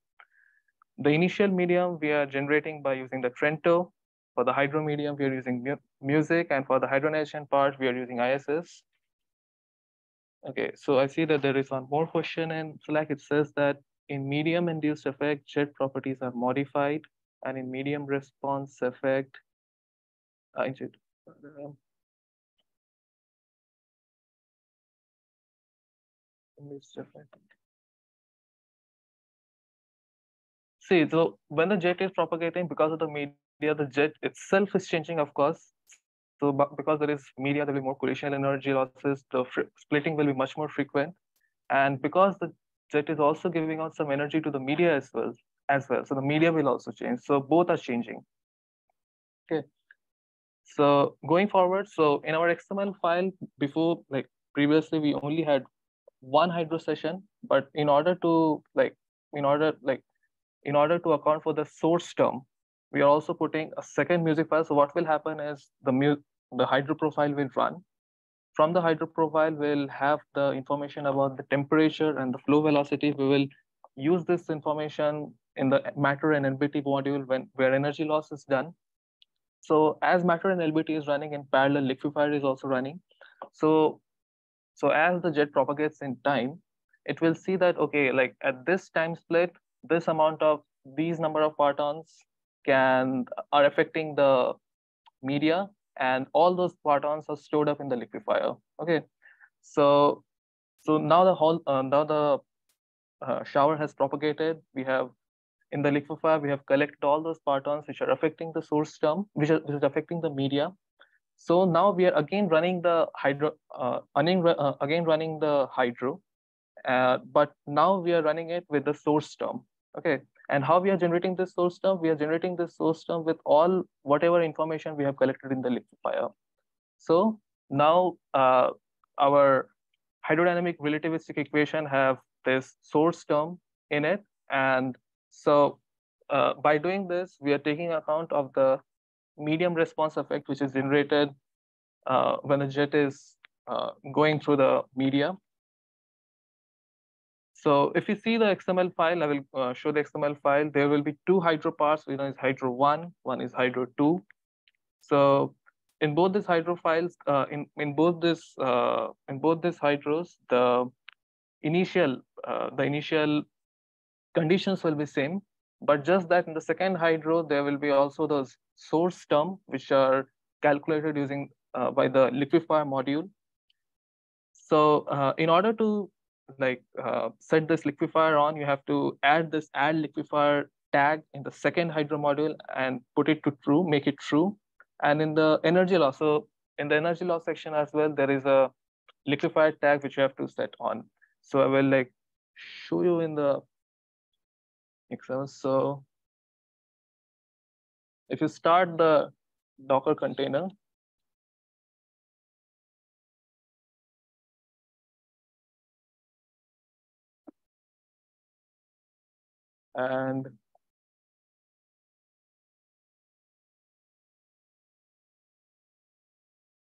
The initial medium we are generating by using the Trento. For the hydro medium, we are using mu music. And for the hadronization part, we are using ISS. Okay, so I see that there is one more question in Slack. It says that in medium induced effect, jet properties are modified, and in medium response effect, uh, effect. See, so when the jet is propagating because of the media, the jet itself is changing, of course. So because there is media, there will be more collisional energy losses. The splitting will be much more frequent. And because the jet is also giving out some energy to the media as well as well. So the media will also change. So both are changing. Okay. So going forward so in our xml file before like previously we only had one hydro session but in order to like in order like in order to account for the source term we are also putting a second music file. So what will happen is the mu the hydro profile will run from the hydro profile, we'll have the information about the temperature and the flow velocity. We will use this information in the matter and LBT module when where energy loss is done. So as matter and LBT is running in parallel, liquefier is also running. So, so as the jet propagates in time, it will see that, okay, like at this time split, this amount of these number of partons can are affecting the media and all those partons are stored up in the liquefier. Okay, so so now the whole uh, now the uh, shower has propagated. We have in the liquefier we have collected all those partons which are affecting the source term, which, which is affecting the media. So now we are again running the hydro, uh, again, uh, again running the hydro, uh, but now we are running it with the source term. Okay, and how we are generating this source term? We are generating this source term with all whatever information we have collected in the liquefier. So now uh, our hydrodynamic relativistic equation have this source term in it. And so uh, by doing this, we are taking account of the medium response effect, which is generated uh, when the jet is uh, going through the media. So if you see the XML file, I will uh, show the XML file. There will be two hydro parts. One is hydro one, one is hydro two. So in both these hydro files, uh, in in both this uh, in both these hydros, the initial uh, the initial conditions will be same, but just that in the second hydro there will be also those source term which are calculated using uh, by the liquefier module. So uh, in order to like uh, set this liquefier on, you have to add this add liquefier tag in the second hydro module and put it to true, make it true. And in the energy loss, so in the energy loss section as well, there is a liquefier tag which you have to set on. So I will like show you in the Excel. So if you start the Docker container, And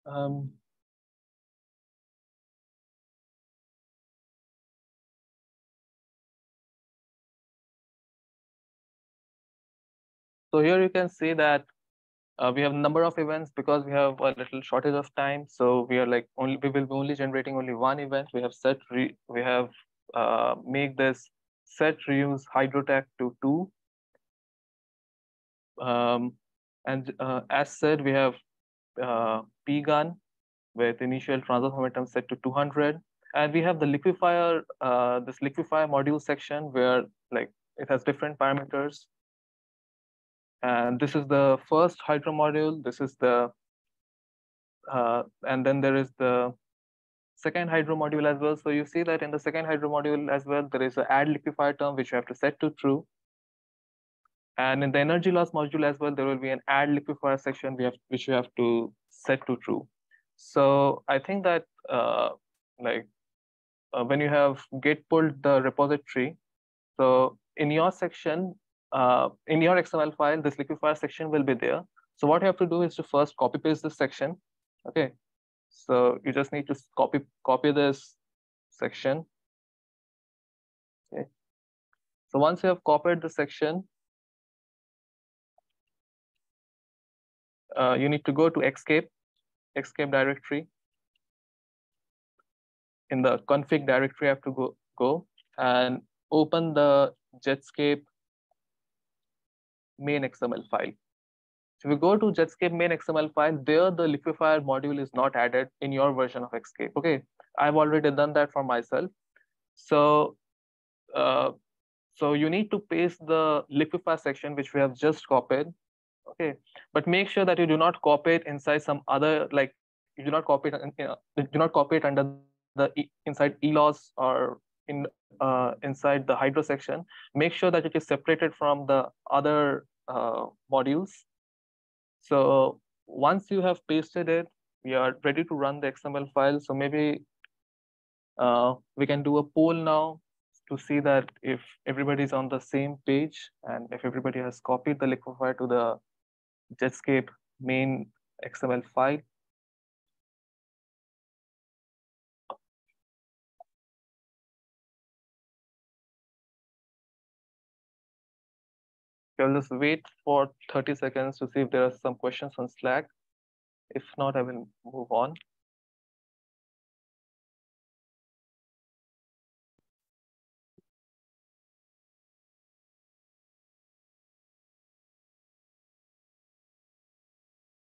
um, So here you can see that uh, we have number of events because we have a little shortage of time. So we are like only we will be only generating only one event. We have set we have uh, make this set reuse hydrotech to two. Um, and uh, as said, we have uh, p-gun with initial transfer momentum set to 200. And we have the liquefier, uh, this liquefier module section where like it has different parameters and this is the first hydro module. This is the, uh, and then there is the second hydro module as well. So you see that in the second hydro module as well, there is an add liquefier term, which you have to set to true. And in the energy loss module as well, there will be an add liquefier section we have, which you have to set to true. So I think that uh, like uh, when you have git pulled the repository, so in your section, uh, in your XML file, this liquefier section will be there. So what you have to do is to first copy paste this section. Okay. So you just need to copy copy this section. Okay. So once you have copied the section, uh, you need to go to Xscape, Xscape directory. In the config directory, you have to go, go and open the Jetscape main XML file. If you go to Jetscape main XML file, there the liquefier module is not added in your version of Xscape. Okay, I've already done that for myself. So, uh, so you need to paste the liquefier section which we have just copied. Okay, but make sure that you do not copy it inside some other like you do not copy it. You know, do not copy it under the inside elos or in uh, inside the hydro section. Make sure that it is separated from the other uh, modules. So once you have pasted it, we are ready to run the XML file. So maybe uh, we can do a poll now to see that if everybody is on the same page and if everybody has copied the liquefier to the Jetscape main XML file. I'll just wait for 30 seconds to see if there are some questions on Slack. If not, I will move on.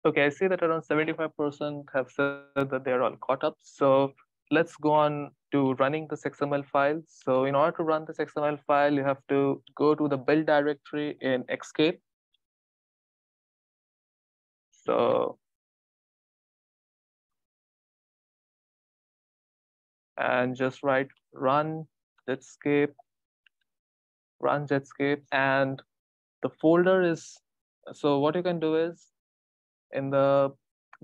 Okay, I see that around 75% have said that they're all caught up. So let's go on to running this XML file. So in order to run this XML file, you have to go to the build directory in Xscape. So and just write run Jetscape, run Jetscape, and the folder is, so what you can do is in the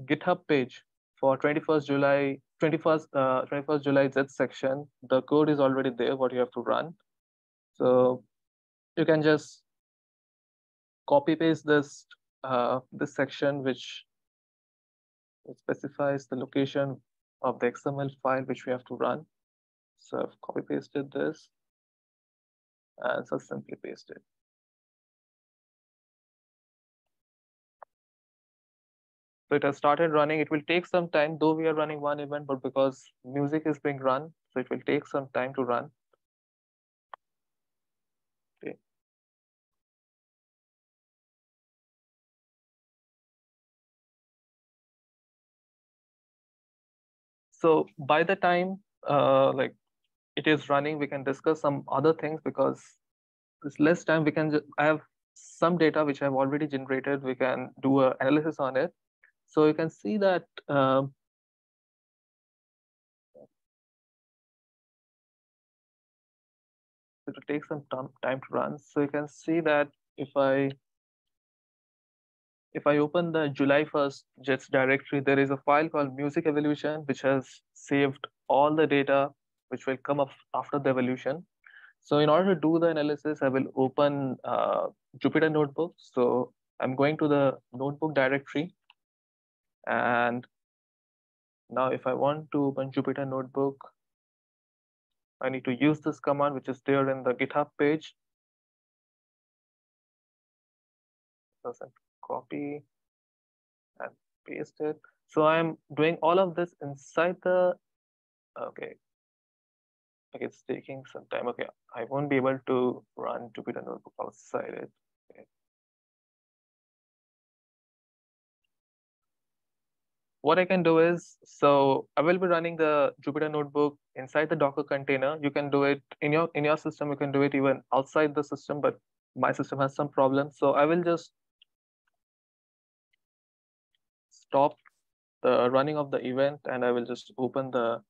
GitHub page for 21st July 21st, uh, 21st July Z section, the code is already there, what you have to run. So you can just copy paste this, uh, this section, which specifies the location of the XML file, which we have to run. So I've copy pasted this and so simply paste it. So it has started running. It will take some time, though we are running one event, but because music is being run, so it will take some time to run. Okay. So by the time uh, like it is running, we can discuss some other things because it's less time. We can. I have some data which I've already generated. We can do an analysis on it so you can see that um, it will take some time to run. So you can see that if I if I open the July 1st Jets directory, there is a file called music evolution, which has saved all the data which will come up after the evolution. So in order to do the analysis, I will open uh, Jupyter Notebook. So I'm going to the notebook directory. And now if I want to open Jupyter Notebook, I need to use this command, which is there in the GitHub page. Doesn't copy and paste it. So I'm doing all of this inside the, okay. Okay, it's taking some time. Okay, I won't be able to run Jupyter Notebook outside it. Okay. What I can do is, so I will be running the Jupyter Notebook inside the Docker container. You can do it in your in your system. You can do it even outside the system, but my system has some problems. So I will just stop the running of the event and I will just open the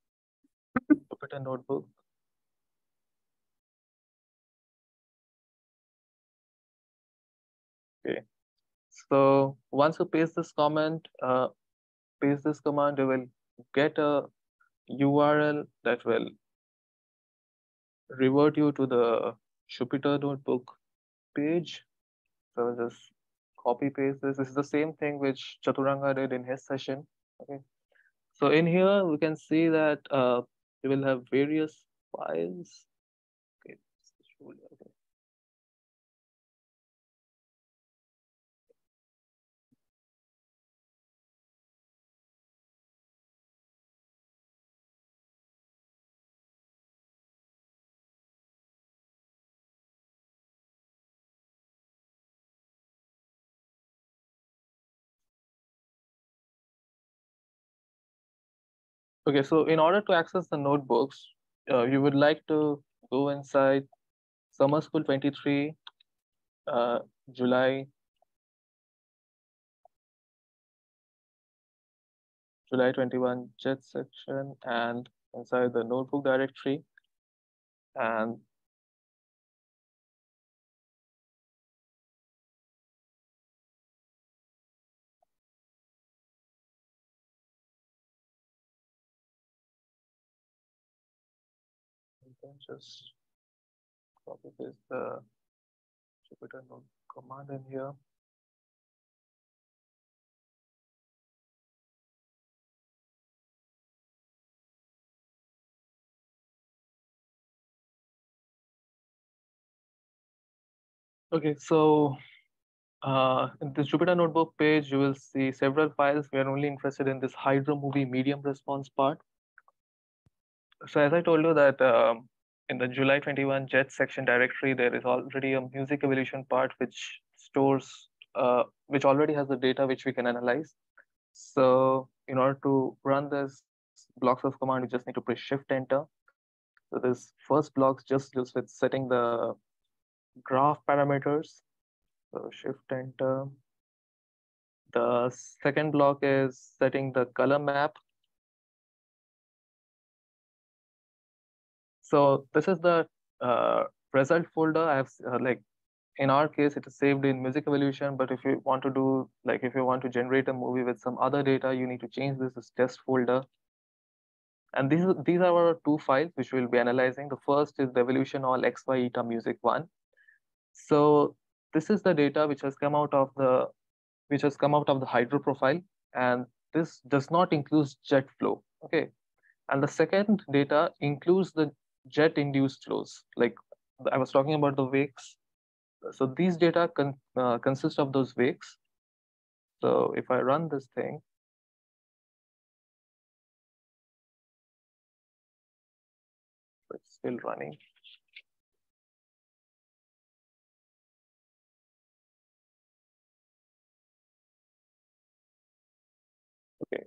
Jupyter Notebook. Okay, so once you paste this comment, uh, paste this command, you will get a URL that will revert you to the Jupyter Notebook page. So I'll just copy paste this. This is the same thing which Chathuranga did in his session. Okay. So in here, we can see that uh, you will have various files. Okay, so in order to access the notebooks, uh, you would like to go inside Summer School 23, uh, July, July 21 JET section and inside the notebook directory. And can just copy paste the Jupyter node command in here. Okay, so uh, in this Jupyter Notebook page, you will see several files. We are only interested in this Hydro movie medium response part. So as I told you that um, in the July 21 JET section directory, there is already a music evolution part which stores, uh, which already has the data which we can analyze. So in order to run this blocks of command, we just need to press shift enter. So this first block just deals with setting the graph parameters. So shift enter. The second block is setting the color map So this is the uh, result folder. I have uh, like in our case, it is saved in Music Evolution. But if you want to do like if you want to generate a movie with some other data, you need to change this as test folder. And these these are our two files which we'll be analyzing. The first is the evolution all x y eta music one. So this is the data which has come out of the which has come out of the hydro profile, and this does not include jet flow. Okay, and the second data includes the jet induced flows. Like I was talking about the wakes. So these data con uh, consist of those wakes. So if I run this thing, it's still running. Okay,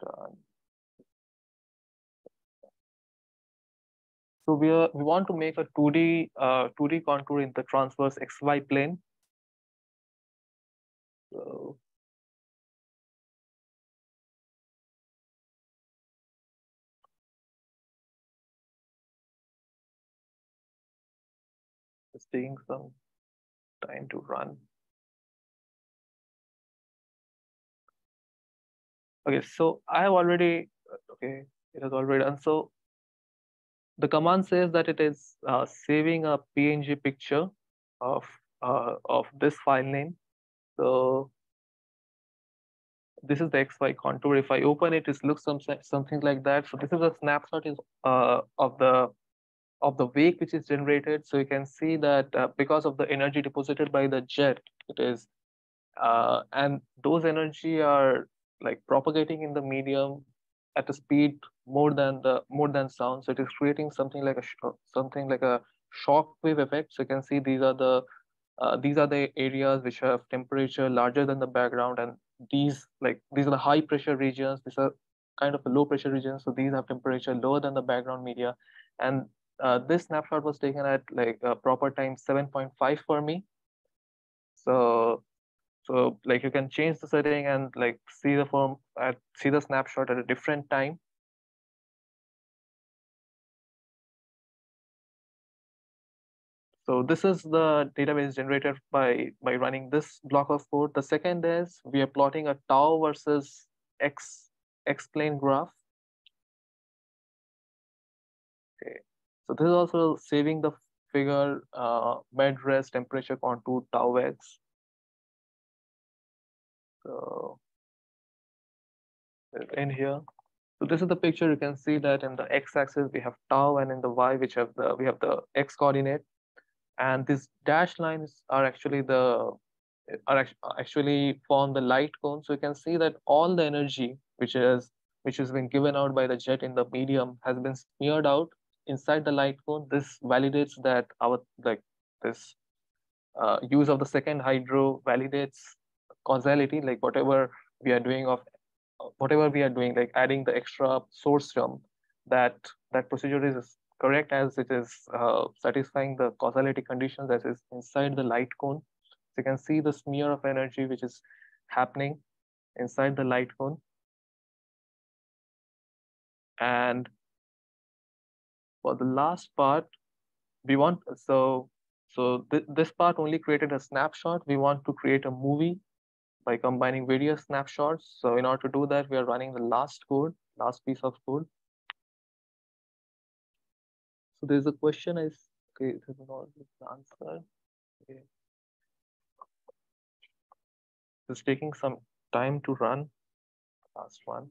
done. So we are, we want to make a 2D uh, 2D contour in the transverse XY plane. So taking some time to run. Okay, so I have already okay, it has already done. So the command says that it is uh, saving a PNG picture of uh, of this file name. So this is the XY contour. If I open it, it looks some, something like that. So this is a snapshot is, uh, of the of the wake which is generated. So you can see that uh, because of the energy deposited by the jet, it is, uh, and those energy are like propagating in the medium at a speed more than the more than sound. So it is creating something like a something like a shock wave effect. So you can see these are the uh, these are the areas which have temperature larger than the background and these like these are the high pressure regions. These are kind of a low pressure regions. So these have temperature lower than the background media. And uh, this snapshot was taken at like a proper time 7.5 fermi. So so like you can change the setting and like see the form at see the snapshot at a different time So this is the database generated by, by running this block of code. The second is we are plotting a tau versus x, x plane graph. Okay, so this is also saving the figure uh, med rest temperature contour tau x. So in here. So this is the picture. You can see that in the x-axis we have tau, and in the y, which have the we have the x coordinate. And these dashed lines are actually the are actually form the light cone. So you can see that all the energy which is which has been given out by the jet in the medium has been smeared out inside the light cone. This validates that our like this uh, use of the second hydro validates causality, like whatever we are doing of whatever we are doing, like adding the extra source term, that that procedure is correct as it is uh, satisfying the causality conditions that is inside the light cone. So you can see the smear of energy which is happening inside the light cone. And for the last part, we want, so, so th this part only created a snapshot. We want to create a movie by combining various snapshots. So in order to do that, we are running the last code, last piece of code. So there's a question is okay, this is not the answer. Okay. It's taking some time to run. Last one.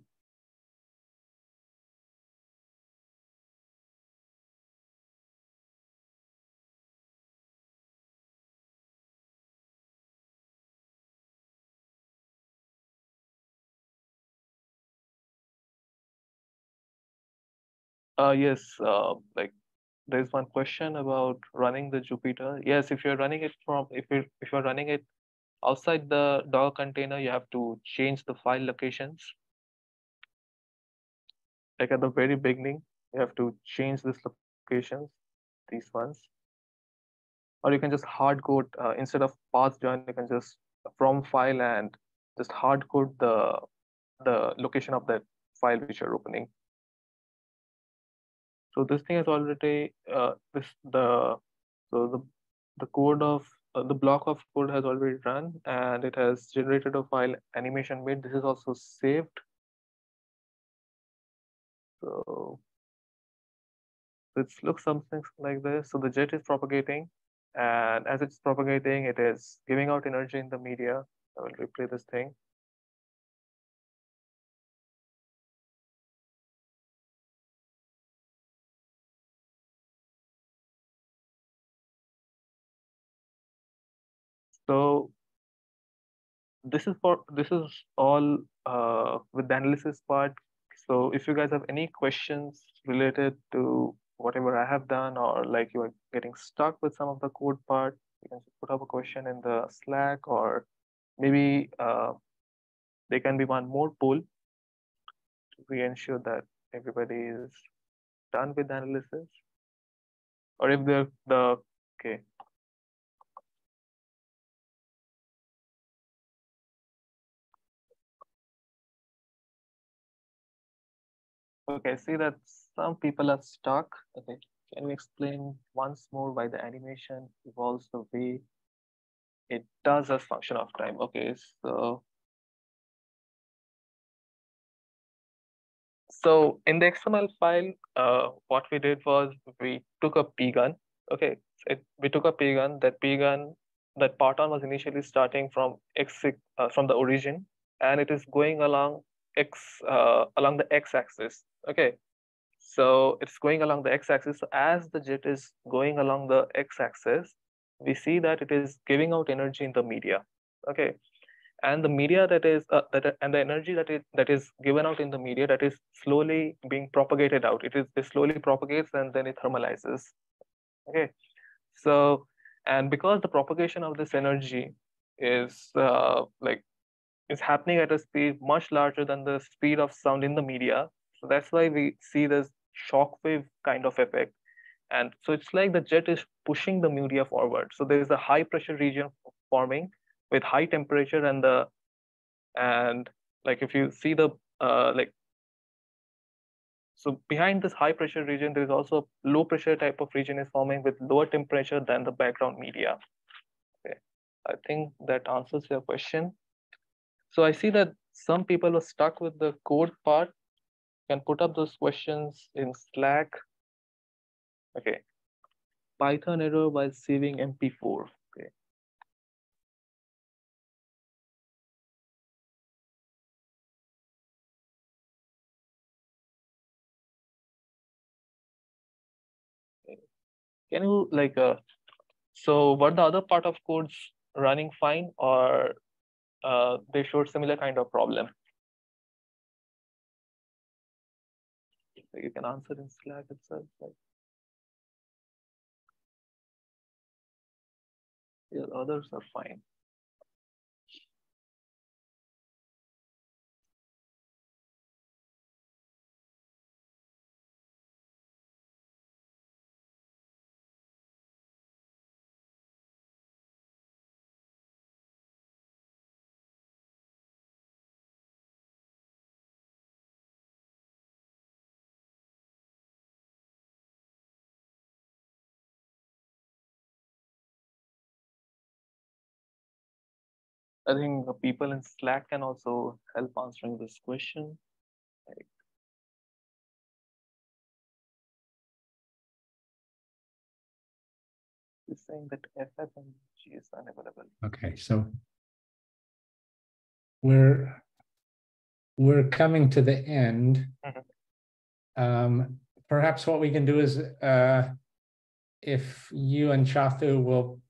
Uh, yes, uh, like there's one question about running the Jupyter. Yes, if you're running it from if you if you're running it outside the Docker container, you have to change the file locations. Like at the very beginning, you have to change these locations, these ones. Or you can just hard code uh, instead of path join, you can just from file and just hard code the the location of that file which you're opening. So this thing is already uh, this the so the the code of uh, the block of code has already run and it has generated a file animation made. This is also saved. So it looks something like this. So the jet is propagating and as it's propagating, it is giving out energy in the media. I will replay this thing. So this is for this is all uh, with the analysis part. So if you guys have any questions related to whatever I have done, or like you are getting stuck with some of the code part, you can put up a question in the Slack, or maybe uh, there can be one more poll to ensure that everybody is done with the analysis. Or if the the okay, Okay, see that some people are stuck. Okay, can you explain once more why the animation evolves the way it does as function of time? Okay, so so in the XML file, uh, what we did was we took a pgun. Okay, it, we took a pgun. That pgun, that Parton was initially starting from x uh, from the origin, and it is going along x uh, along the x-axis. Okay, so it's going along the x-axis. As the jet is going along the x-axis, we see that it is giving out energy in the media. Okay, and the media that is uh, that and the energy that is that is given out in the media that is slowly being propagated out. It is it slowly propagates and then it thermalizes. Okay, so and because the propagation of this energy is uh, like is happening at a speed much larger than the speed of sound in the media, so that's why we see this shockwave kind of effect. And so it's like the jet is pushing the media forward. So there is a high pressure region forming with high temperature and the and like if you see the uh, like so behind this high pressure region there is also a low pressure type of region is forming with lower temperature than the background media okay i think that answers your question so i see that some people are stuck with the code part can put up those questions in slack okay python error while saving mp4 Okay. Can you like, uh, so were the other part of codes running fine or uh, they showed similar kind of problem? You can answer in Slack itself. Like, yeah, others are fine. I think people in Slack can also help answering this question. Like, he's saying that FFmpeg is unavailable. Okay, so we're we're coming to the end. Mhm. Um, perhaps what we can do is, uh, if you and Chathu will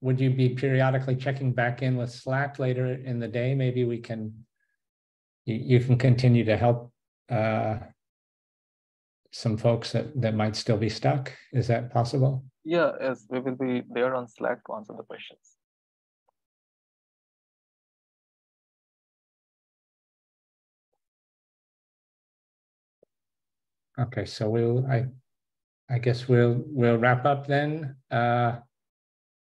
would you be periodically checking back in with Slack later in the day? Maybe we can, you, you can continue to help uh, some folks that, that might still be stuck. Is that possible? Yeah, yes, we will be there on Slack to answer the questions. Okay, so we'll, I, I guess we'll, we'll wrap up then. Uh,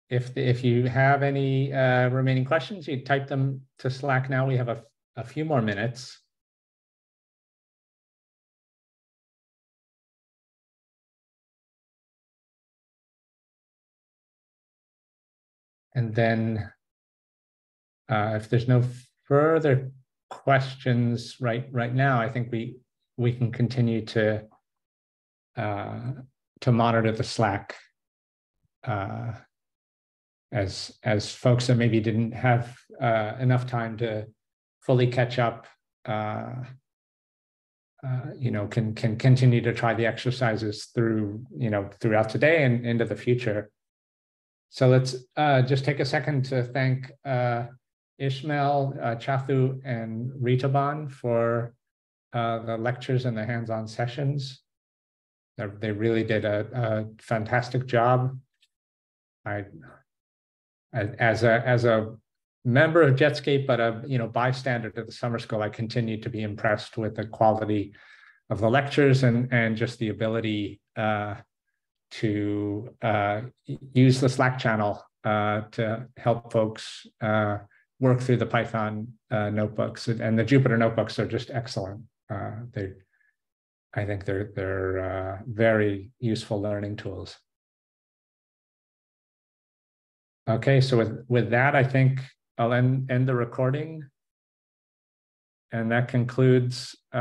if, if you have any uh, remaining questions, you type them to Slack now. We have a, a few more minutes. And then uh, if there's no further questions right right now, I think we we can continue to uh, to monitor the Slack uh, as as folks that maybe didn't have uh, enough time to fully catch up. Uh, uh, you know, can can continue to try the exercises through you know throughout today and into the future. So let's uh, just take a second to thank uh, Ismail, uh, Chathu, and Ritoban for the lectures and the hands-on sessions. They're, they really did a, a fantastic job. I as a as a member of Jetscape, but a you know bystander to the summer school, I continue to be impressed with the quality of the lectures and and just the ability uh, to uh, use the Slack channel uh, to help folks uh, work through the Python uh, notebooks. And the Jupyter notebooks are just excellent. Uh, they, I think they're they're very useful learning tools. Okay, so with, with that, I think I'll end, end the recording. And that concludes uh,